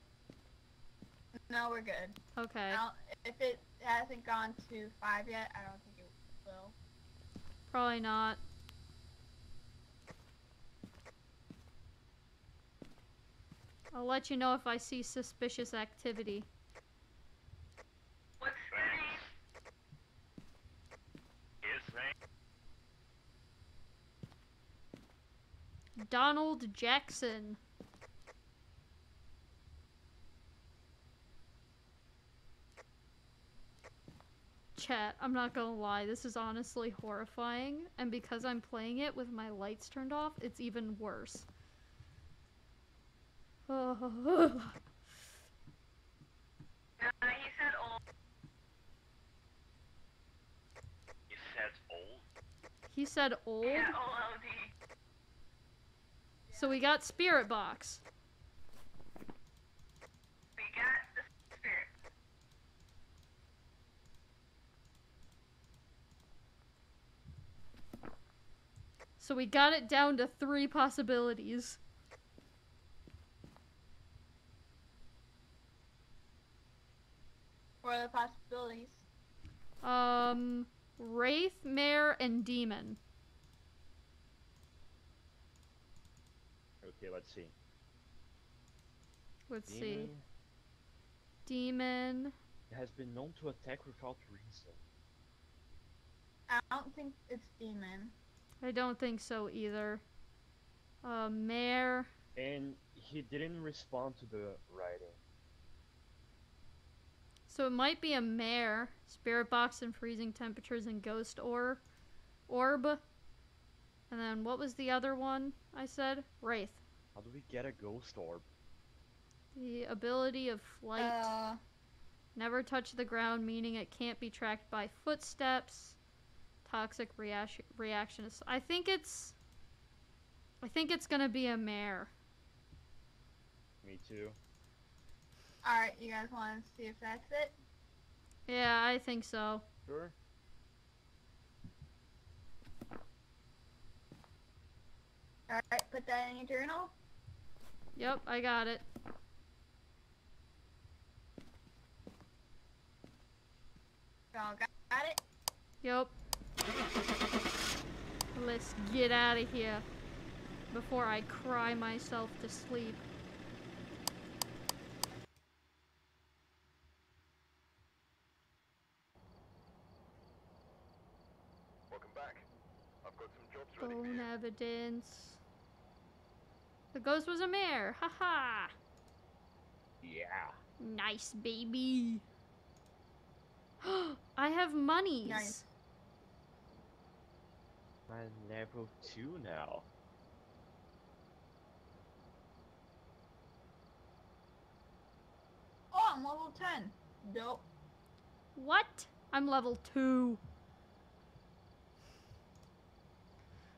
No, we're good. Okay. I don't, if it hasn't gone to five yet, I don't think it will. Probably not. I'll let you know if I see suspicious activity. Donald Jackson. Chat, I'm not gonna lie, this is honestly horrifying, and because I'm playing it with my lights turned off, it's even worse. Oh. He said old? He said old? Yeah, so we got spirit box. We got the spirit. So we got it down to three possibilities. What are the possibilities? Um, Wraith, Mare, and Demon. Okay, let's see. Let's see. Demon Demon. has been known to attack without reason. I don't think it's demon. I don't think so either. Uh, Mare. And he didn't respond to the writing. So it might be a mare, spirit box and freezing temperatures and ghost or orb. And then what was the other one I said? Wraith. How do we get a ghost orb? The ability of flight. Uh, Never touch the ground, meaning it can't be tracked by footsteps. Toxic reaction reactions. I think it's I think it's gonna be a mare. Me too. alright, you guys want to see if that's it? Yeah, I think so. Sure. Alright, put that in your journal. Yep, I got it. Y'all got, got it? Yep. Let's get out of here before I cry myself to sleep. Welcome back. I've got some jobs ready Bone evidence. The ghost was a mare. Ha ha. Yeah. Nice, baby. I have monies. Nice. I'm level 2 now. Oh, I'm level 10. Dope. What? I'm level 2.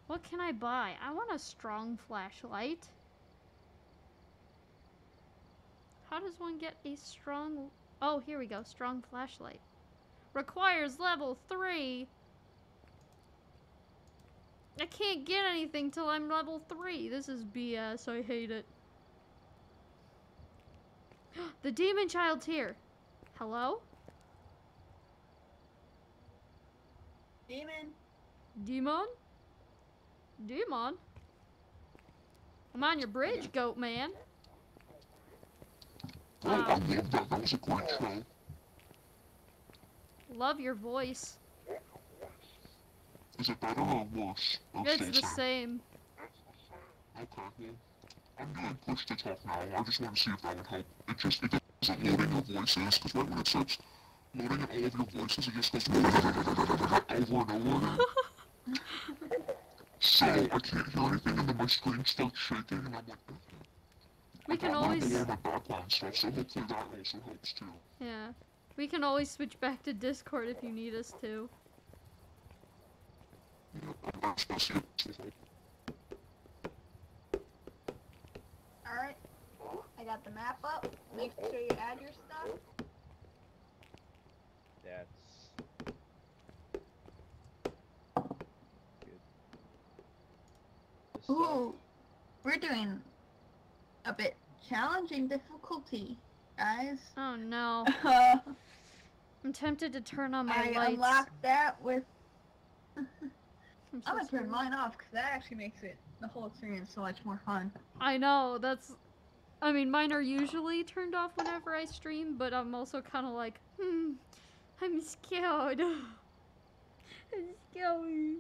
What can I buy? I want a strong flashlight. How does one get a strong... Oh, here we go. Strong flashlight. Requires level 3. I can't get anything till I'm level 3. This is BS. I hate it. the demon child's here. Hello? Demon. Demon? Demon? I'm on your bridge, goat man. Oh, I love that. That was a great show. Love your voice. Is it better or worse? Or It's the same? same. Okay, well, I'm doing push to talk now. I just want to see if that would help. It just, it doesn't loading your voices, because right when it starts loading all of your voices, it just goes over and over again. So, I can't hear anything, and then my screen starts shaking, and I'm like, We I can always... all stuff, so hopefully that also helps too. Yeah. We can always switch back to Discord if you need us to. Yeah, that's that's it. Alright. I got the map up. Make sure you add your stuff. That's good. Ooh. We're doing a bit challenging difficulty, guys. Oh no. Uh, I'm tempted to turn on my I lights. unlocked that with. I'm so I'm gonna turn mine off because that actually makes it the whole experience so much more fun. I know, that's... I mean, mine are usually turned off whenever I stream, but I'm also kind of like, hmm, I'm scared. I'm scary.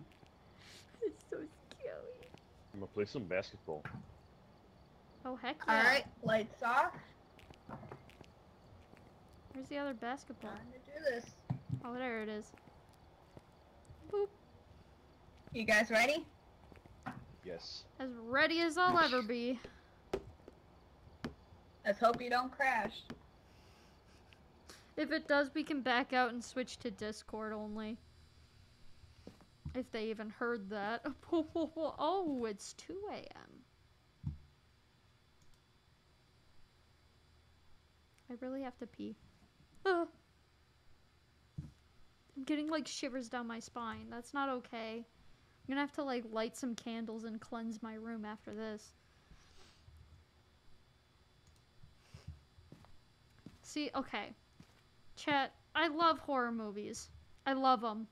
It's so scary. I'm gonna play some basketball. Oh, heck yeah. Alright, lights off. Where's the other basketball? Time to do this. Oh, there it is. Boop. You guys ready? Yes. As ready as I'll ever be. Let's hope you don't crash. If it does, we can back out and switch to Discord only. If they even heard that. Oh, it's 2 a.m. I really have to pee. Ugh. I'm getting like shivers down my spine. That's not okay. I'm gonna have to like light some candles and cleanse my room after this. See, okay. Chat, I love horror movies. I love them.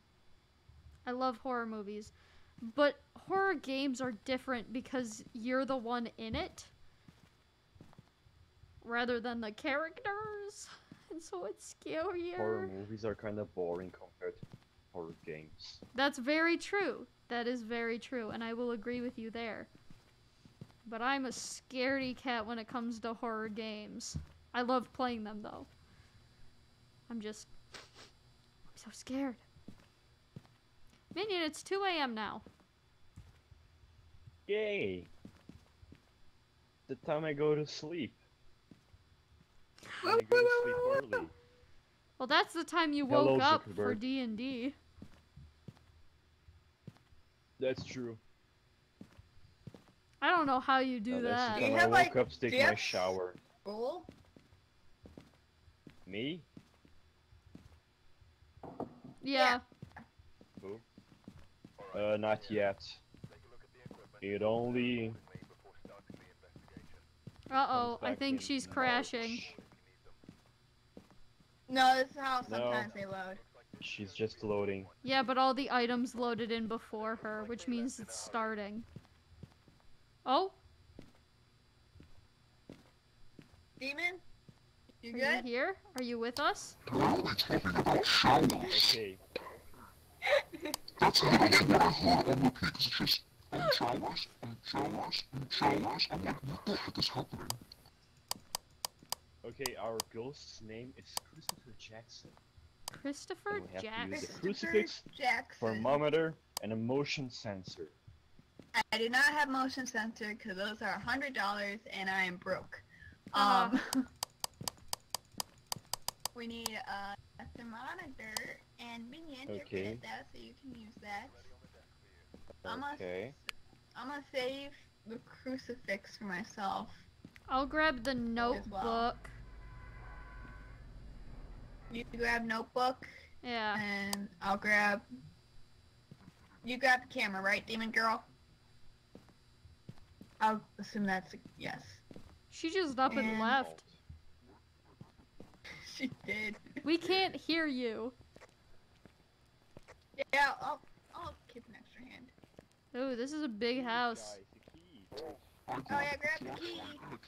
I love horror movies. But horror games are different because you're the one in it rather than the characters. And so it's scarier. Horror movies are kind of boring compared to horror games. That's very true. That is very true, and I will agree with you there. But I'm a scaredy cat when it comes to horror games. I love playing them though. I'm just I'm so scared. Minion, it's 2 a.m. now. Yay! The time I go to sleep. I go to sleep early. Well, that's the time you Hello, woke up for D&D. That's true. I don't know how you do Uh, that's that. the You time I woke like, up to take my shower. School? Me? Yeah. Who? Uh, not yet. It only. Uh-oh, I think in she's crashing. March. No, this is how No. sometimes they load. She's just loading. Yeah, but all the items loaded in before her, which means it's starting. Oh, Demon? You are you good? here? Are you with us? They're only talking about showers. Okay. That's literally what I heard on repeat, 'cause it's just, um, showers, um, showers, um, showers. I'm like, what the heck is happening? Okay, our ghost's name is Christopher Jackson. Christopher And we have to use Jackson. the crucifix, Jackson. thermometer, and a motion sensor. I do not have motion sensor because those are hundred dollars and I am broke. Uh-huh. Um, we need a, a thermometer and minion. You're good Okay. at that, so you can use that. I'm gonna, Okay. I'm gonna save the crucifix for myself. I'll grab the notebook. You grab notebook Yeah. and I'll grab. You grab the camera, right, demon girl? I'll assume that's a yes. She just up and And- left. She did. We can't hear you. Yeah, I'll, I'll keep an extra hand. Ooh, this is a big house. Guys, the key. I Oh yeah, grab the key. and.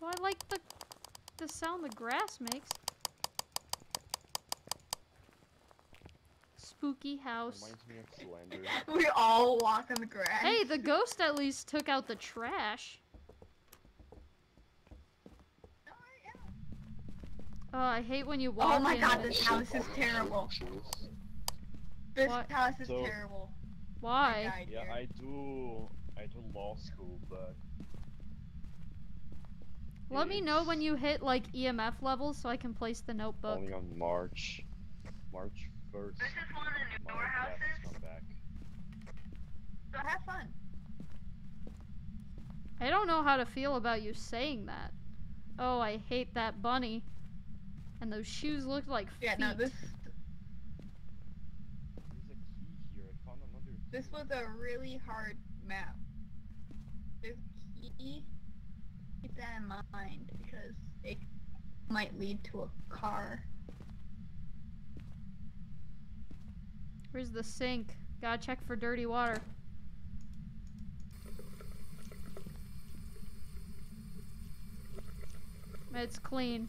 Oh, I like the the sound the grass makes. Spooky house. Reminds me of We all walk on the grass. Hey, the ghost at least took out the trash. Oh. I hate when you walk Oh my in god, this house is terrible. This What? house is So- terrible. Why? died Yeah, here. I do. I do law school, but. Let me know when you hit like EMF levels so I can place the notebook. Only on March. March 1st. This is one of the My newer classes houses. come back. So have fun. I don't know how to feel about you saying that. Oh, I hate that bunny. And those shoes look like feet. Yeah, no, this There's a key here. I found another. this was a really hard map. This key, keep that in mind because it might lead to a car. Where's the sink? Gotta check for dirty water. It's clean.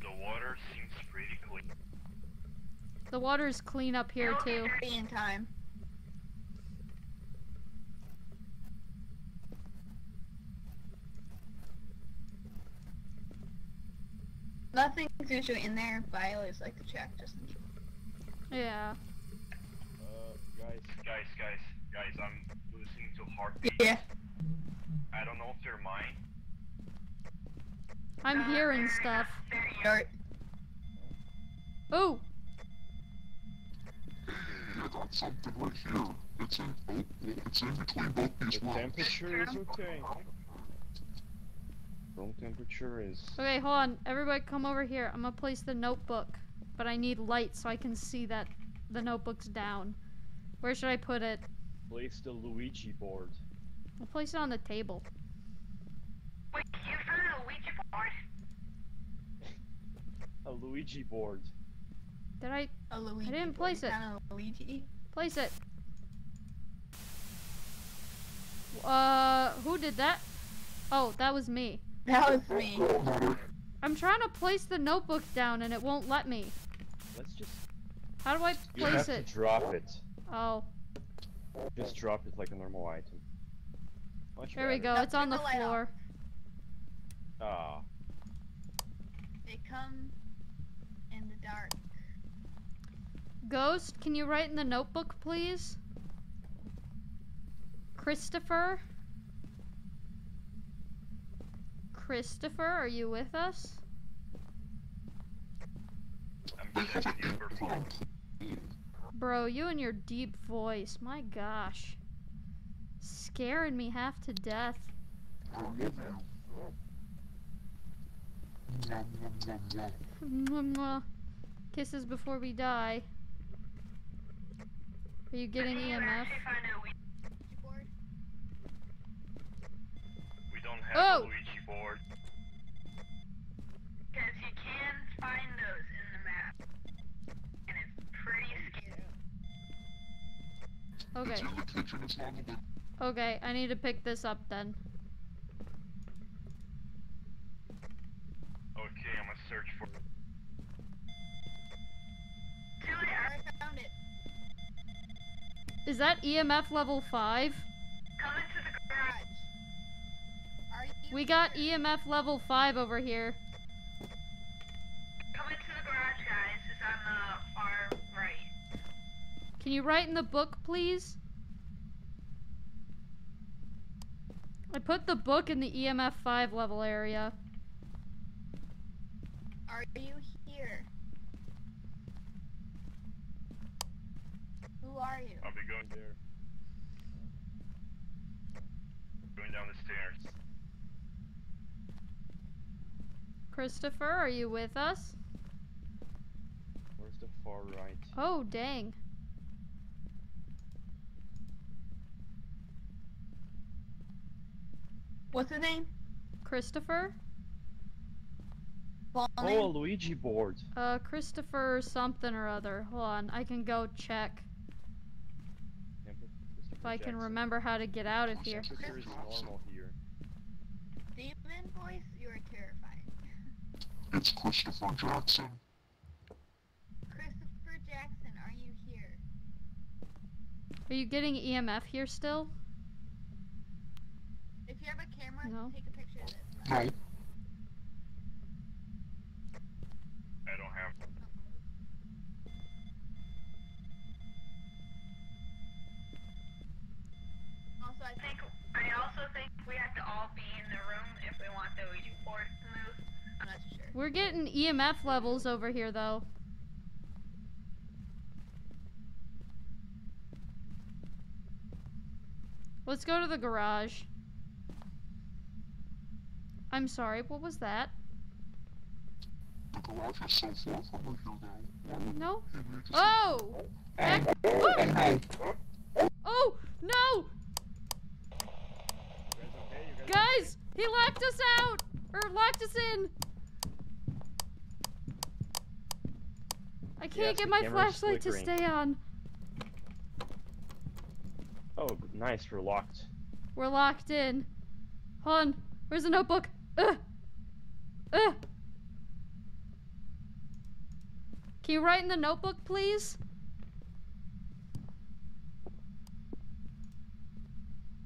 The water seems pretty clean. The water's clean up here too. Be in time. Nothing's usually in there, but I always like to check just in case. Yeah. Uh, guys, guys, guys, guys, I'm listening to heartbeats. Yeah. I don't know if they're mine. I'm hearing stuff. Dart. Oh, Hey, I got something right here. It's in, oh, it's in between both these The rocks. temperature is okay. Room temperature is. okay, hold on. Everybody come over here. I'm gonna place the notebook. But I need light so I can see that the notebook's down. Where should I put it? Place the Luigi board. I'll place it on the table. Wait, you found a Luigi board? A Luigi board. Did I A Luigi. didn't boy. place it. Found a Luigi. place it? Uh, who did that? Oh, that was me. That was me. I'm trying to place the notebook down and it won't let me. Let's just. How do I You have place to it? drop it. Oh, Just drop it like a normal item. Much there we better. go. It's on the the floor. Ah, They come in the dark. Ghost, can you write in the notebook, please? Christopher? Christopher, are you with us? They have an imprint. Bro, you and your deep voice. My gosh. Scaring me half to death. Kisses before we die. Are you getting EMF? actually find a Ouija Board. we don't have Oh! Luigi board. Because you can find those in the map. And it's pretty scary. Okay. It's in the kitchen, it's not the Okay, I need to pick this up then. Okay, I'm gonna search for. Too late, I found it. Is that EMF level 5? come into the garage. Garage. Are you We got? EMF level 5 over here. Come into the garage, guys. It's on the far right. Can you write in the book, please? I put the book in the EMF 5 level area. Are you here? Who are you? I'll be going there. Going down the stairs. Christopher, are you with us? Where's the far right? Oh, dang. What's his name? Christopher? Full Oh, a name? Luigi board. Uh, Christopher something or other. Hold on, I can go check if I can remember how to get out of here. Temperature is normal here. Demon voice? You are terrifying. It's Christopher Jackson. Christopher Jackson, are you here? Are you getting EMF here still? If you have a camera, No. take a picture of this. No, I don't have. Also, I I think I also think we have to all be in the room if we want the Ouija board to move. I'm not too sure. We're getting EMF levels over here though. Let's go to the garage. I'm sorry, what was that? the garage is so far from here though. No? he make us- Oh! Heck- oh! Oh! No! You guys okay? You guys Guys! He locked us out! Or locked us in! I can't Yes, get my camera's flashlight to stay on. Oh, nice. We're locked. We're locked in. Hold on. Where's the notebook? Ugh. Ugh. Can you write in the notebook, please?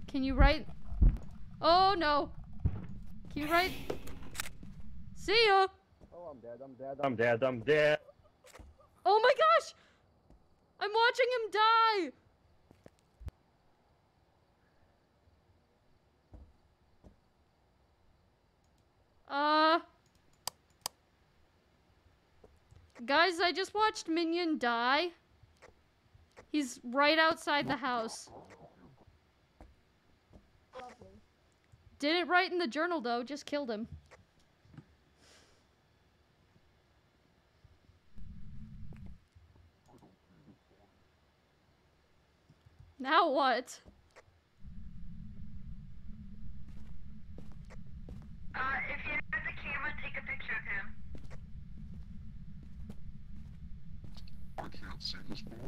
Can you write? Oh no. Can you write? See ya. Oh, I'm dead, I'm dead, I'm dead, I'm dead. Oh my gosh! I'm watching him die! Uh. Guys, I just watched Minion die. He's right outside the house. Did it write in the journal though, just killed him. Now what? Uh, if you have the camera, take a picture of him. I can't see his body.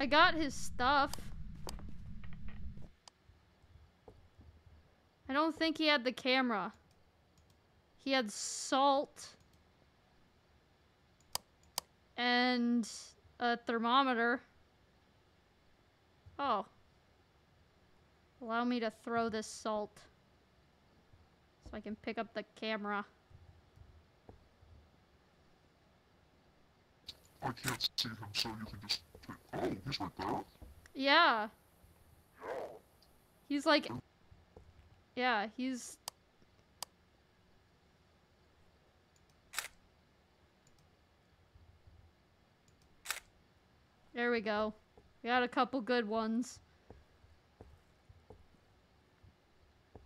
I got his stuff. I don't think he had the camera. He had salt and a thermometer. Oh. Allow me to throw this salt so I can pick up the camera. I can't see him, so you can just. Take... Oh, he's right there. Yeah. He's like. Yeah, he's. There we go. Got a couple good ones.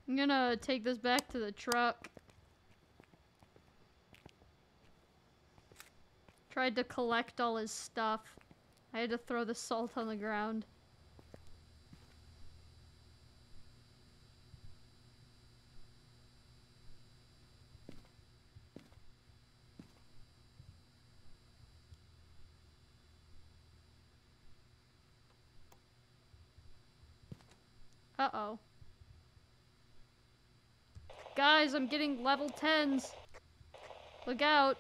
I'm gonna take this back to the truck. Tried to collect all his stuff. I had to throw the salt on the ground. Uh-oh. Guys, I'm getting level 10s. Look out.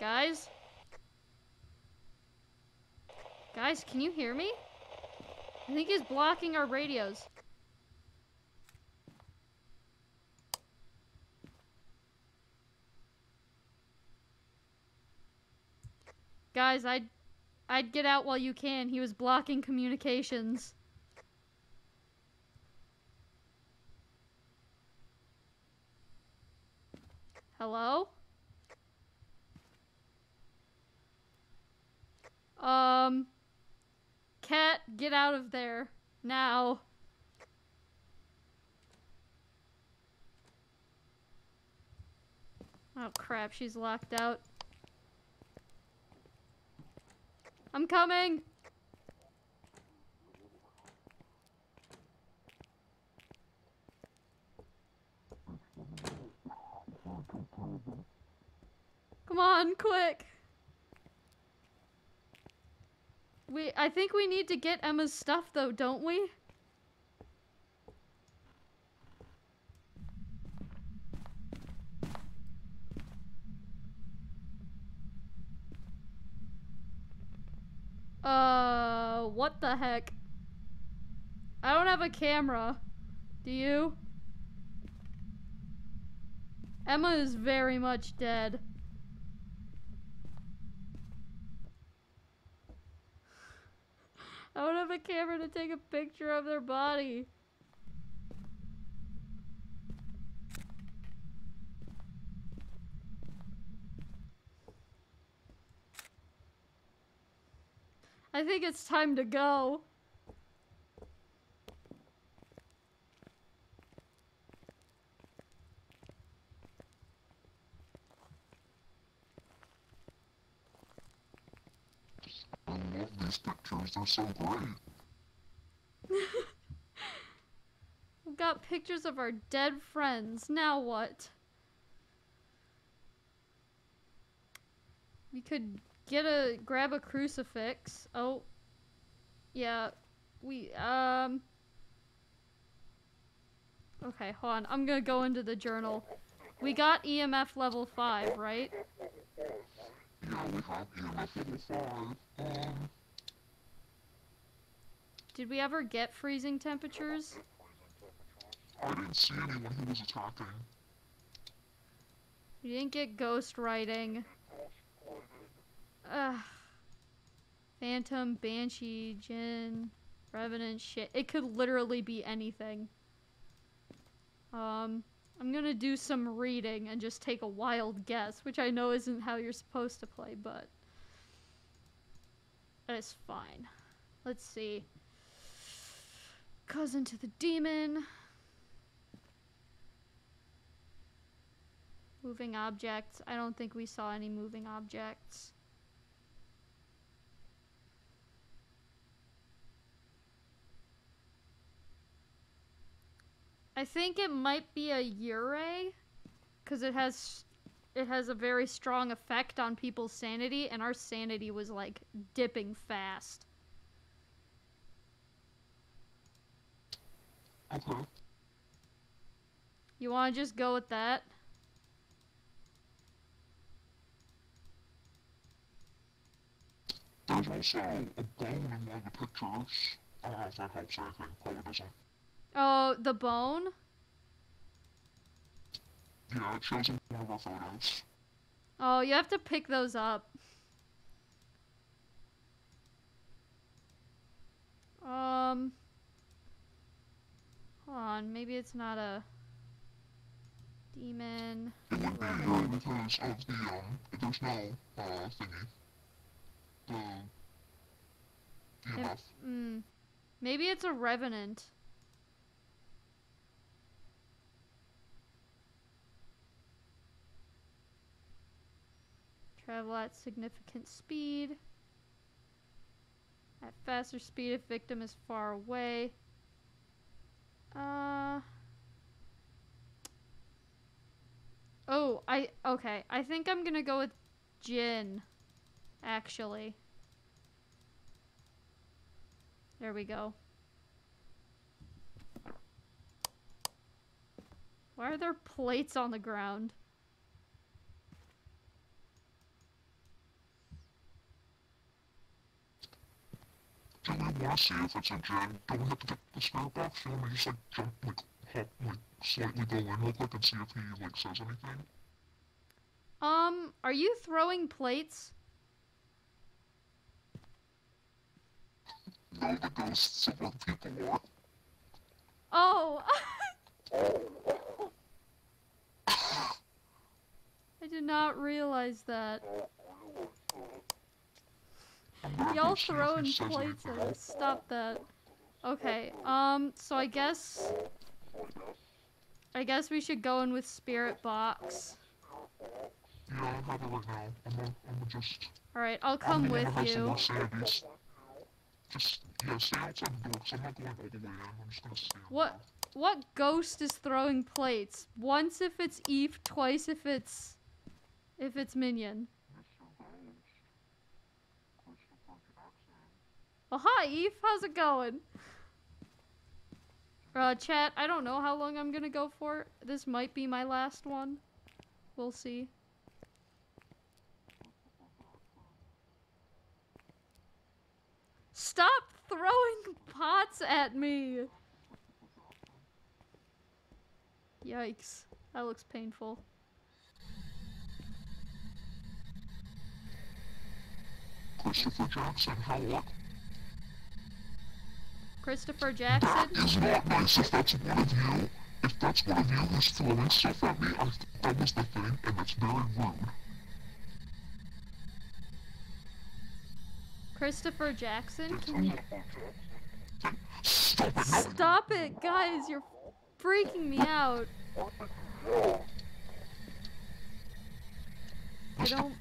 Guys? Guys, can you hear me? I think he's blocking our radios. Guys, I'd I'd get out while you can. He was blocking communications. Hello? Um, Cat, get out of there. Now. Oh crap, she's locked out. I'm coming! Come on, quick! We- I think we need to get Emma's stuff though, don't we? Uh, what the heck? I don't have a camera. Do you? Emma is very much dead. I don't have a camera to take a picture of their body. I think it's time to go. I love these pictures, they're so great. We've got pictures of our dead friends. Now what? We could get a grab a crucifix. Oh. Yeah. We um Okay, hold on. I'm going to go into the journal. We got EMF level 5, right? Yeah, we have EMF level 5. Um, Did we ever get freezing temperatures? I didn't see anyone who was attacking. You didn't get ghost writing. Ugh. Phantom, Banshee, Jinn, Revenant, shit. It could literally be anything. Um, I'm gonna do some reading and just take a wild guess, which I know isn't how you're supposed to play, but It's fine. Let's see. Cousin to the demon. Moving objects. I don't think we saw any moving objects. I think it might be a Yurei, because it has it has a very strong effect on people's sanity, and our sanity was like dipping fast. Okay. You want to just go with that? A bone in one of the pictures. Oh, I don't know if that helps anything. Probably doesn't. Oh, the bone? Yeah, it shows in one of our photos. Oh, you have to pick those up. Um. Hold on, maybe it's not a demon. It would be uh, because of the, um, there's no, uh, thingy. The It- mm, maybe it's a revenant. Travel at significant speed. At faster speed if victim is far away. Uh. Oh, I okay. I think I'm gonna go with Jinn. Actually. There we go. Why are there plates on the ground? Do we want to see if it's a Jinn? Do we have to get the spirit box? Do you want me to just, like, jump, like, hop, like, slightly go in real quick and see if he, like, says anything? Um, are you throwing plates? No, the ghosts of other people are. Oh! I did not realize that. I'm Y'all go see if he throwing plates at us. Stop that. Okay, um, so I guess... I guess we should go in with Spirit Box. Yeah, I have it right now. I'm gonna, I'm gonna just... Alright, I'll I'm come with you. Just, yeah, stay outside the door, I'm not going all the way in. I'm just gonna stay What what ghost is throwing plates? Once if it's Eve, twice if it's if it's Minion. Oh hi Eve, how's it going? Uh chat, I don't know how long I'm gonna go for. This might be my last one. We'll see. Stop throwing pots at me! Yikes. That looks painful. Christopher how what? Christopher Jackson? is not nice if that's one of you. If that's one of you who's throwing stuff at me, I thought that was the thing, and it's very rude. Christopher Jackson? Stop it, stop it, guys? You're freaking me out. I don't.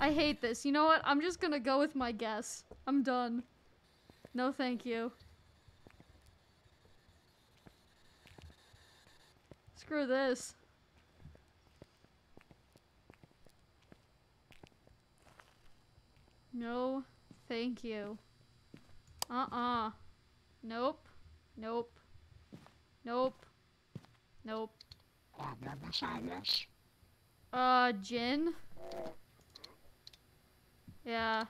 I hate this. You know what? I'm just gonna go with my guess. I'm done. No, thank you. Screw this. No, thank you. Uh-uh. Nope. Nope. Nope. Nope. Alright, what did we say? Uh, Jinn? Yeah.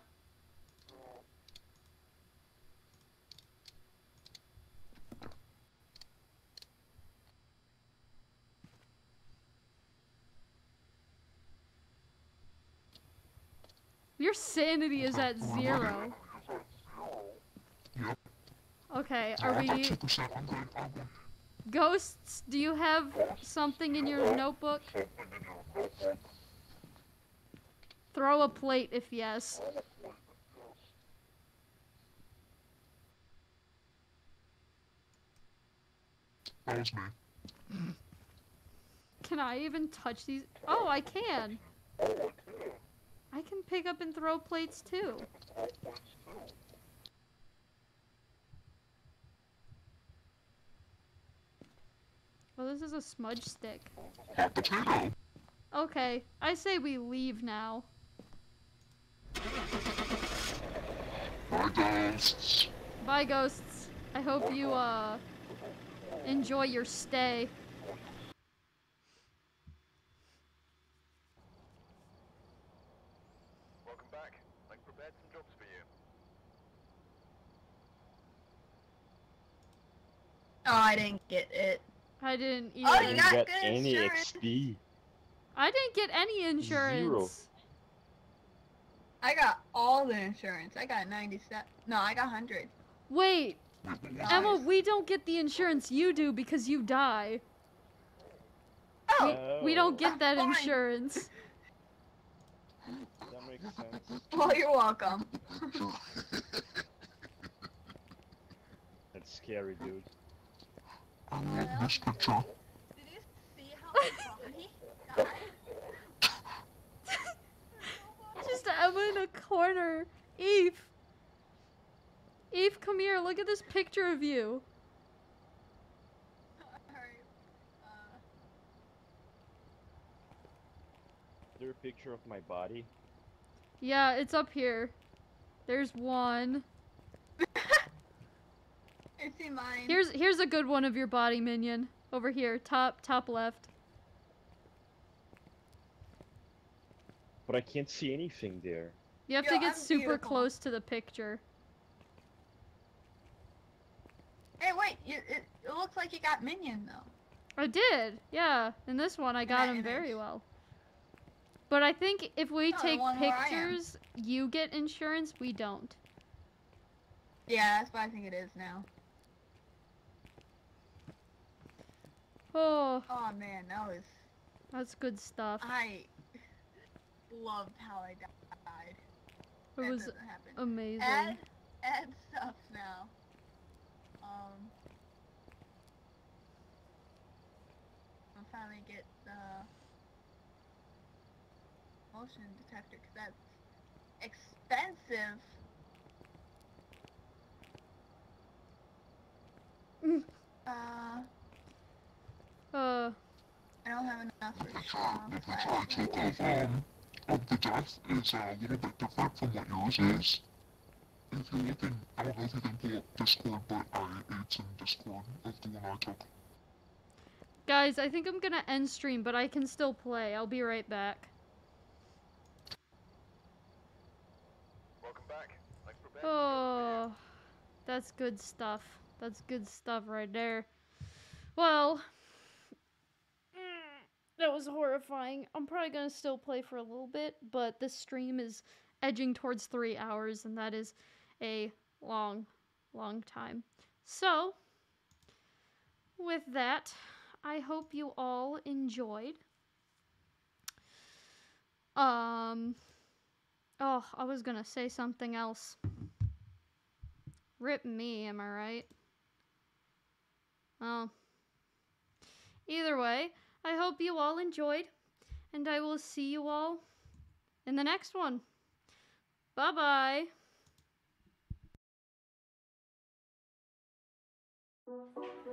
Your sanity is at zero. Okay, Oh, are we 2%. I'm good. I'm good. ghosts? Do you have something in your notebook? Throw a plate if yes. That was me. Can I even touch these? Oh, I can. I can pick up and throw plates too. Well, this is a smudge stick. Okay, I say we leave now. Bye, ghosts. Bye, ghosts. I hope you, uh, enjoy your stay. Welcome back. I've prepared some jobs for you. Oh, I didn't get it. I didn't Oh, you Didn't got get good any insurance. XP. I didn't get any insurance. Zero. I got all the insurance. I got 97. No, I got 100. Wait, Emma, we don't get the insurance you do because you die. Oh, We don't get that insurance. That makes sense. well, you're welcome. That's scary, dude. I love this picture. Did you see how funny died? Just Emma in a corner. Eve. Eve, come here. Look at this picture of you. Alright, Is there a picture of my body? Yeah, it's up here. There's one. I see mine. Here's here's a good one of your body, minion. Over here, top top left. But I can't see anything there. You have Yo, to get I'm super beautiful. close to the picture. Hey, wait, you, it, it looks like you got minion though. I did, yeah. In this one, I got that him very well. But I think if we Oh, take one where I am. pictures, you get insurance, we don't. Yeah, that's what I think it is now. Oh, Oh man, that was. that's good stuff. I loved how I died. It that was amazing. Ed, Ed sucks now. Um, I'll finally get the motion detector because that's expensive. Mm. Uh, Uh, I don't have enough for The picture, strong the picture I flash. took of, um, of the death is a little bit different from what yours is. If you're looking, I don't know if you can pull up Discord, but I, it's in Discord of the one I took. guys, I think I'm gonna end stream, but I can still play. I'll be right back. Welcome back. I've prepared some jobs for. Oh, that's good stuff. That's good stuff right there. Well, that was horrifying. I'm probably gonna still play for a little bit, but this stream is edging towards three hours, and that is a long, long time. So, with that, I hope you all enjoyed. Um, oh, I was gonna say something else. Rip me, am I right? Oh. Either way, I hope you all enjoyed, and I will see you all in the next one. Bye bye. Thank you.